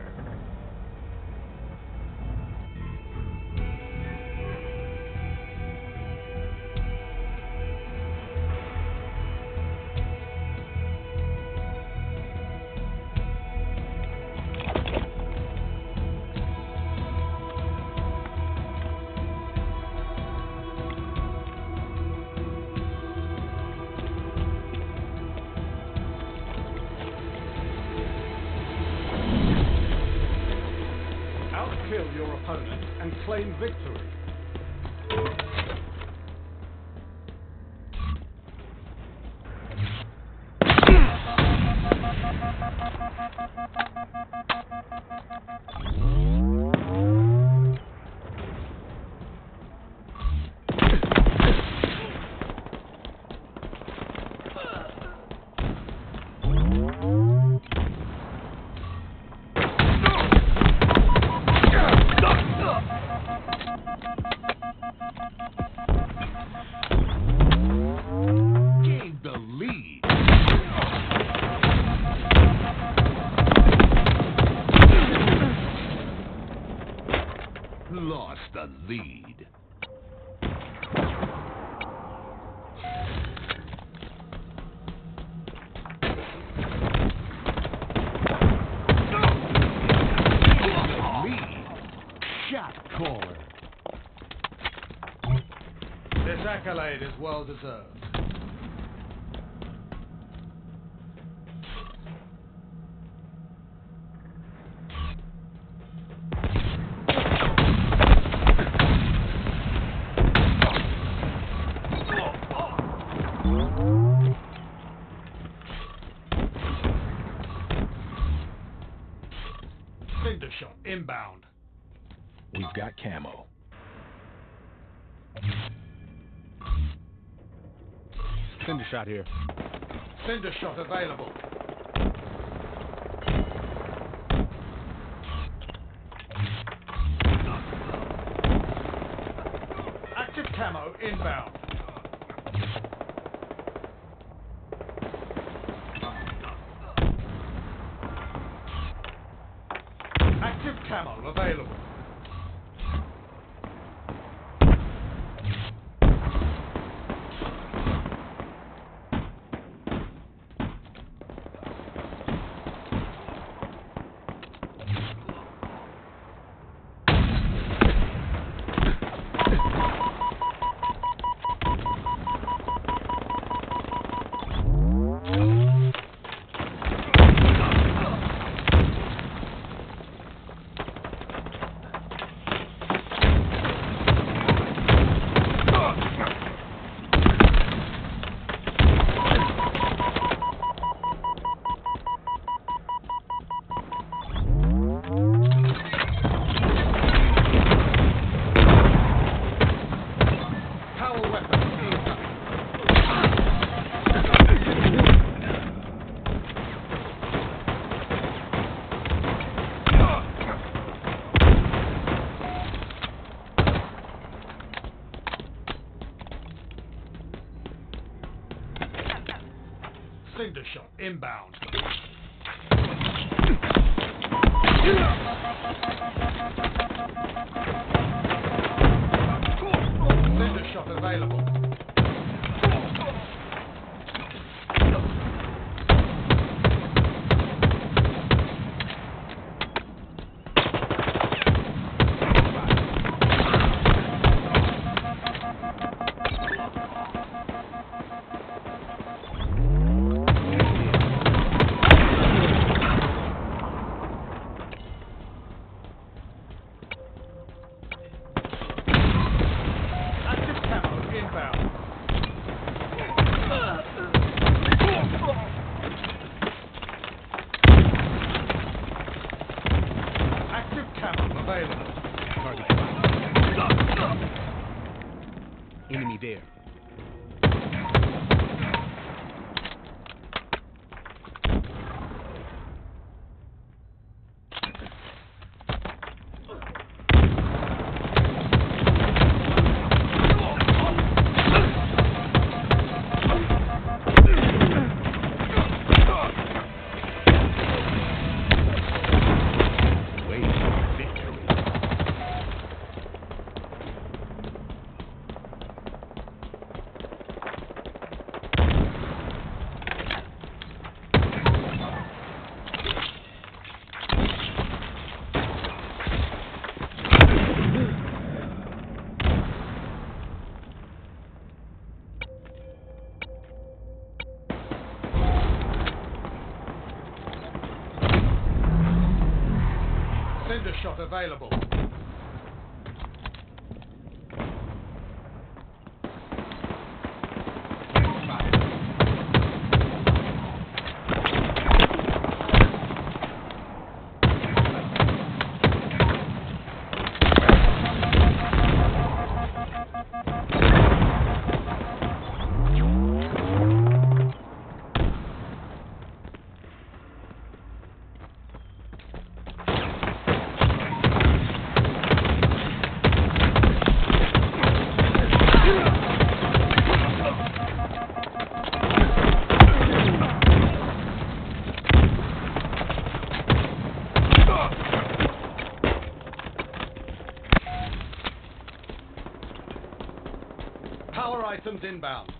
claim victory. well deserved. Cinder shot inbound. We've got camo. shot here. Cindershot available. Available. Inbound.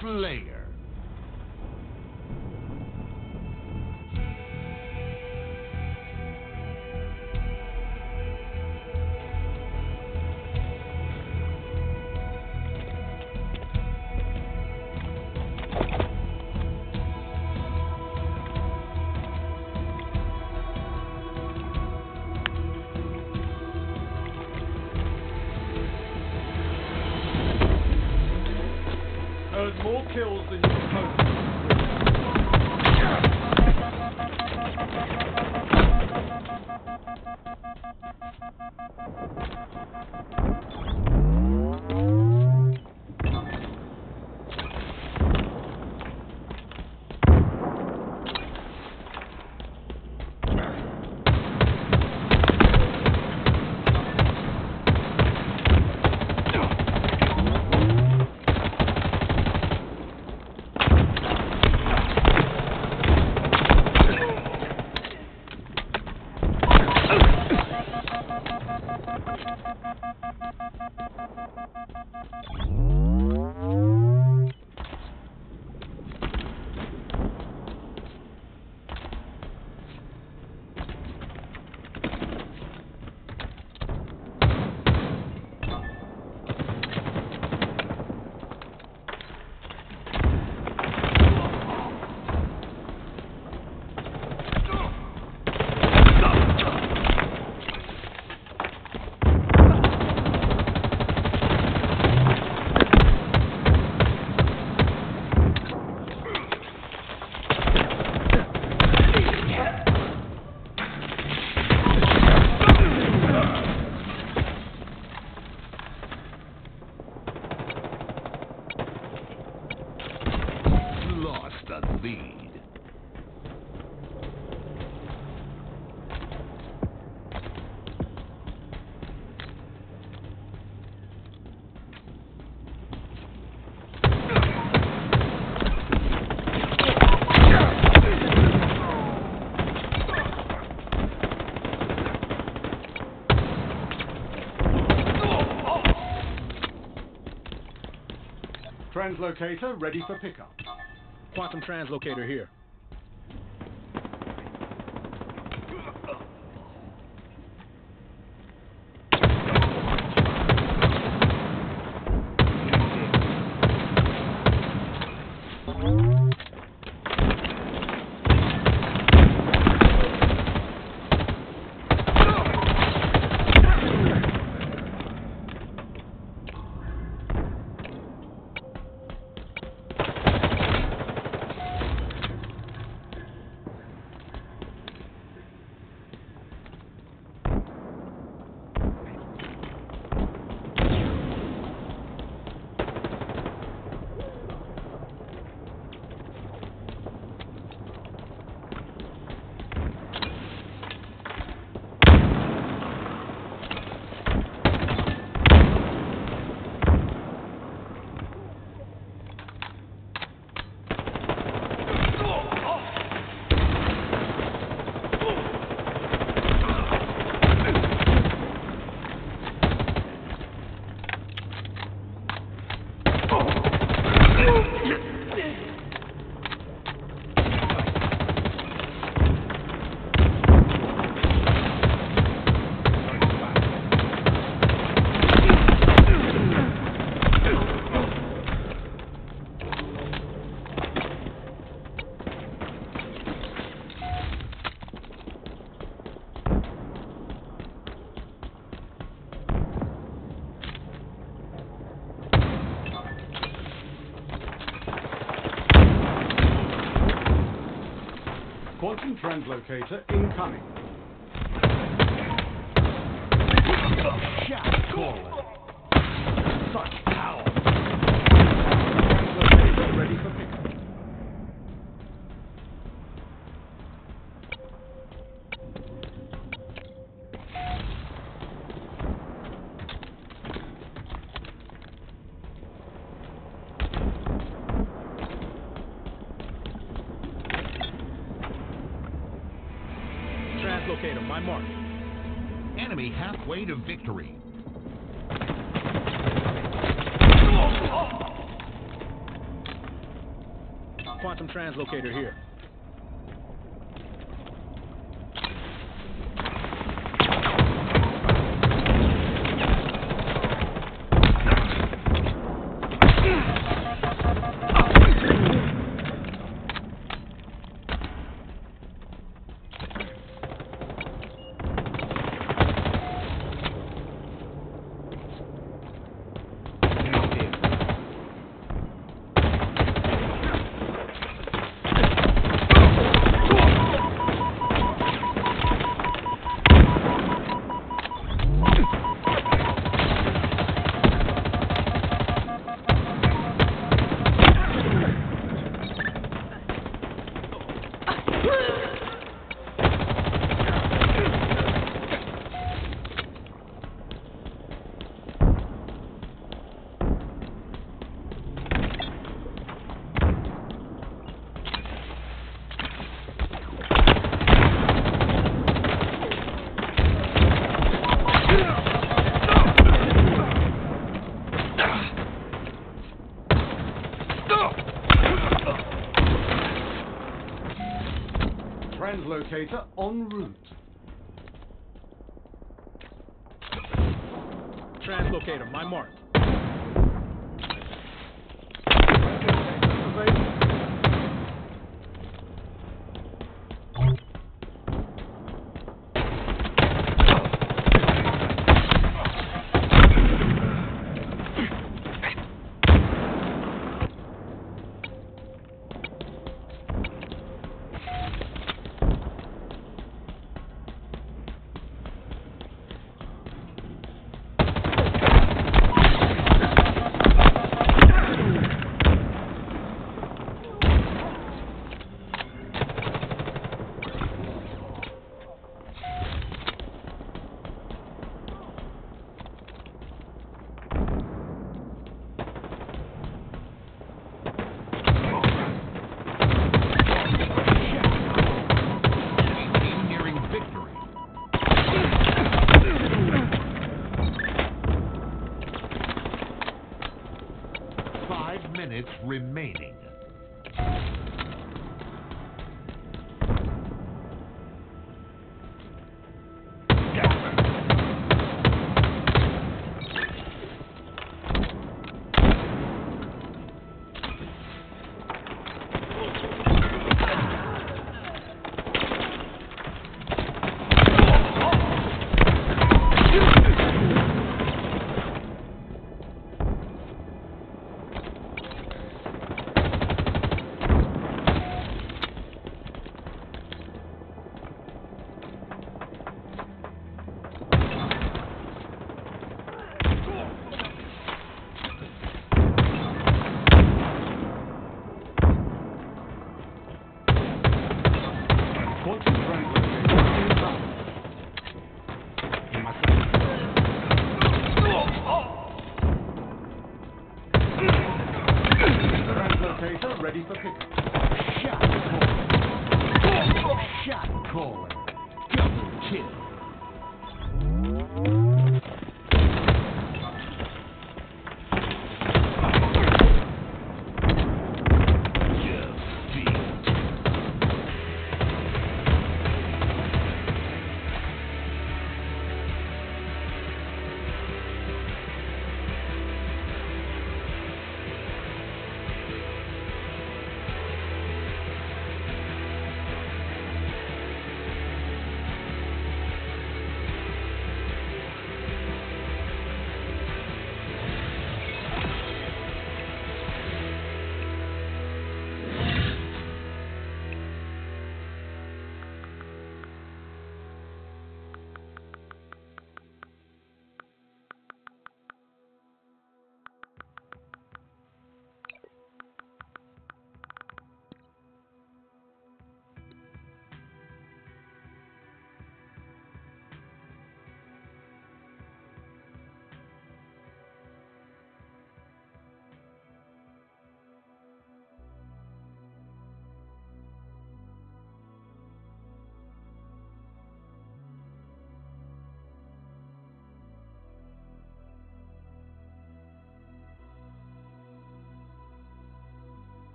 Slayer. Kills Translocator ready for pickup. Quantum translocator here. Translocator incoming. victory. Quantum translocator here.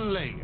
Slayer.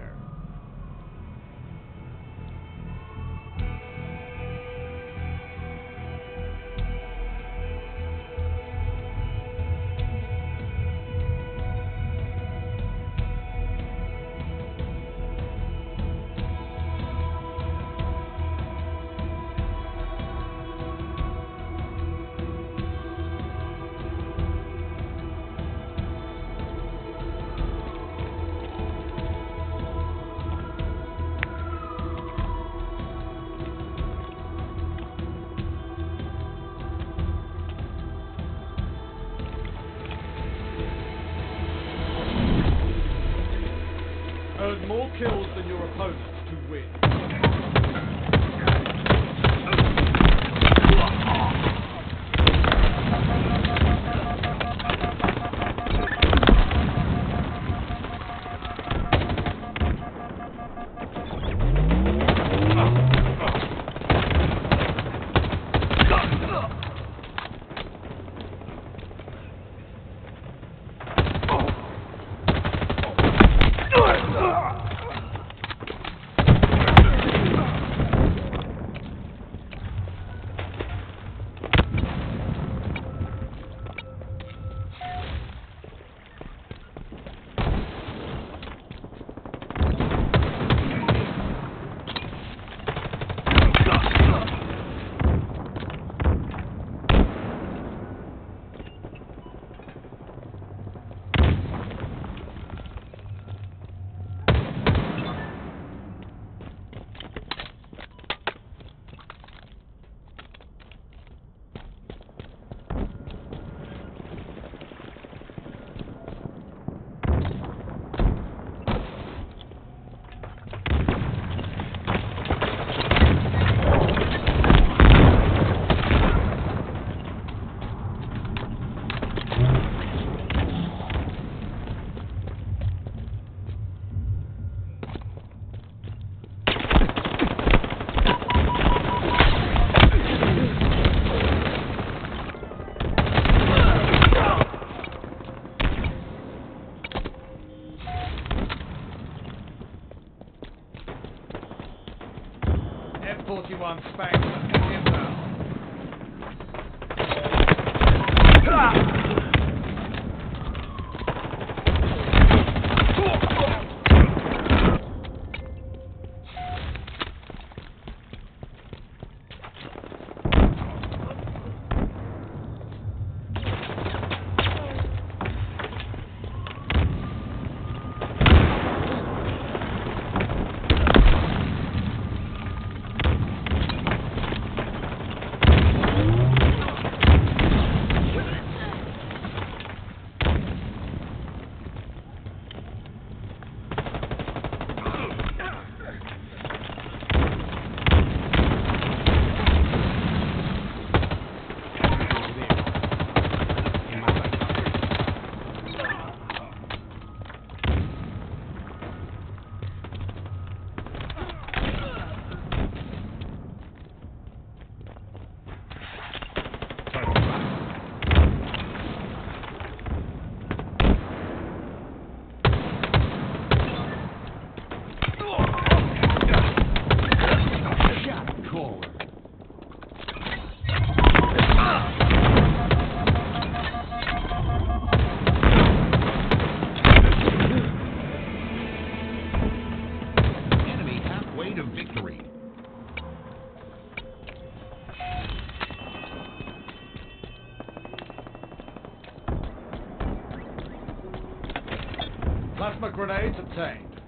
Grenades obtained.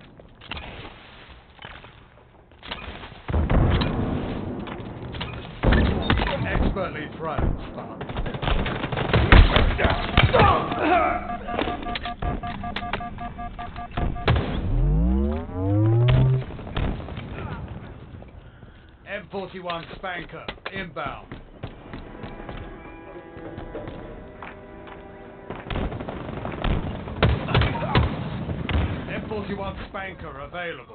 Expertly thrown, Spartan. M41 SPNKr inbound. Available.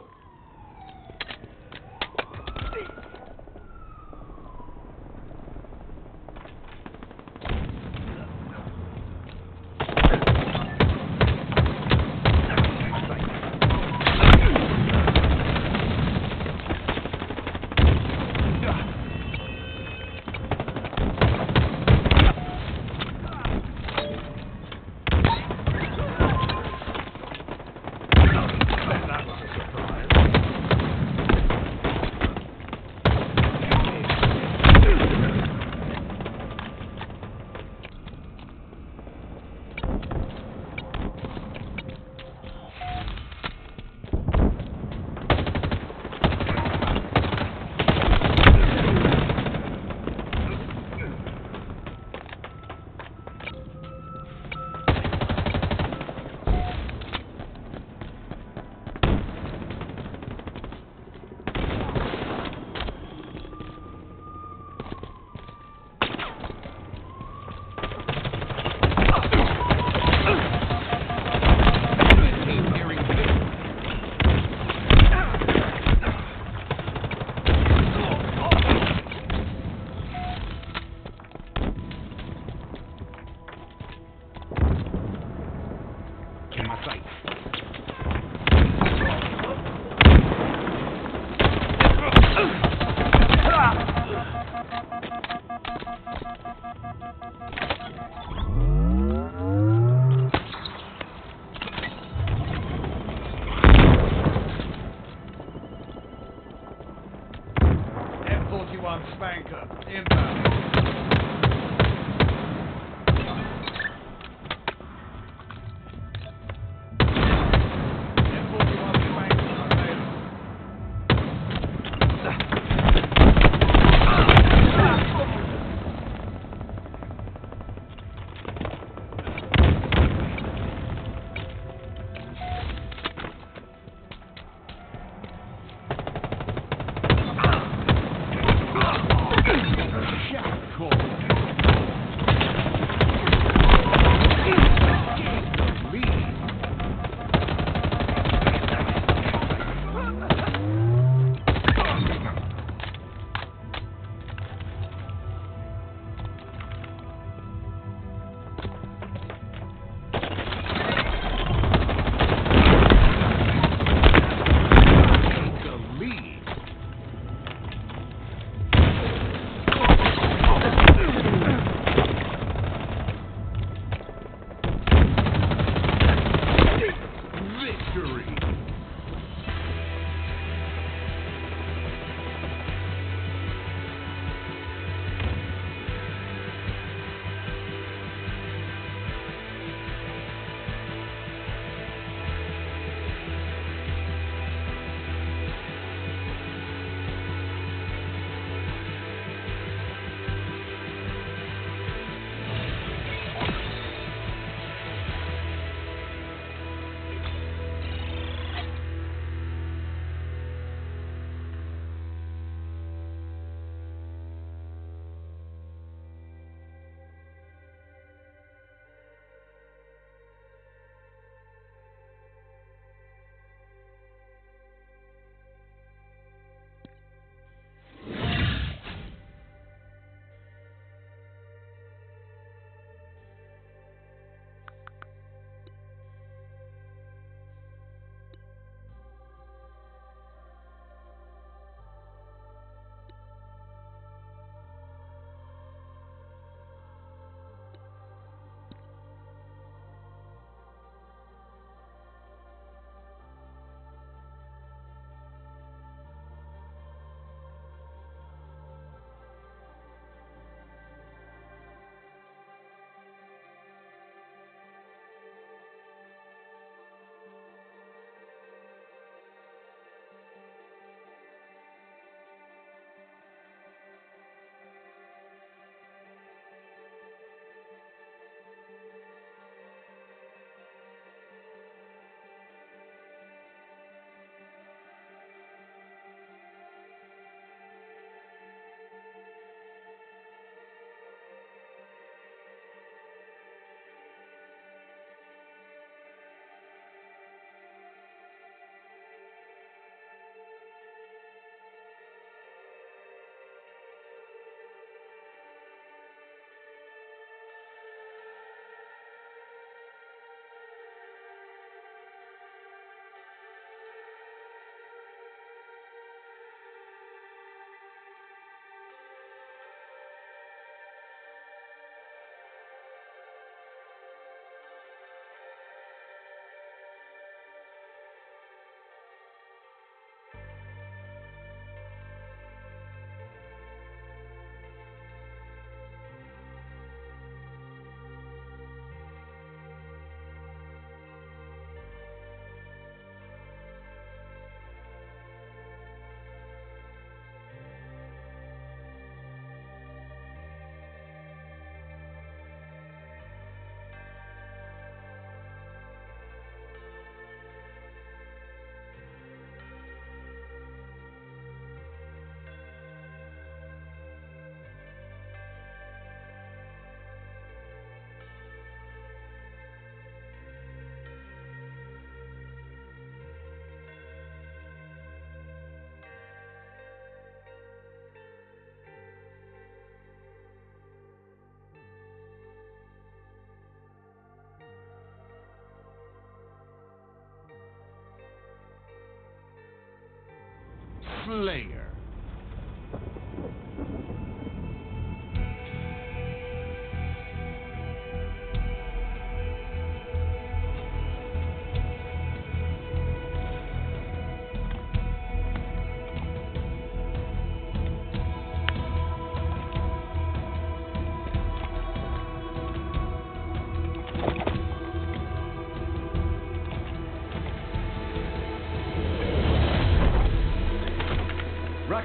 Slayer.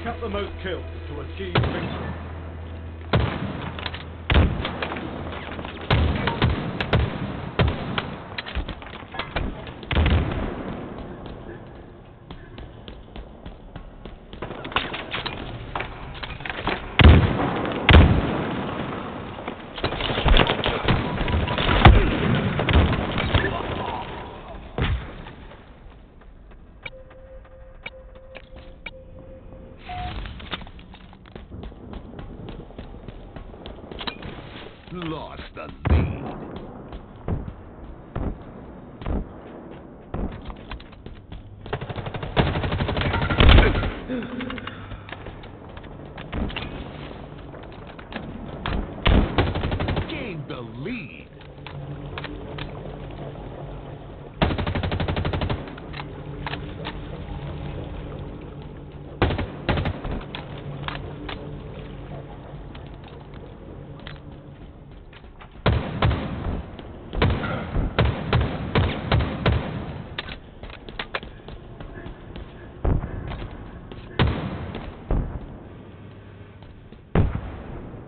Up the most kills to achieve victory. Lost the lead. Gained the lead.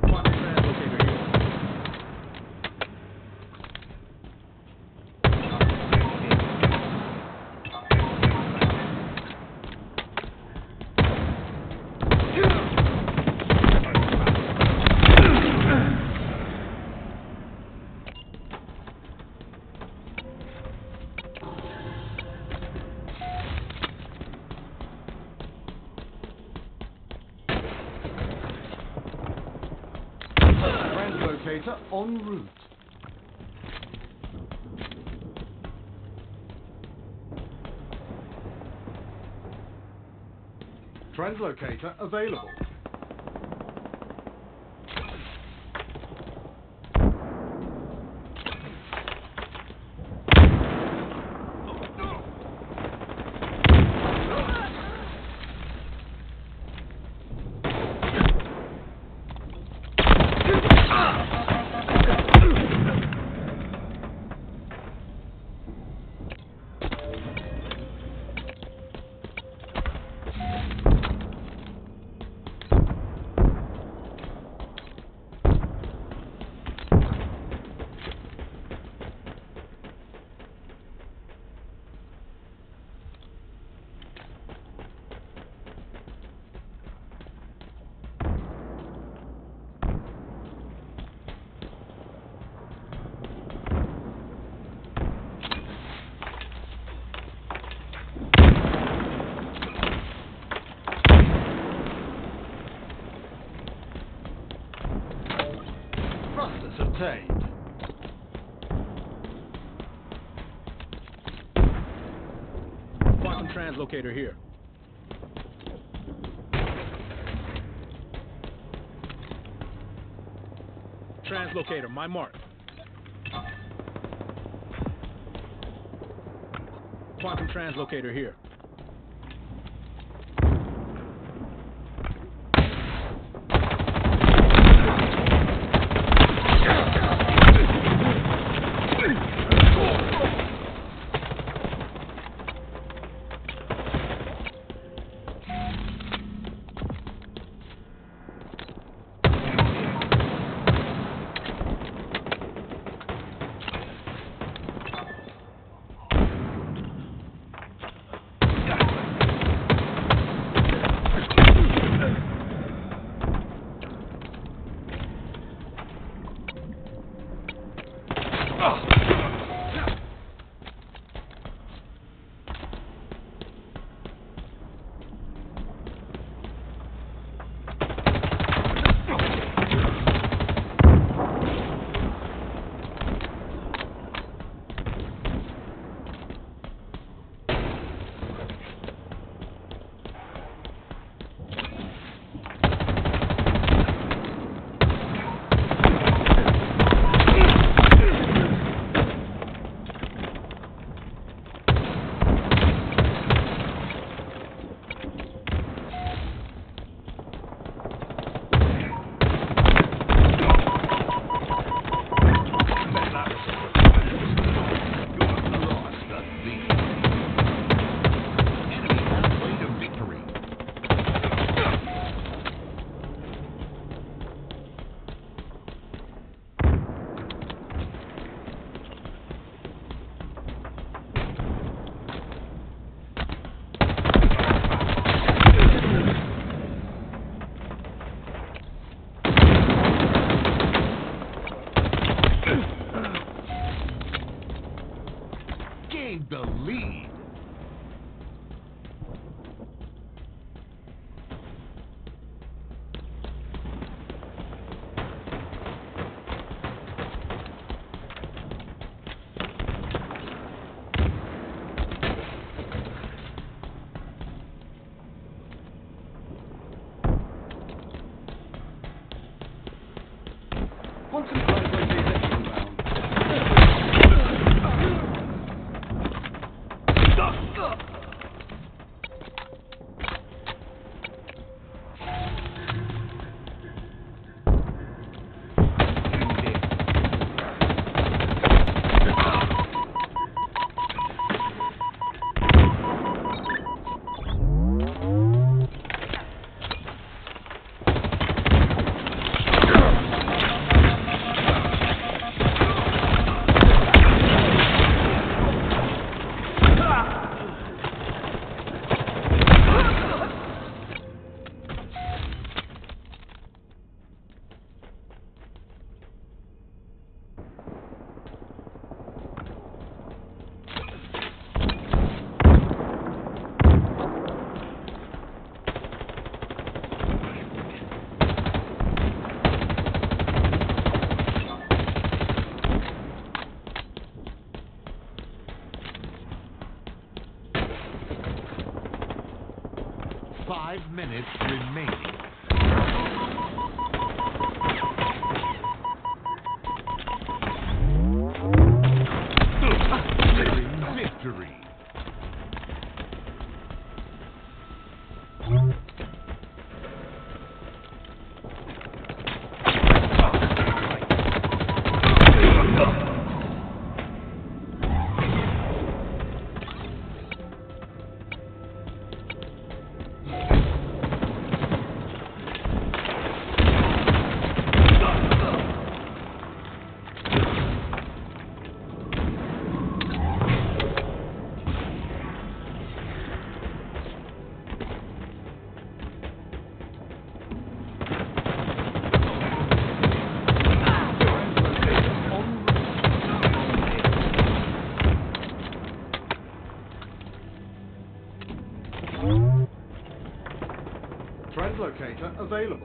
Quantum translocator here. Translocator en route. Translocator available. Translocator here. Translocator, my mark. Quantum translocator here. Translocator available.